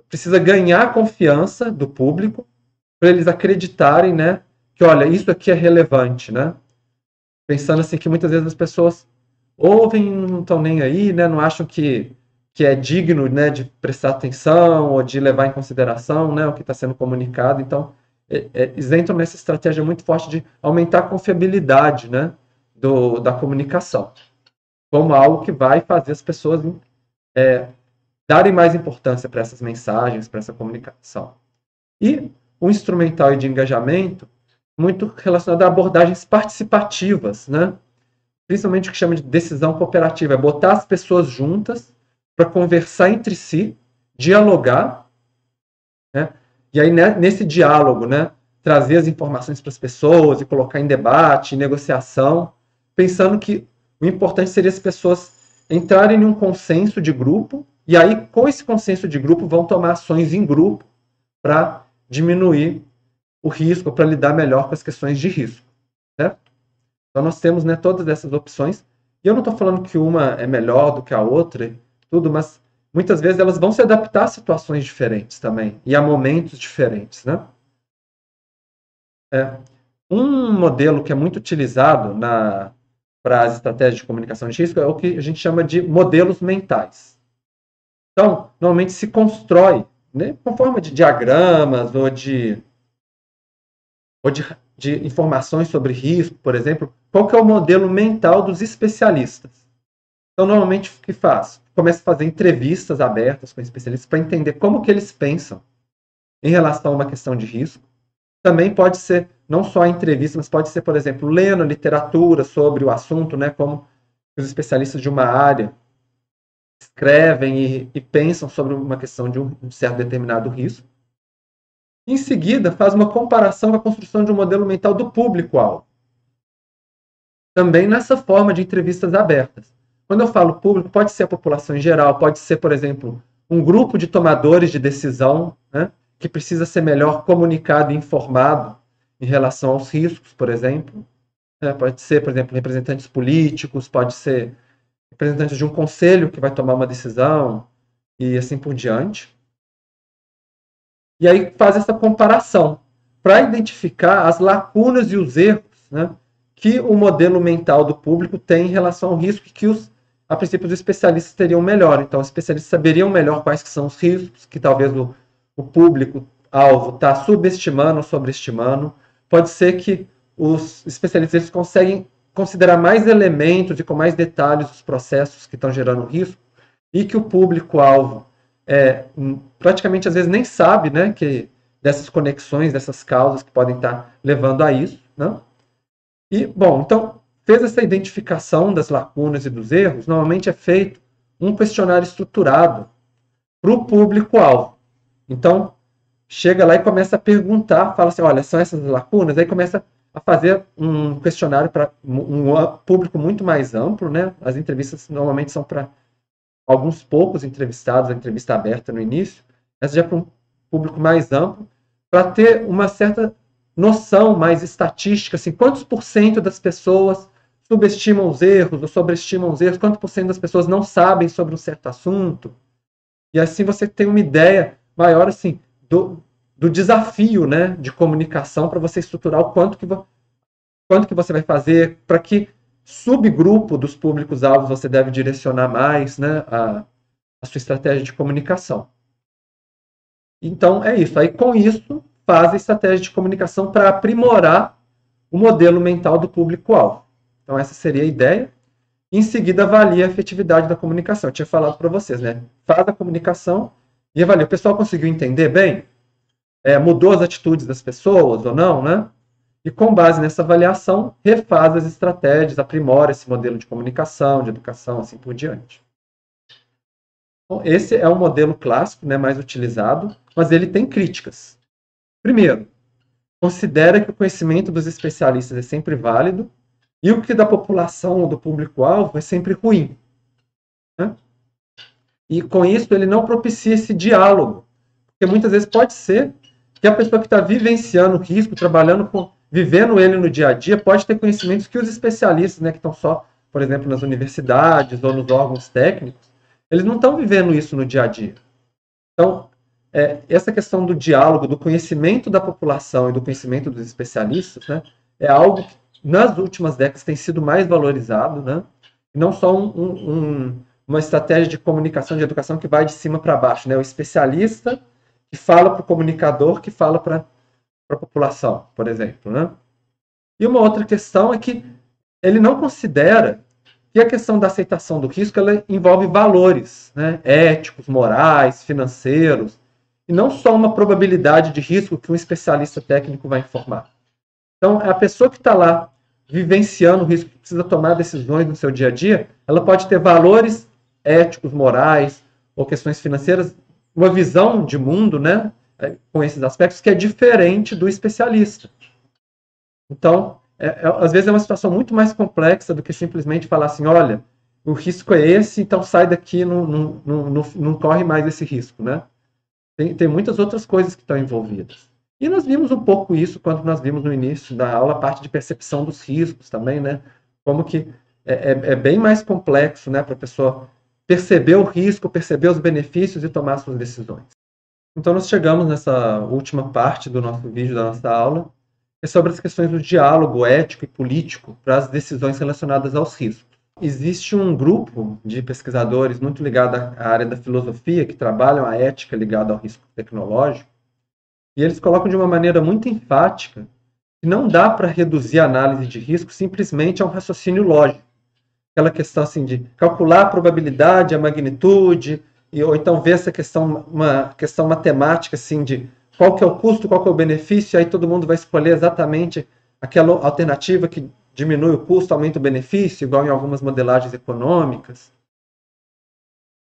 precisa ganhar confiança do público para eles acreditarem, né, que olha, isso aqui é relevante, né? Pensando assim que muitas vezes as pessoas ouvem não estão nem aí, né, não acham que que é digno, né, de prestar atenção ou de levar em consideração, né, o que está sendo comunicado. Então, é, é, eles entram nessa estratégia muito forte de aumentar a confiabilidade, né, do, da comunicação, como algo que vai fazer as pessoas é, darem mais importância para essas mensagens, para essa comunicação. E o instrumental de engajamento, muito relacionado a abordagens participativas, né? principalmente o que chama de decisão cooperativa, é botar as pessoas juntas para conversar entre si, dialogar, né? e aí né, nesse diálogo, né, trazer as informações para as pessoas e colocar em debate, em negociação, pensando que o importante seria as pessoas entrarem em um consenso de grupo e aí com esse consenso de grupo vão tomar ações em grupo para diminuir o risco, para lidar melhor com as questões de risco. Certo? Então nós temos né, todas essas opções e eu não estou falando que uma é melhor do que a outra, tudo, mas muitas vezes elas vão se adaptar a situações diferentes também e a momentos diferentes, né? É. Um modelo que é muito utilizado na, para as estratégias de comunicação de risco é o que a gente chama de modelos mentais. Então, normalmente se constrói, né, com forma de diagramas ou de, ou de, de informações sobre risco, por exemplo, qual que é o modelo mental dos especialistas. Então, normalmente, o que faz? Começa a fazer entrevistas abertas com especialistas para entender como que eles pensam em relação a uma questão de risco. Também pode ser não só a entrevista, mas pode ser, por exemplo, lendo literatura sobre o assunto, né, como os especialistas de uma área escrevem e, e pensam sobre uma questão de um, um certo determinado risco. Em seguida, faz uma comparação com a construção de um modelo mental do público-alvo. Também nessa forma de entrevistas abertas. Quando eu falo público, pode ser a população em geral, pode ser, por exemplo, um grupo de tomadores de decisão, né, que precisa ser melhor comunicado e informado em relação aos riscos, por exemplo. É, pode ser, por exemplo, representantes políticos, pode ser representantes de um conselho que vai tomar uma decisão e assim por diante. E aí faz essa comparação para identificar as lacunas e os erros né, que o modelo mental do público tem em relação ao risco que os, a princípio, os especialistas teriam melhor. Então, os especialistas saberiam melhor quais são os riscos que talvez o, o público-alvo está subestimando ou sobreestimando pode ser que os especialistas conseguem considerar mais elementos e com mais detalhes os processos que estão gerando risco e que o público-alvo é, praticamente às vezes nem sabe né, que dessas conexões, dessas causas que podem estar levando a isso. Né? E, bom, então, fez essa identificação das lacunas e dos erros, normalmente é feito um questionário estruturado para o público-alvo. Então, chega lá e começa a perguntar, fala assim, olha, são essas lacunas, aí começa a fazer um questionário para um público muito mais amplo, né? As entrevistas normalmente são para alguns poucos entrevistados, a entrevista aberta no início, essa já é para um público mais amplo, para ter uma certa noção mais estatística, assim, quantos por cento das pessoas subestimam os erros ou sobreestimam os erros, quantos por cento das pessoas não sabem sobre um certo assunto, e assim você tem uma ideia maior, assim, do, do desafio né, de comunicação para você estruturar o quanto que, quanto que você vai fazer, para que subgrupo dos públicos-alvos você deve direcionar mais né, a, a sua estratégia de comunicação. Então, é isso. Aí, com isso, faz a estratégia de comunicação para aprimorar o modelo mental do público-alvo. Então, essa seria a ideia. Em seguida, avalia a efetividade da comunicação. Eu tinha falado para vocês, né? Faz a comunicação e avalia. O pessoal conseguiu entender bem? É, mudou as atitudes das pessoas ou não, né? E com base nessa avaliação, refaz as estratégias, aprimora esse modelo de comunicação, de educação, assim por diante. Bom, esse é o modelo clássico, né, mais utilizado, mas ele tem críticas. Primeiro, considera que o conhecimento dos especialistas é sempre válido e o que da população ou do público-alvo é sempre ruim. Né? E com isso ele não propicia esse diálogo, porque muitas vezes pode ser que a pessoa que está vivenciando o risco, trabalhando com, vivendo ele no dia a dia, pode ter conhecimentos que os especialistas, né, que estão só, por exemplo, nas universidades ou nos órgãos técnicos, eles não estão vivendo isso no dia a dia. Então, é, essa questão do diálogo, do conhecimento da população e do conhecimento dos especialistas, né, é algo que nas últimas décadas tem sido mais valorizado, né, não só um, um, uma estratégia de comunicação, de educação que vai de cima para baixo, né, o especialista que fala para o comunicador, que fala para a população, por exemplo. Né? E uma outra questão é que ele não considera que a questão da aceitação do risco ela envolve valores né? éticos, morais, financeiros, e não só uma probabilidade de risco que um especialista técnico vai informar. Então, a pessoa que está lá vivenciando o risco, que precisa tomar decisões no seu dia a dia, ela pode ter valores éticos, morais ou questões financeiras uma visão de mundo, né, com esses aspectos que é diferente do especialista. Então, é, é, às vezes é uma situação muito mais complexa do que simplesmente falar assim, olha, o risco é esse, então sai daqui, não, não, não, não corre mais esse risco, né? Tem, tem muitas outras coisas que estão envolvidas. E nós vimos um pouco isso quando nós vimos no início da aula a parte de percepção dos riscos também, né? Como que é, é, é bem mais complexo, né, para a pessoa perceber o risco, perceber os benefícios e tomar suas decisões. Então, nós chegamos nessa última parte do nosso vídeo, da nossa aula, é sobre as questões do diálogo ético e político para as decisões relacionadas aos riscos. Existe um grupo de pesquisadores muito ligado à área da filosofia, que trabalham a ética ligada ao risco tecnológico, e eles colocam de uma maneira muito enfática que não dá para reduzir a análise de risco simplesmente a um raciocínio lógico aquela questão assim de calcular a probabilidade, a magnitude, e, ou então ver essa questão, uma questão matemática assim de qual que é o custo, qual que é o benefício, aí todo mundo vai escolher exatamente aquela alternativa que diminui o custo, aumenta o benefício, igual em algumas modelagens econômicas.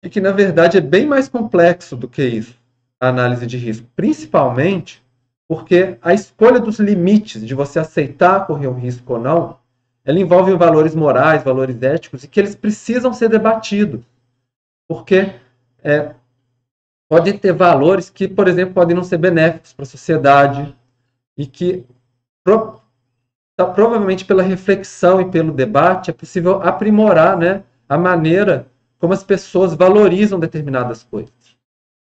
E que, na verdade, é bem mais complexo do que isso, a análise de risco. Principalmente porque a escolha dos limites de você aceitar correr um risco ou não ela envolve valores morais, valores éticos, e que eles precisam ser debatidos. Porque é, podem ter valores que, por exemplo, podem não ser benéficos para a sociedade, e que pro, tá, provavelmente pela reflexão e pelo debate é possível aprimorar né, a maneira como as pessoas valorizam determinadas coisas.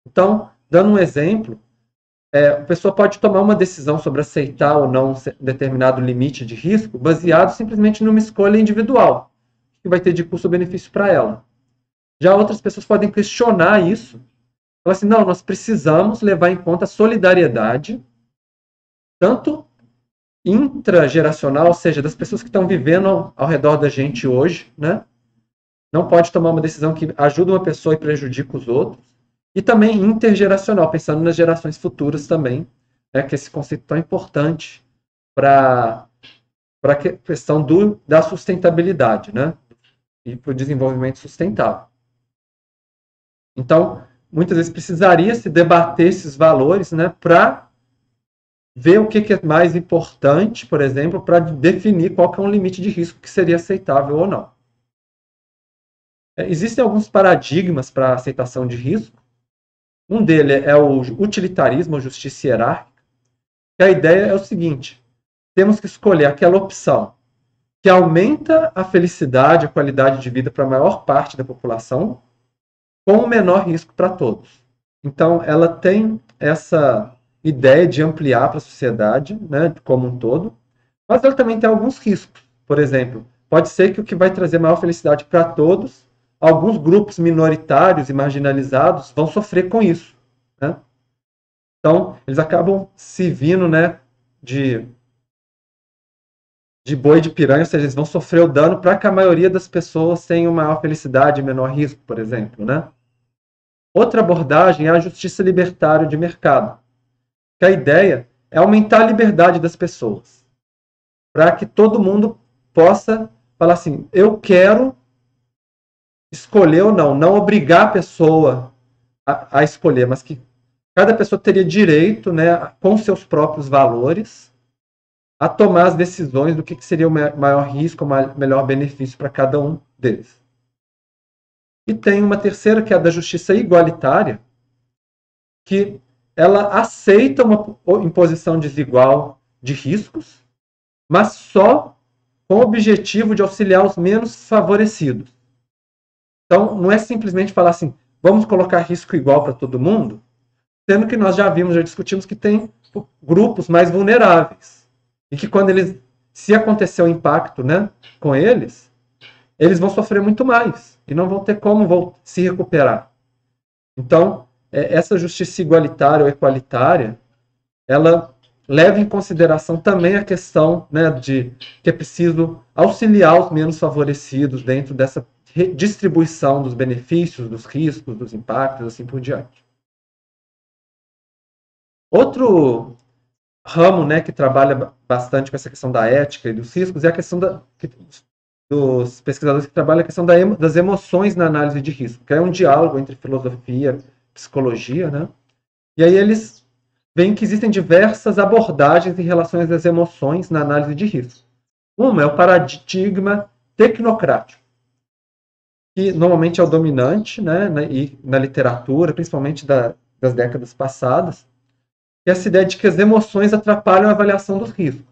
Então, dando um exemplo, é, a pessoa pode tomar uma decisão sobre aceitar ou não um determinado limite de risco baseado simplesmente numa escolha individual, que vai ter de custo-benefício para ela. Já outras pessoas podem questionar isso. Falar assim, não, nós precisamos levar em conta a solidariedade, tanto intrageracional, ou seja, das pessoas que estão vivendo ao redor da gente hoje, né? Não pode tomar uma decisão que ajuda uma pessoa e prejudica os outros e também intergeracional, pensando nas gerações futuras também, né, que esse conceito tão importante para a questão do, da sustentabilidade, né? E para o desenvolvimento sustentável. Então, muitas vezes precisaria se debater esses valores, né, para ver o que, que, é mais importante, por exemplo, para definir qual é um limite de risco que seria aceitável ou não. É, existem alguns paradigmas para aceitação de risco, um deles é o utilitarismo, a justiça hierárquica. Que a ideia é o seguinte: temos que escolher aquela opção que aumenta a felicidade, a qualidade de vida para a maior parte da população, com o menor risco para todos. Então, ela tem essa ideia de ampliar para a sociedade, né, como um todo, mas ela também tem alguns riscos. Por exemplo, pode ser que o que vai trazer maior felicidade para todos alguns grupos minoritários e marginalizados vão sofrer com isso. Né? Então, eles acabam se vindo né, de, de boi de piranha, ou seja, eles vão sofrer o dano para que a maioria das pessoas tenha maior felicidade e menor risco, por exemplo. Né? Outra abordagem é a justiça libertária de mercado, que a ideia é aumentar a liberdade das pessoas, para que todo mundo possa falar assim: eu quero escolher ou não, não obrigar a pessoa a, a escolher, mas que cada pessoa teria direito, né, com seus próprios valores, a tomar as decisões do que, que seria o maior risco, o melhor benefício para cada um deles. E tem uma terceira, que é a da justiça igualitária, que ela aceita uma imposição desigual de riscos, mas só com o objetivo de auxiliar os menos favorecidos. Então, não é simplesmente falar assim, vamos colocar risco igual para todo mundo, sendo que nós já vimos, já discutimos que tem grupos mais vulneráveis. E que quando eles, se acontecer o um impacto né, com eles, eles vão sofrer muito mais e não vão ter como se recuperar. Então, é, essa justiça igualitária ou equalitária, ela leva em consideração também a questão né, de que é preciso auxiliar os menos favorecidos dentro dessa distribuição dos benefícios, dos riscos, dos impactos, assim por diante. Outro ramo né, que trabalha bastante com essa questão da ética e dos riscos é a questão da, que, dos pesquisadores que trabalham a questão da, das emoções na análise de risco, que é um diálogo entre filosofia e psicologia, né? E aí eles veem que existem diversas abordagens em relação às emoções na análise de risco. Uma é o paradigma tecnocrático, que normalmente é o dominante né, na, e na literatura, principalmente da, das décadas passadas, que é essa ideia de que as emoções atrapalham a avaliação dos riscos.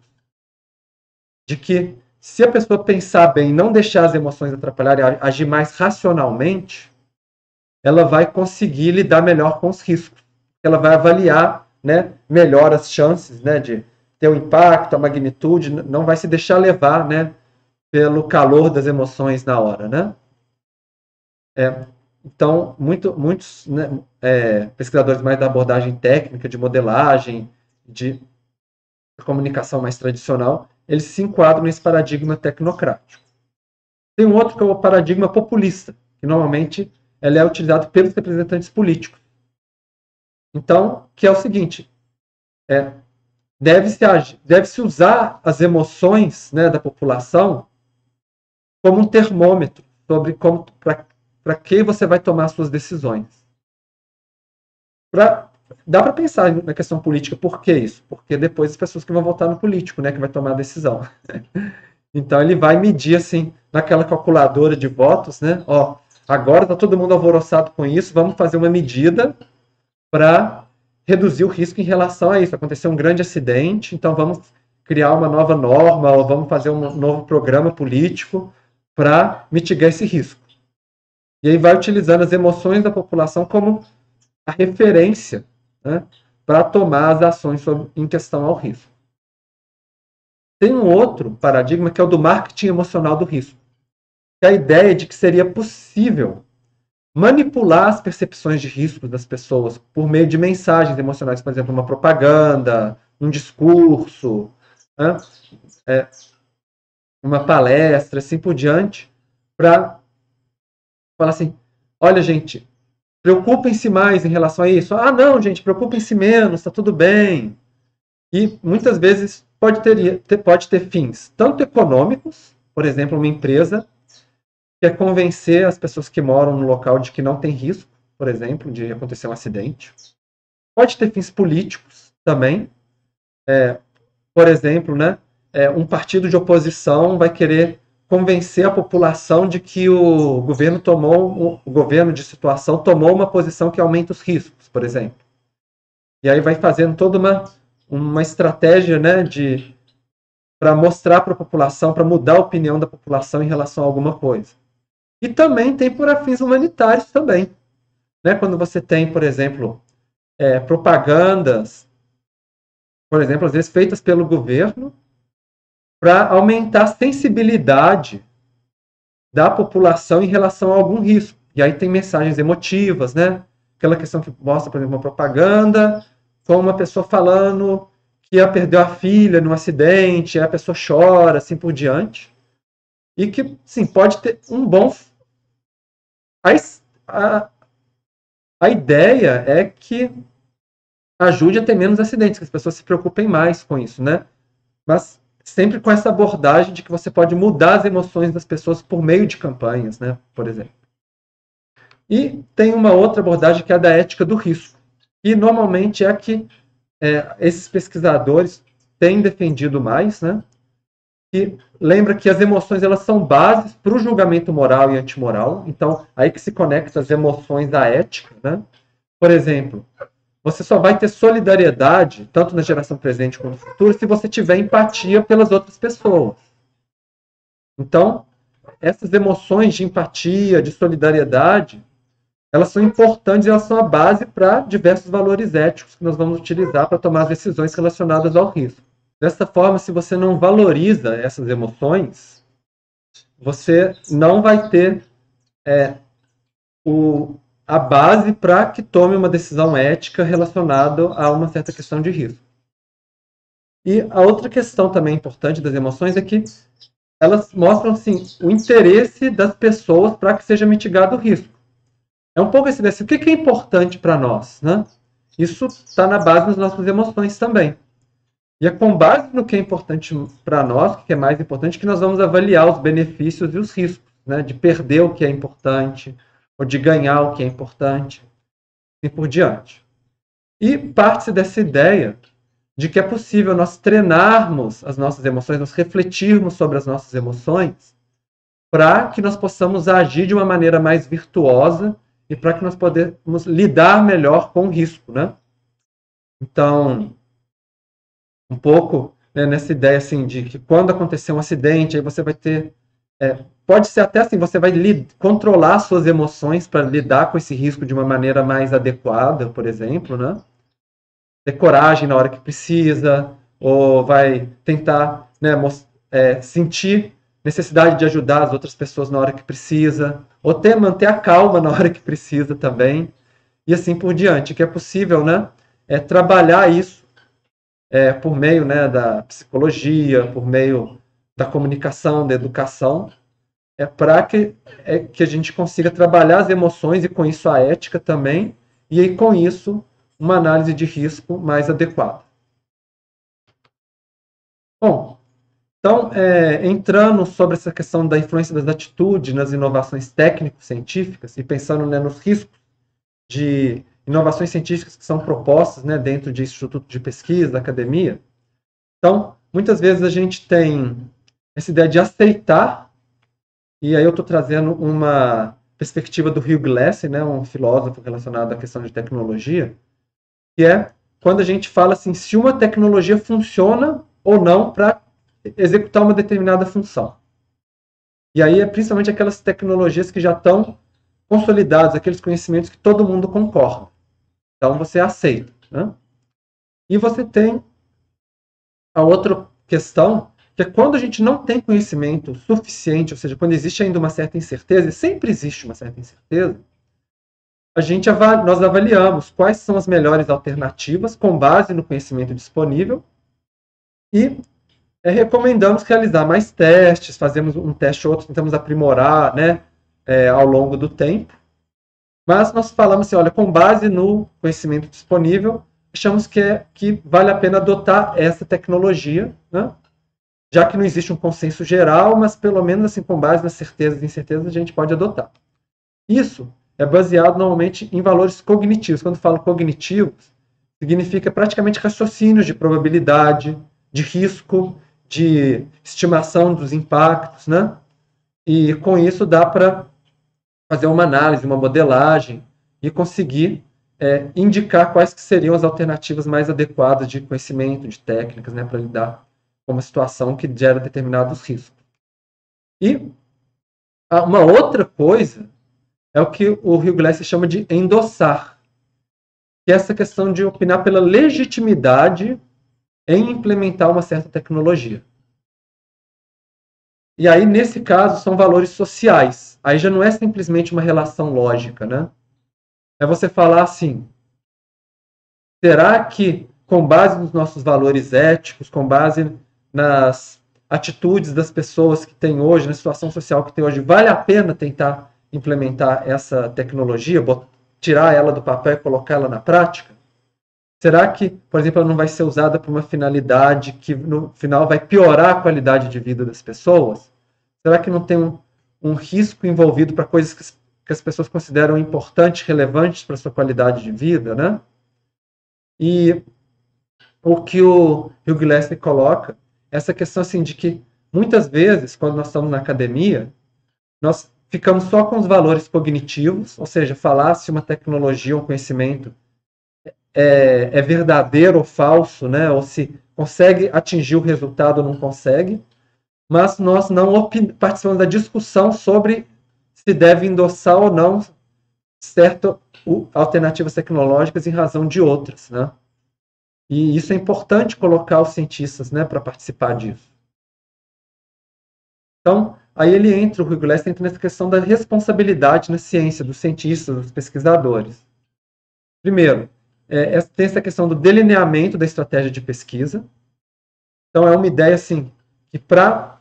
De que se a pessoa pensar bem, não deixar as emoções atrapalharem, agir mais racionalmente, ela vai conseguir lidar melhor com os riscos. Ela vai avaliar né, melhor as chances né, de ter o um impacto, a magnitude, não vai se deixar levar né, pelo calor das emoções na hora. Né? É, então, muito, muitos né, é, pesquisadores mais da abordagem técnica, de modelagem, de comunicação mais tradicional, eles se enquadram nesse paradigma tecnocrático. Tem um outro que é o paradigma populista, que normalmente ele é utilizado pelos representantes políticos. Então, que é o seguinte, é, deve-se deve usar as emoções né, da população como um termômetro sobre como para que você vai tomar suas decisões. Pra, dá para pensar na questão política, por que isso? Porque depois as pessoas que vão votar no político, né, que vai tomar a decisão. então ele vai medir assim naquela calculadora de votos, né? Ó, agora está todo mundo alvoroçado com isso, vamos fazer uma medida para reduzir o risco em relação a isso. Acontecer um grande acidente, então vamos criar uma nova norma ou vamos fazer um novo programa político para mitigar esse risco. E aí vai utilizando as emoções da população como a referência né, para tomar as ações sobre, em questão ao risco. Tem um outro paradigma que é o do marketing emocional do risco. Que é a ideia de que seria possível manipular as percepções de risco das pessoas por meio de mensagens emocionais, por exemplo, uma propaganda, um discurso, né? é, uma palestra, assim por diante, para falar assim: olha, gente, preocupem-se mais em relação a isso. Ah, não, gente, preocupem-se menos, está tudo bem. E muitas vezes pode ter, pode ter fins tanto econômicos, por exemplo, uma empresa quer convencer as pessoas que moram no local de que não tem risco, por exemplo, de acontecer um acidente. Pode ter fins políticos também. É, por exemplo, né, é, um partido de oposição vai querer convencer a população de que o governo tomou, o governo de situação tomou uma posição que aumenta os riscos, por exemplo. E aí vai fazendo toda uma, uma estratégia né, de para mostrar para a população, para mudar a opinião da população em relação a alguma coisa. E também tem por afins humanitários também. Né? Quando você tem, por exemplo, é, propagandas, por exemplo, às vezes feitas pelo governo, para aumentar a sensibilidade da população em relação a algum risco. E aí tem mensagens emotivas, né? Aquela questão que mostra, por exemplo, uma propaganda com uma pessoa falando que perdeu a filha num acidente, a pessoa chora, assim por diante. E que, sim, pode ter um bom a, a, a ideia é que ajude a ter menos acidentes, que as pessoas se preocupem mais com isso, né? Mas sempre com essa abordagem de que você pode mudar as emoções das pessoas por meio de campanhas, né? Por exemplo. E tem uma outra abordagem que é a da ética do risco, e normalmente é a que é, esses pesquisadores têm defendido mais, né? Que lembra que as emoções elas são bases para o julgamento moral e antimoral. Então, aí que se conecta as emoções da ética, né? Por exemplo, você só vai ter solidariedade, tanto na geração presente quanto no futuro, se você tiver empatia pelas outras pessoas. Então, essas emoções de empatia, de solidariedade, elas são importantes elas são a base para diversos valores éticos que nós vamos utilizar para tomar as decisões relacionadas ao risco. Dessa forma, se você não valoriza essas emoções, você não vai ter é, o, a base para que tome uma decisão ética relacionada a uma certa questão de risco. E a outra questão também importante das emoções é que elas mostram assim, o interesse das pessoas para que seja mitigado o risco. É um pouco esse desse, o que é importante para nós, né? Isso está na base das nossas emoções também. E é com base no que é importante para nós, o que é mais importante, que nós vamos avaliar os benefícios e os riscos, né? De perder o que é importante, ou de ganhar o que é importante, e por diante. E parte-se dessa ideia de que é possível nós treinarmos as nossas emoções, nós refletirmos sobre as nossas emoções, para que nós possamos agir de uma maneira mais virtuosa e para que nós podemos lidar melhor com o risco, né? Então, um pouco né, nessa ideia assim de que quando acontecer um acidente, aí você vai ter é, pode ser até assim, você vai controlar suas emoções para lidar com esse risco de uma maneira mais adequada, por exemplo, né? Ter coragem na hora que precisa, ou vai tentar né, é, sentir necessidade de ajudar as outras pessoas na hora que precisa, ou ter, manter a calma na hora que precisa também, e assim por diante, que é possível, né, é trabalhar isso é, por meio, né, da psicologia, por meio da comunicação, da educação, é para que, é, que a gente consiga trabalhar as emoções e com isso a ética também, e aí com isso uma análise de risco mais adequada. Bom, então, é, entrando sobre essa questão da influência das atitudes nas inovações técnico-científicas e pensando né, nos riscos de inovações científicas que são propostas né, dentro de instituto de pesquisa, da academia. Então, muitas vezes a gente tem essa ideia de aceitar, e aí eu estou trazendo uma perspectiva do Hugh Glass, né, um filósofo relacionado à questão de tecnologia, que é quando a gente fala assim, se uma tecnologia funciona ou não para executar uma determinada função. E aí é principalmente aquelas tecnologias que já estão consolidadas, aqueles conhecimentos que todo mundo concorda. Então você aceita. Né? E você tem a outra questão, que é quando a gente não tem conhecimento suficiente, ou seja, quando existe ainda uma certa incerteza, e sempre existe uma certa incerteza, a gente nós avaliamos quais são as melhores alternativas com base no conhecimento disponível e é, recomendamos realizar mais testes, fazemos um teste ou outro, tentamos aprimorar né, é, ao longo do tempo. Mas nós falamos assim, olha, com base no conhecimento disponível, achamos que, é, que vale a pena adotar essa tecnologia, né? Já que não existe um consenso geral, mas pelo menos assim, com base nas certezas e incertezas, a gente pode adotar. Isso é baseado normalmente em valores cognitivos. Quando falo cognitivos, significa praticamente raciocínios de probabilidade, de risco de estimação dos impactos, né? E com isso dá para fazer uma análise, uma modelagem e conseguir é, indicar quais que seriam as alternativas mais adequadas de conhecimento, de técnicas, né, para lidar uma situação que gera determinados riscos. E uma outra coisa é o que o Rio Glass chama de endossar, que é essa questão de opinar pela legitimidade em implementar uma certa tecnologia. E aí, nesse caso, são valores sociais. Aí já não é simplesmente uma relação lógica, né? É você falar assim: será que, com base nos nossos valores éticos, com base nas atitudes das pessoas que tem hoje, na situação social que tem hoje, vale a pena tentar implementar essa tecnologia, tirar ela do papel e colocar ela na prática? Será que, por exemplo, ela não vai ser usada para uma finalidade que no final vai piorar a qualidade de vida das pessoas? Será que não tem um, um risco envolvido para coisas que, que, as pessoas consideram importantes, relevantes para a sua qualidade de vida, né? E o que o Hugh Glassney coloca, essa questão assim de que muitas vezes, quando nós estamos na academia, nós ficamos só com os valores cognitivos, ou seja, falar se uma tecnologia ou um conhecimento é, é verdadeiro ou falso, né? ou se consegue atingir o resultado ou não consegue, mas nós não participamos da discussão sobre se deve endossar ou não certas alternativas tecnológicas em razão de outras. Né? E isso é importante colocar os cientistas né, para participar disso. Então, aí ele entra, o Rui Glass entra nessa questão da responsabilidade na ciência, dos cientistas, dos pesquisadores. Primeiro, é, tem essa questão do delineamento da estratégia de pesquisa. Então, é uma ideia assim, que para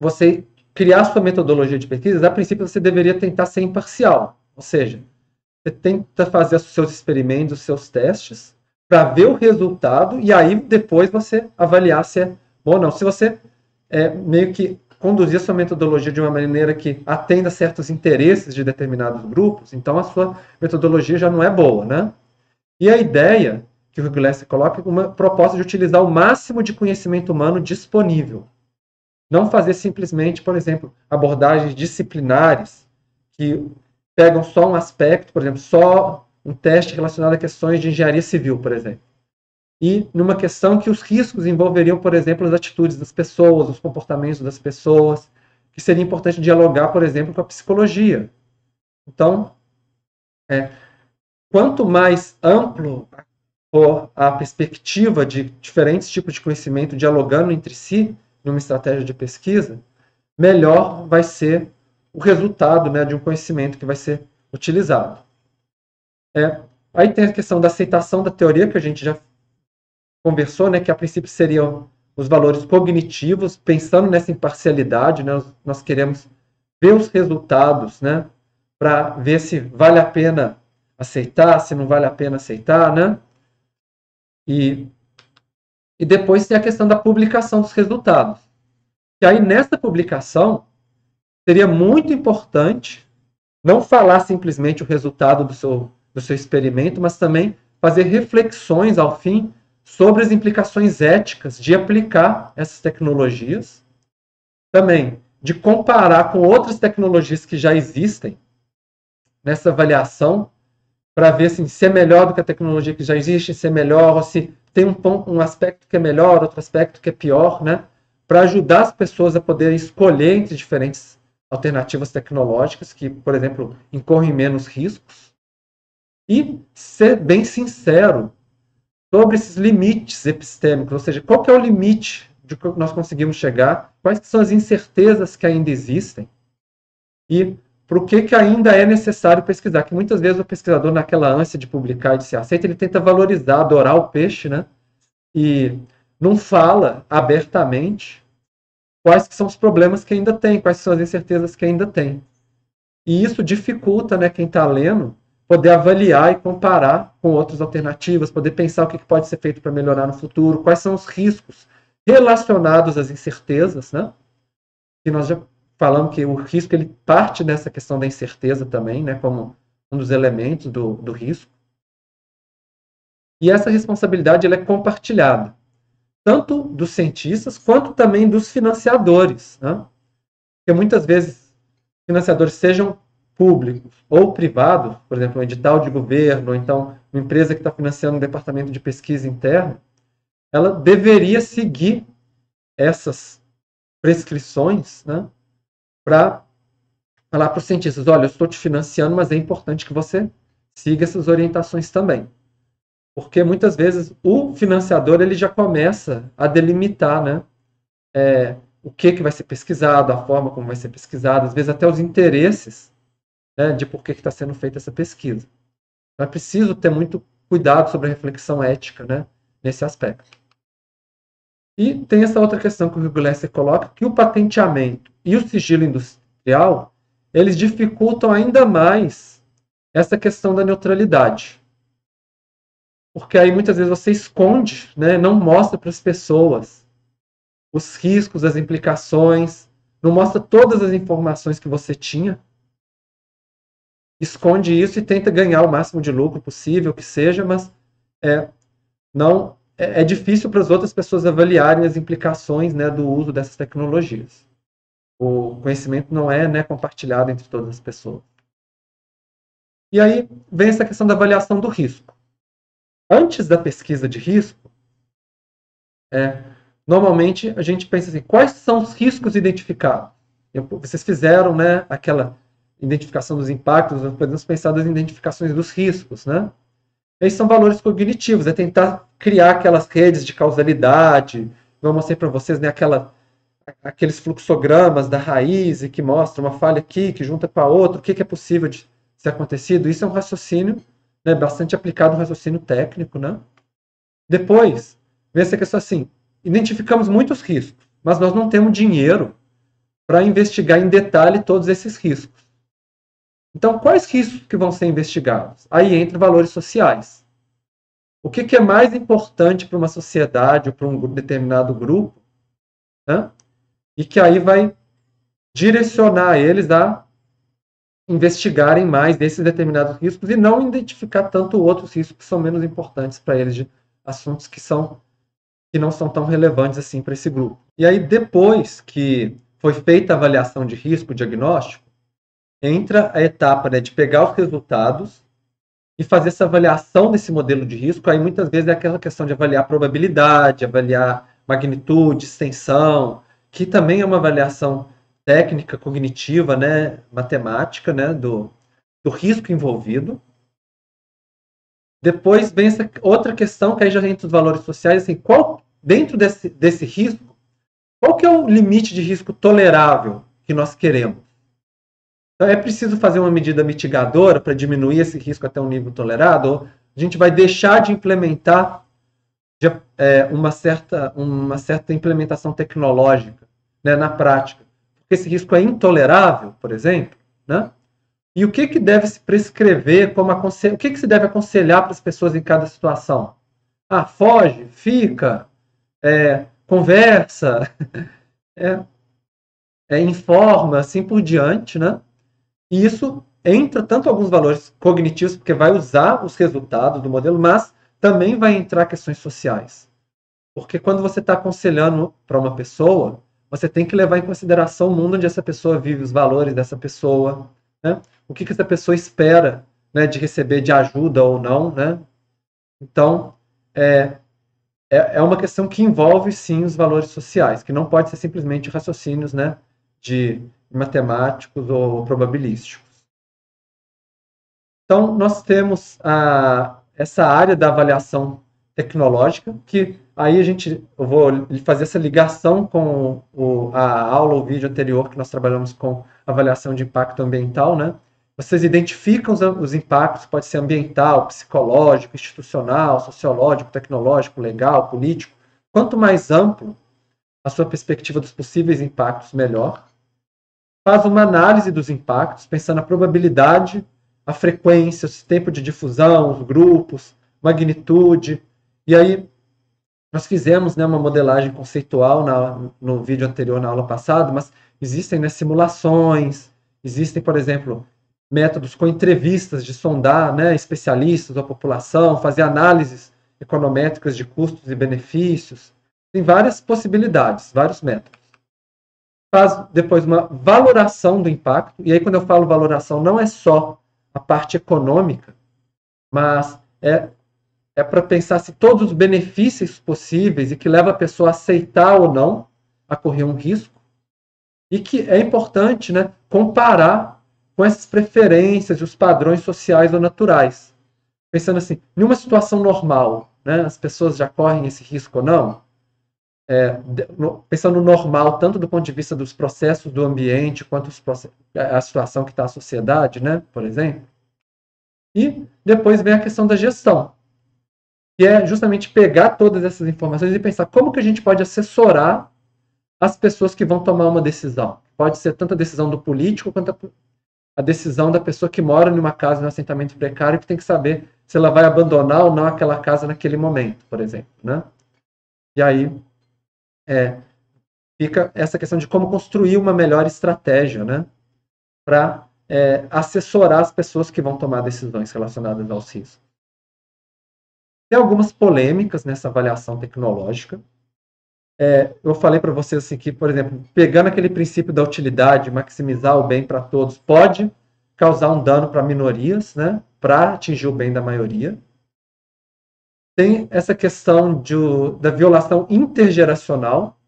você criar sua metodologia de pesquisa, a princípio você deveria tentar ser imparcial. Ou seja, você tenta fazer os seus experimentos, os seus testes, para ver o resultado e aí depois você avaliar se é bom ou não. Se você é, meio que conduzir a sua metodologia de uma maneira que atenda certos interesses de determinados grupos, então a sua metodologia já não é boa, né? E a ideia que o Glass coloca é uma proposta de utilizar o máximo de conhecimento humano disponível. Não fazer simplesmente, por exemplo, abordagens disciplinares que pegam só um aspecto, por exemplo, só um teste relacionado a questões de engenharia civil, por exemplo. E numa questão que os riscos envolveriam, por exemplo, as atitudes das pessoas, os comportamentos das pessoas, que seria importante dialogar, por exemplo, com a psicologia. Então, é, quanto mais amplo for a perspectiva de diferentes tipos de conhecimento dialogando entre si numa estratégia de pesquisa, melhor vai ser o resultado né, de um conhecimento que vai ser utilizado. É, aí tem a questão da aceitação da teoria, que a gente já conversou, né, que a princípio seriam os valores cognitivos, pensando nessa imparcialidade, né, nós queremos ver os resultados, né, para ver se vale a pena aceitar, se não vale a pena aceitar, né? E, e depois tem a questão da publicação dos resultados. E aí, nessa publicação, seria muito importante não falar simplesmente o resultado do seu, do seu experimento, mas também fazer reflexões ao fim sobre as implicações éticas de aplicar essas tecnologias. Também de comparar com outras tecnologias que já existem nessa avaliação para ver assim, se é melhor do que a tecnologia que já existe, se é melhor, ou se tem um, um aspecto que é melhor, outro aspecto que é pior, né? Para ajudar as pessoas a poderem escolher entre diferentes alternativas tecnológicas que, por exemplo, incorrem menos riscos. E ser bem sincero sobre esses limites epistêmicos, ou seja, qual que é o limite de que nós conseguimos chegar, quais são as incertezas que ainda existem. E o que, que ainda é necessário pesquisar. Que muitas vezes o pesquisador, naquela ânsia de publicar e de ser aceito, ele tenta valorizar, adorar o peixe, né? E não fala abertamente quais que são os problemas que ainda tem, quais são as incertezas que ainda tem. E isso dificulta né, quem está lendo poder avaliar e comparar com outras alternativas, poder pensar o que pode ser feito para melhorar no futuro, quais são os riscos relacionados às incertezas, né? Que nós já falando que o risco ele parte dessa questão da incerteza também, né, como um dos elementos do, do risco. E essa responsabilidade ela é compartilhada, tanto dos cientistas quanto também dos financiadores. Né? Porque muitas vezes financiadores sejam públicos ou privados, por exemplo, um edital de governo, ou então uma empresa que está financiando um departamento de pesquisa interna, ela deveria seguir essas prescrições, né? para falar para os cientistas: olha, eu estou te financiando, mas é importante que você siga essas orientações também. Porque muitas vezes o financiador ele já começa a delimitar né, é, o que, que vai ser pesquisado, a forma como vai ser pesquisado, às vezes até os interesses né, de por que está sendo feita essa pesquisa. Então é preciso ter muito cuidado sobre a reflexão ética né, nesse aspecto. E tem essa outra questão que o Glasser coloca, que o patenteamento e o sigilo industrial, eles dificultam ainda mais essa questão da neutralidade. porque aí muitas vezes você esconde, né, não mostra para as pessoas os riscos, as implicações, não mostra todas as informações que você tinha, esconde isso e tenta ganhar o máximo de lucro possível, que seja, mas é, não é, é difícil para as outras pessoas avaliarem as implicações né, do uso dessas tecnologias. O conhecimento não é né, compartilhado entre todas as pessoas. E aí vem essa questão da avaliação do risco. Antes da pesquisa de risco, é, normalmente a gente pensa assim, quais são os riscos identificados? Vocês fizeram né, aquela identificação dos impactos, nós podemos pensar das identificações dos riscos, né? Esses são valores cognitivos, é tentar criar aquelas redes de causalidade. Eu mostrei para vocês né, aquela, aqueles fluxogramas da raiz que mostram uma falha aqui, que junta com a outra, o que, que é possível de ser acontecido. Isso é um raciocínio né, bastante aplicado, um raciocínio técnico. Né? Depois, vem essa questão assim, identificamos muitos riscos, mas nós não temos dinheiro para investigar em detalhe todos esses riscos. Então, quais riscos que vão ser investigados? Aí entra valores sociais. O que, que é mais importante para uma sociedade ou para um determinado grupo, né? e que aí vai direcionar eles a investigarem mais desses determinados riscos e não identificar tanto outros riscos que são menos importantes para eles, de assuntos que são que não são tão relevantes assim para esse grupo. E aí depois que foi feita a avaliação de risco, diagnóstico, entra a etapa né, de pegar os resultados e fazer essa avaliação desse modelo de risco. Aí muitas vezes é aquela questão de avaliar probabilidade, avaliar magnitude, extensão, que também é uma avaliação técnica, cognitiva, né, matemática, né, do, do risco envolvido. Depois vem essa outra questão que aí já entra os valores sociais, assim, qual dentro desse, desse risco, qual que é o limite de risco tolerável que nós queremos? Então, é preciso fazer uma medida mitigadora para diminuir esse risco até um nível tolerado? Ou a gente vai deixar de implementar é, uma, certa, uma certa implementação tecnológica né, na prática? Porque esse risco é intolerável, por exemplo, né? E o que, que deve se prescrever, como o que, que se deve aconselhar para as pessoas em cada situação? Ah, foge, fica, é, conversa, é, é, informa, assim por diante, né? E isso entra tanto alguns valores cognitivos, porque vai usar os resultados do modelo, mas também vai entrar questões sociais. Porque quando você está aconselhando para uma pessoa, você tem que levar em consideração o mundo onde essa pessoa vive, os valores dessa pessoa, né? o que, que essa pessoa espera né, de receber de ajuda ou não. Né? Então, é, é, é uma questão que envolve, sim, os valores sociais, que não pode ser simplesmente raciocínios né, de matemáticos ou probabilísticos. Então, nós temos a, essa área da avaliação tecnológica, que aí a gente, eu vou fazer essa ligação com o, a aula ou vídeo anterior que nós trabalhamos com avaliação de impacto ambiental, né? Vocês identificam os, os impactos, pode ser ambiental, psicológico, institucional, sociológico, tecnológico, legal, político. Quanto mais amplo a sua perspectiva dos possíveis impactos, melhor faz uma análise dos impactos, pensando na probabilidade, a frequência, o tempo de difusão, os grupos, magnitude. E aí nós fizemos né, uma modelagem conceitual na, no vídeo anterior, na aula passada, mas existem né, simulações, existem, por exemplo, métodos com entrevistas de sondar né, especialistas da população, fazer análises econométricas de custos e benefícios. Tem várias possibilidades, vários métodos faz depois uma valoração do impacto, e aí quando eu falo valoração, não é só a parte econômica, mas é, é para pensar se todos os benefícios possíveis e que leva a pessoa a aceitar ou não a correr um risco, e que é importante né, comparar com essas preferências e os padrões sociais ou naturais. Pensando assim, em uma situação normal, né, as pessoas já correm esse risco ou não? É, pensando no normal, tanto do ponto de vista dos processos do ambiente, quanto a situação que está a sociedade, né, por exemplo. E depois vem a questão da gestão, que é justamente pegar todas essas informações e pensar como que a gente pode assessorar as pessoas que vão tomar uma decisão. Pode ser tanto a decisão do político quanto a decisão da pessoa que mora numa casa, num assentamento precário, que tem que saber se ela vai abandonar ou não aquela casa naquele momento, por exemplo, né? E aí é, fica essa questão de como construir uma melhor estratégia, né? Para é, assessorar as pessoas que vão tomar decisões relacionadas aos riscos. Tem algumas polêmicas nessa avaliação tecnológica. É, eu falei para vocês assim que, por exemplo, pegando aquele princípio da utilidade, maximizar o bem para todos, pode causar um dano para minorias, né? Para atingir o bem da maioria. Tem essa questão de, da violação intergeracional,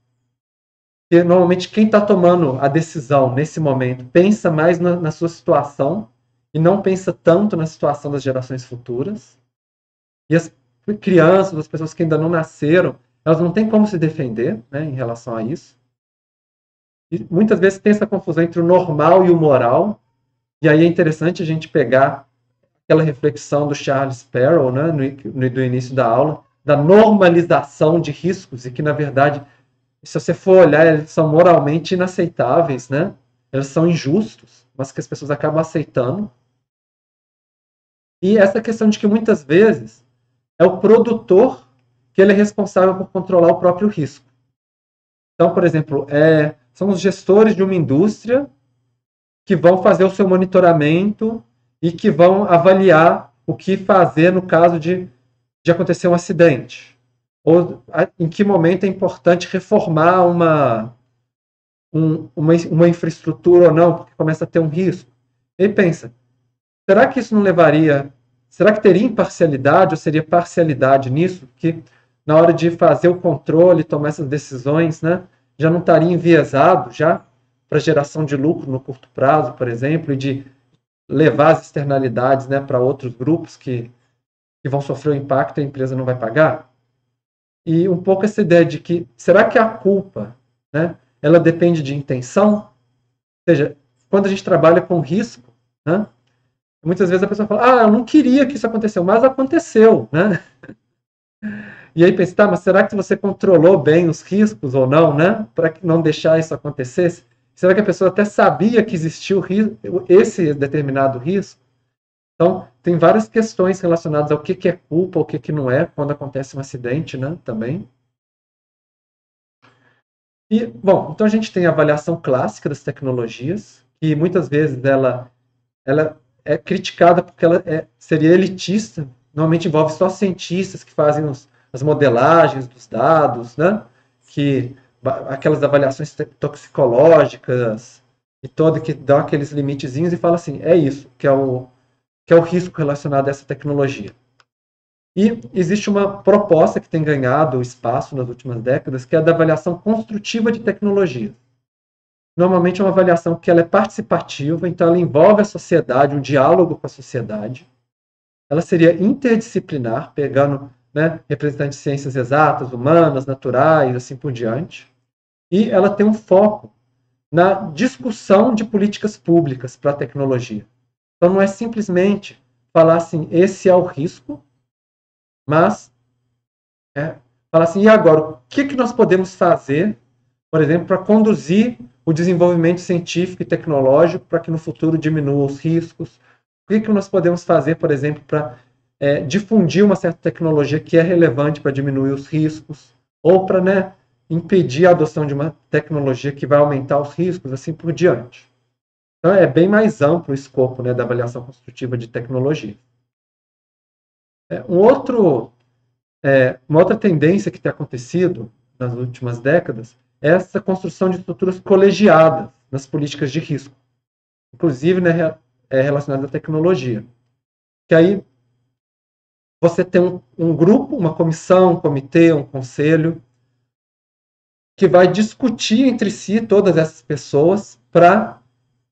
que normalmente quem está tomando a decisão nesse momento pensa mais na, na, sua situação e não pensa tanto na situação das gerações futuras. E as crianças, as pessoas que ainda não nasceram, elas não têm como se defender né, em relação a isso. E muitas vezes tem essa confusão entre o normal e o moral. E aí é interessante a gente pegar aquela reflexão do Charles Sparrow, né, no, no, do início da aula, da normalização de riscos, e que, na verdade, se você for olhar, eles são moralmente inaceitáveis, né? Eles são injustos, mas que as pessoas acabam aceitando. E essa questão de que muitas vezes é o produtor que ele é responsável por controlar o próprio risco. Então, por exemplo, é, são os gestores de uma indústria que vão fazer o seu monitoramento e que vão avaliar o que fazer no caso de, de acontecer um acidente ou em que momento é importante reformar uma, um, uma, uma infraestrutura ou não, porque começa a ter um risco. Ele pensa, será que isso não levaria, será que teria imparcialidade ou seria parcialidade nisso? Que na hora de fazer o controle, tomar essas decisões, né, já não estaria enviesado já para geração de lucro no curto prazo, por exemplo, e de levar as externalidades né, para outros grupos que, que vão sofrer o impacto e a empresa não vai pagar? e um pouco essa ideia de que será que a culpa, né, ela depende de intenção? Ou seja, quando a gente trabalha com risco, né, muitas vezes a pessoa fala, ah, eu não queria que isso acontecesse, mas aconteceu, né? E aí pensa, tá, mas será que você controlou bem os riscos ou não, né, para não deixar isso acontecer? Será que a pessoa até sabia que existia esse determinado risco? Então, tem várias questões relacionadas ao que, que é culpa, o que, que não é, quando acontece um acidente, né, também. E, bom, então a gente tem a avaliação clássica das tecnologias, que muitas vezes ela, ela é criticada porque ela é, seria elitista, normalmente envolve só cientistas que fazem os, as modelagens dos dados, né, que aquelas avaliações toxicológicas e todo que dão aqueles limitezinhos e fala assim, é isso, que é o que é o risco relacionado a essa tecnologia. E existe uma proposta que tem ganhado espaço nas últimas décadas, que é a da avaliação construtiva de tecnologias. Normalmente é uma avaliação que ela é participativa, então ela envolve a sociedade, um diálogo com a sociedade. Ela seria interdisciplinar, pegando né, representantes de ciências exatas, humanas, naturais, assim por diante. E ela tem um foco na discussão de políticas públicas para a tecnologia. Então não é simplesmente falar assim, esse é o risco, mas é, falar assim, e agora, o que, que nós podemos fazer, por exemplo, para conduzir o desenvolvimento científico e tecnológico para que no futuro diminua os riscos? O que, que nós podemos fazer, por exemplo, para é, difundir uma certa tecnologia que é relevante para diminuir os riscos? Ou para né, impedir a adoção de uma tecnologia que vai aumentar os riscos, assim por diante. Então, é bem mais amplo o escopo né, da avaliação construtiva de tecnologia. É, um outro, é, uma outra tendência que tem acontecido nas últimas décadas é essa construção de estruturas colegiadas nas políticas de risco, inclusive né, é relacionada à tecnologia. Que aí você tem um, um grupo, uma comissão, um comitê, um conselho, que vai discutir entre si todas essas pessoas para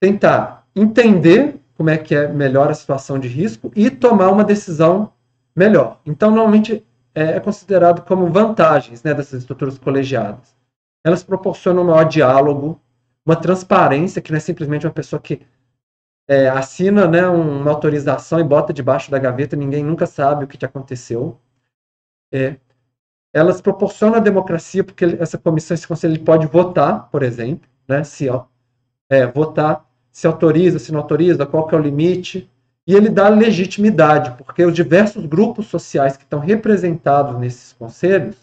tentar entender como é que é melhor a situação de risco e tomar uma decisão melhor. Então, normalmente é, é considerado como vantagens né, dessas estruturas colegiadas. Elas proporcionam um maior diálogo, uma transparência, que não é simplesmente uma pessoa que é, assina né, uma autorização e bota debaixo da gaveta, ninguém nunca sabe o que, que aconteceu. É, elas proporcionam a democracia, porque essa comissão, esse conselho, ele pode votar, por exemplo, né, se é, votar se autoriza, se não autoriza, qual que é o limite. e ele dá legitimidade, porque os diversos grupos sociais que estão representados nesses conselhos,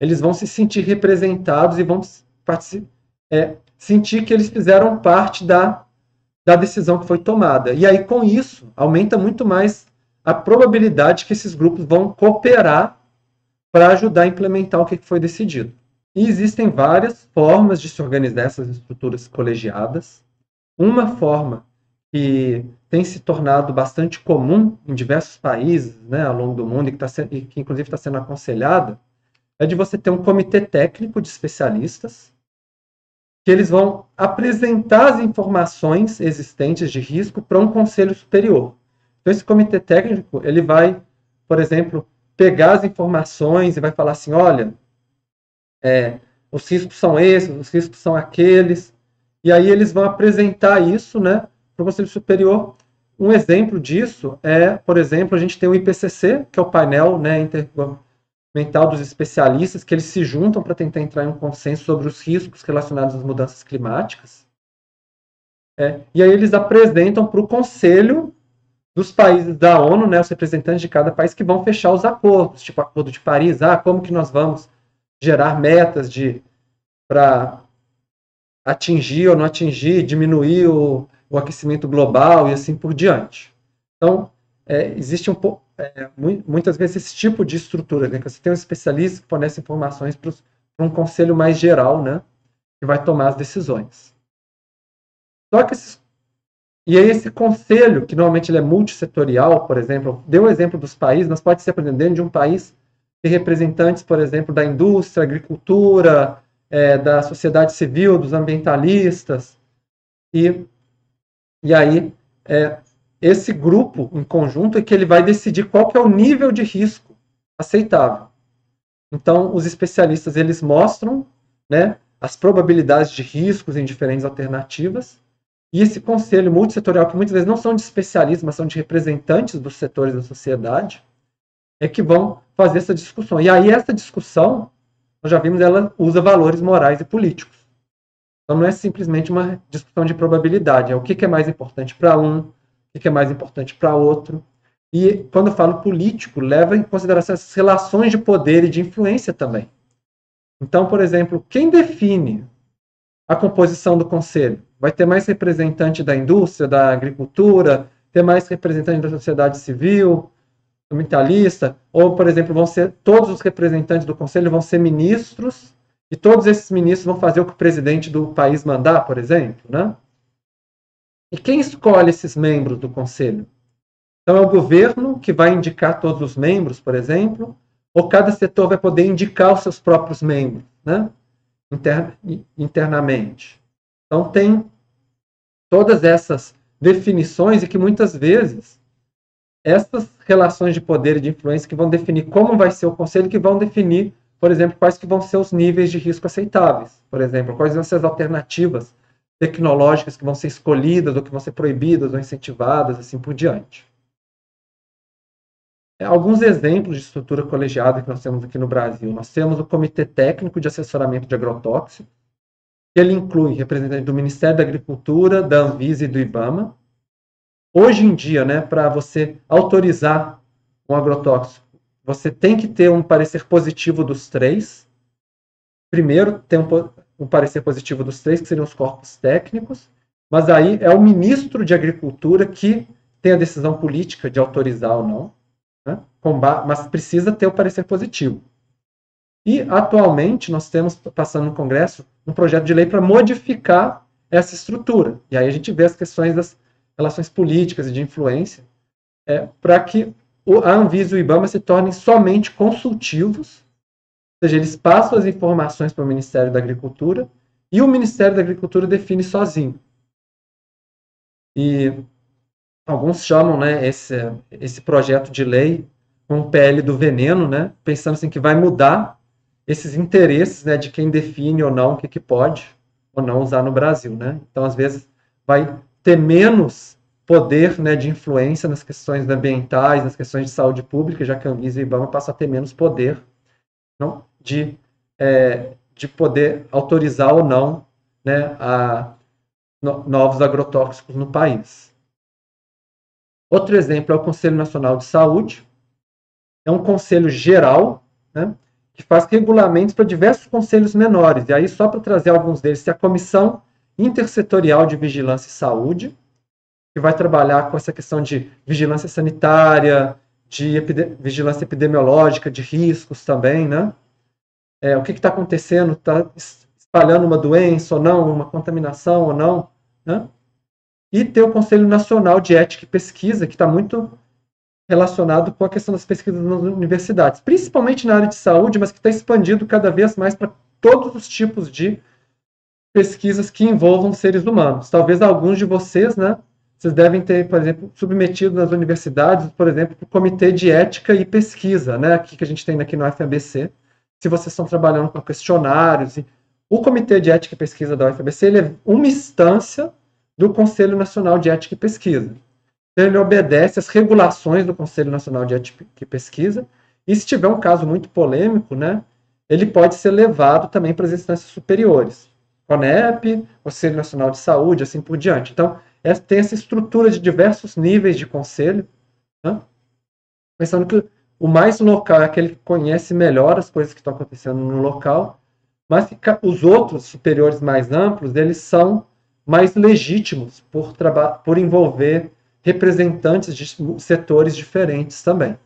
eles vão se sentir representados e vão é, sentir que eles fizeram parte da, da decisão que foi tomada. E aí, com isso, aumenta muito mais a probabilidade que esses grupos vão cooperar para ajudar a implementar o que foi decidido. E existem várias formas de se organizar essas estruturas colegiadas. Uma forma que tem se tornado bastante comum em diversos países né, ao longo do mundo e que, tá e que inclusive está sendo aconselhada é de você ter um comitê técnico de especialistas que eles vão apresentar as informações existentes de risco para um conselho superior. Então esse comitê técnico ele vai, por exemplo, pegar as informações e vai falar assim, olha, é, os riscos são esses, os riscos são aqueles, e aí eles vão apresentar isso né, para o Conselho Superior. Um exemplo disso é, por exemplo, a gente tem o IPCC, que é o painel né, intergovernamental dos especialistas, que eles se juntam para tentar entrar em um consenso sobre os riscos relacionados às mudanças climáticas. É, e aí eles apresentam para o Conselho dos países da ONU, né, os representantes de cada país que vão fechar os acordos, tipo Acordo de Paris, ah, como que nós vamos gerar metas de para atingir ou não atingir, diminuir o, o, aquecimento global e assim por diante. Então, é, existe um pouco, é, muitas vezes esse tipo de estrutura, né, que você tem um especialista que fornece informações para um conselho mais geral, né, que vai tomar as decisões. Só que esses e aí esse conselho, que normalmente ele é multissetorial, por exemplo, deu o exemplo dos países, mas pode ser, exemplo, dentro de um país, ter representantes, por exemplo, da indústria, agricultura, é, da sociedade civil, dos ambientalistas. E, e aí, é, esse grupo em conjunto é que ele vai decidir qual que é o nível de risco aceitável. Então, os especialistas, eles mostram né, as probabilidades de riscos em diferentes alternativas, e esse conselho multissetorial, que muitas vezes não são de especialistas, mas são de representantes dos setores da sociedade, é que vão fazer essa discussão. E aí essa discussão, nós já vimos, ela usa valores morais e políticos. Então não é simplesmente uma discussão de probabilidade, é o que é mais importante para um, o que é mais importante para outro. E quando eu falo político, leva em consideração essas relações de poder e de influência também. Então, por exemplo, quem define a composição do conselho? Vai ter mais representante da indústria, da agricultura, ter mais representante da sociedade civil, ambientalista, ou, por exemplo, vão ser todos os representantes do conselho vão ser ministros, e todos esses ministros vão fazer o que o presidente do país mandar, por exemplo, né? E quem escolhe esses membros do conselho? Então, é o governo que vai indicar todos os membros, por exemplo, ou cada setor vai poder indicar os seus próprios membros, né? internamente. Então, tem todas essas definições e que muitas vezes essas relações de poder e de influência que vão definir como vai ser o conselho, que vão definir, por exemplo, quais que vão ser os níveis de risco aceitáveis, por exemplo, quais vão ser as alternativas tecnológicas que vão ser escolhidas ou que vão ser proibidas ou incentivadas, assim por diante. É, alguns exemplos de estrutura colegiada que nós temos aqui no Brasil. Nós temos o Comitê Técnico de Assessoramento de Agrotóxicos, ele inclui representantes do Ministério da Agricultura, da Anvisa e do IBAMA. Hoje em dia, né, para você autorizar um agrotóxico, você tem que ter um parecer positivo dos três. Primeiro, tem um, um parecer positivo dos três, que seriam os corpos técnicos, mas aí é o ministro de Agricultura que tem a decisão política de autorizar ou não né? mas precisa ter o parecer positivo. E, atualmente, nós temos, passando no Congresso, um projeto de lei para modificar essa estrutura. E aí a gente vê as questões das relações políticas e de influência, é, para que a Anvisa e o IBAMA se tornem somente consultivos, ou seja, eles passam as informações para o Ministério da Agricultura e o Ministério da Agricultura define sozinho. E alguns chamam né, esse, esse projeto de lei um PL do veneno, né, pensando assim que vai mudar esses interesses né, de quem define ou não o que, que pode ou não usar no Brasil. Né? Então, às vezes, vai ter menos poder né, de influência nas questões ambientais, nas questões de saúde pública, já que a Anvisa e o IBAMA passam a ter menos poder não, de, é, de poder autorizar ou não né, a, no, novos agrotóxicos no país. Outro exemplo é o Conselho Nacional de Saúde. É um conselho geral, né, que faz regulamentos para diversos conselhos menores. E aí, só para trazer alguns deles, tem a Comissão Intersetorial de Vigilância e Saúde, que vai trabalhar com essa questão de vigilância sanitária, de vigilância epidemiológica, de riscos também, né? É, o que está acontecendo? Está espalhando uma doença ou não, uma contaminação ou não, né? E ter o Conselho Nacional de Ética e Pesquisa, que está muito relacionado com a questão das pesquisas nas universidades, principalmente na área de saúde, mas que está expandido cada vez mais para todos os tipos de pesquisas que envolvam seres humanos. Talvez alguns de vocês, né, vocês devem ter, por exemplo, submetido nas universidades, por exemplo, o Comitê de Ética e Pesquisa, né, aqui que a gente tem aqui no FABC, se vocês estão trabalhando com questionários. E... O Comitê de Ética e Pesquisa da UFABC ele é uma instância do Conselho Nacional de Ética e Pesquisa. Então, ele obedece às regulações do Conselho Nacional de Ética e Pesquisa, e se tiver um caso muito polêmico, né, ele pode ser levado também para as instâncias superiores. CONEP, Conselho Nacional de Saúde, assim por diante. Então, é, tem essa estrutura de diversos níveis de conselho, né? pensando que o mais local é aquele que conhece melhor as coisas que estão acontecendo no local, mas os outros superiores mais amplos, eles são mais legítimos por, por envolver representantes de setores diferentes também.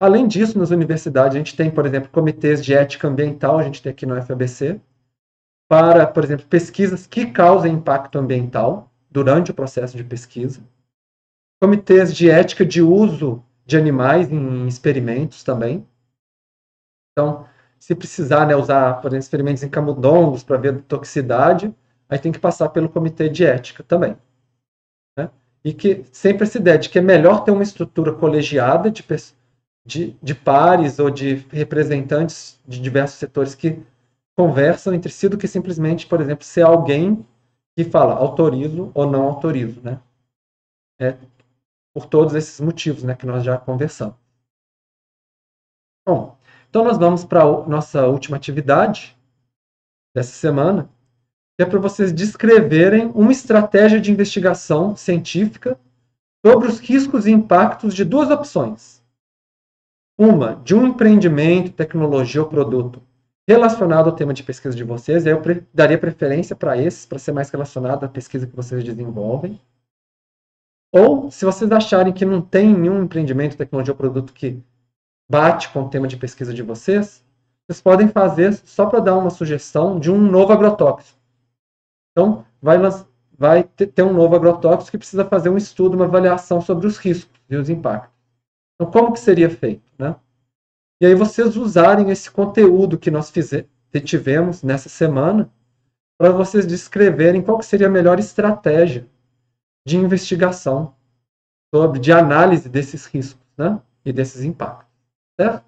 Além disso, nas universidades, a gente tem, por exemplo, comitês de ética ambiental, a gente tem aqui no FABC, para, por exemplo, pesquisas que causem impacto ambiental durante o processo de pesquisa. Comitês de ética de uso de animais em experimentos também. Então, se precisar né, usar, por exemplo, experimentos em camundongos para ver toxicidade, aí tem que passar pelo comitê de ética também. E que sempre essa ideia de que é melhor ter uma estrutura colegiada de, de, de pares ou de representantes de diversos setores que conversam entre si do que simplesmente, por exemplo, ser alguém que fala autorizo ou não autorizo, né? É, por todos esses motivos, né, que nós já conversamos. Bom, então nós vamos para a nossa última atividade dessa semana, que é para vocês descreverem uma estratégia de investigação científica sobre os riscos e impactos de duas opções. Uma, de um empreendimento, tecnologia ou produto relacionado ao tema de pesquisa de vocês, eu pre daria preferência para esses, para ser mais relacionado à pesquisa que vocês desenvolvem. Ou, se vocês acharem que não tem nenhum empreendimento, tecnologia ou produto que bate com o tema de pesquisa de vocês, vocês podem fazer só para dar uma sugestão de um novo agrotóxico. Então, vai, vai ter um novo agrotóxico que precisa fazer um estudo, uma avaliação sobre os riscos e os impactos. Então, como que seria feito? Né? E aí vocês usarem esse conteúdo que nós fizer, tivemos nessa semana para vocês descreverem qual seria a melhor estratégia de investigação sobre, de análise desses riscos né? e desses impactos. Certo?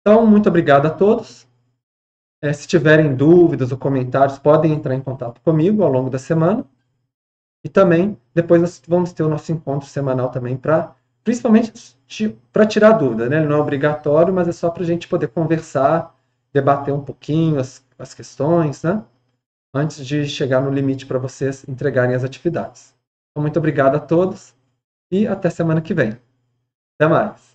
Então, muito obrigado a todos. É, se tiverem dúvidas ou comentários, podem entrar em contato comigo ao longo da semana. E também, depois nós vamos ter o nosso encontro semanal também para principalmente para tirar dúvida, né? Ele não é obrigatório, mas é só para a gente poder conversar, debater um pouquinho as, as questões, né? Antes de chegar no limite para vocês entregarem as atividades. Então, muito obrigado a todos e até semana que vem. Até mais.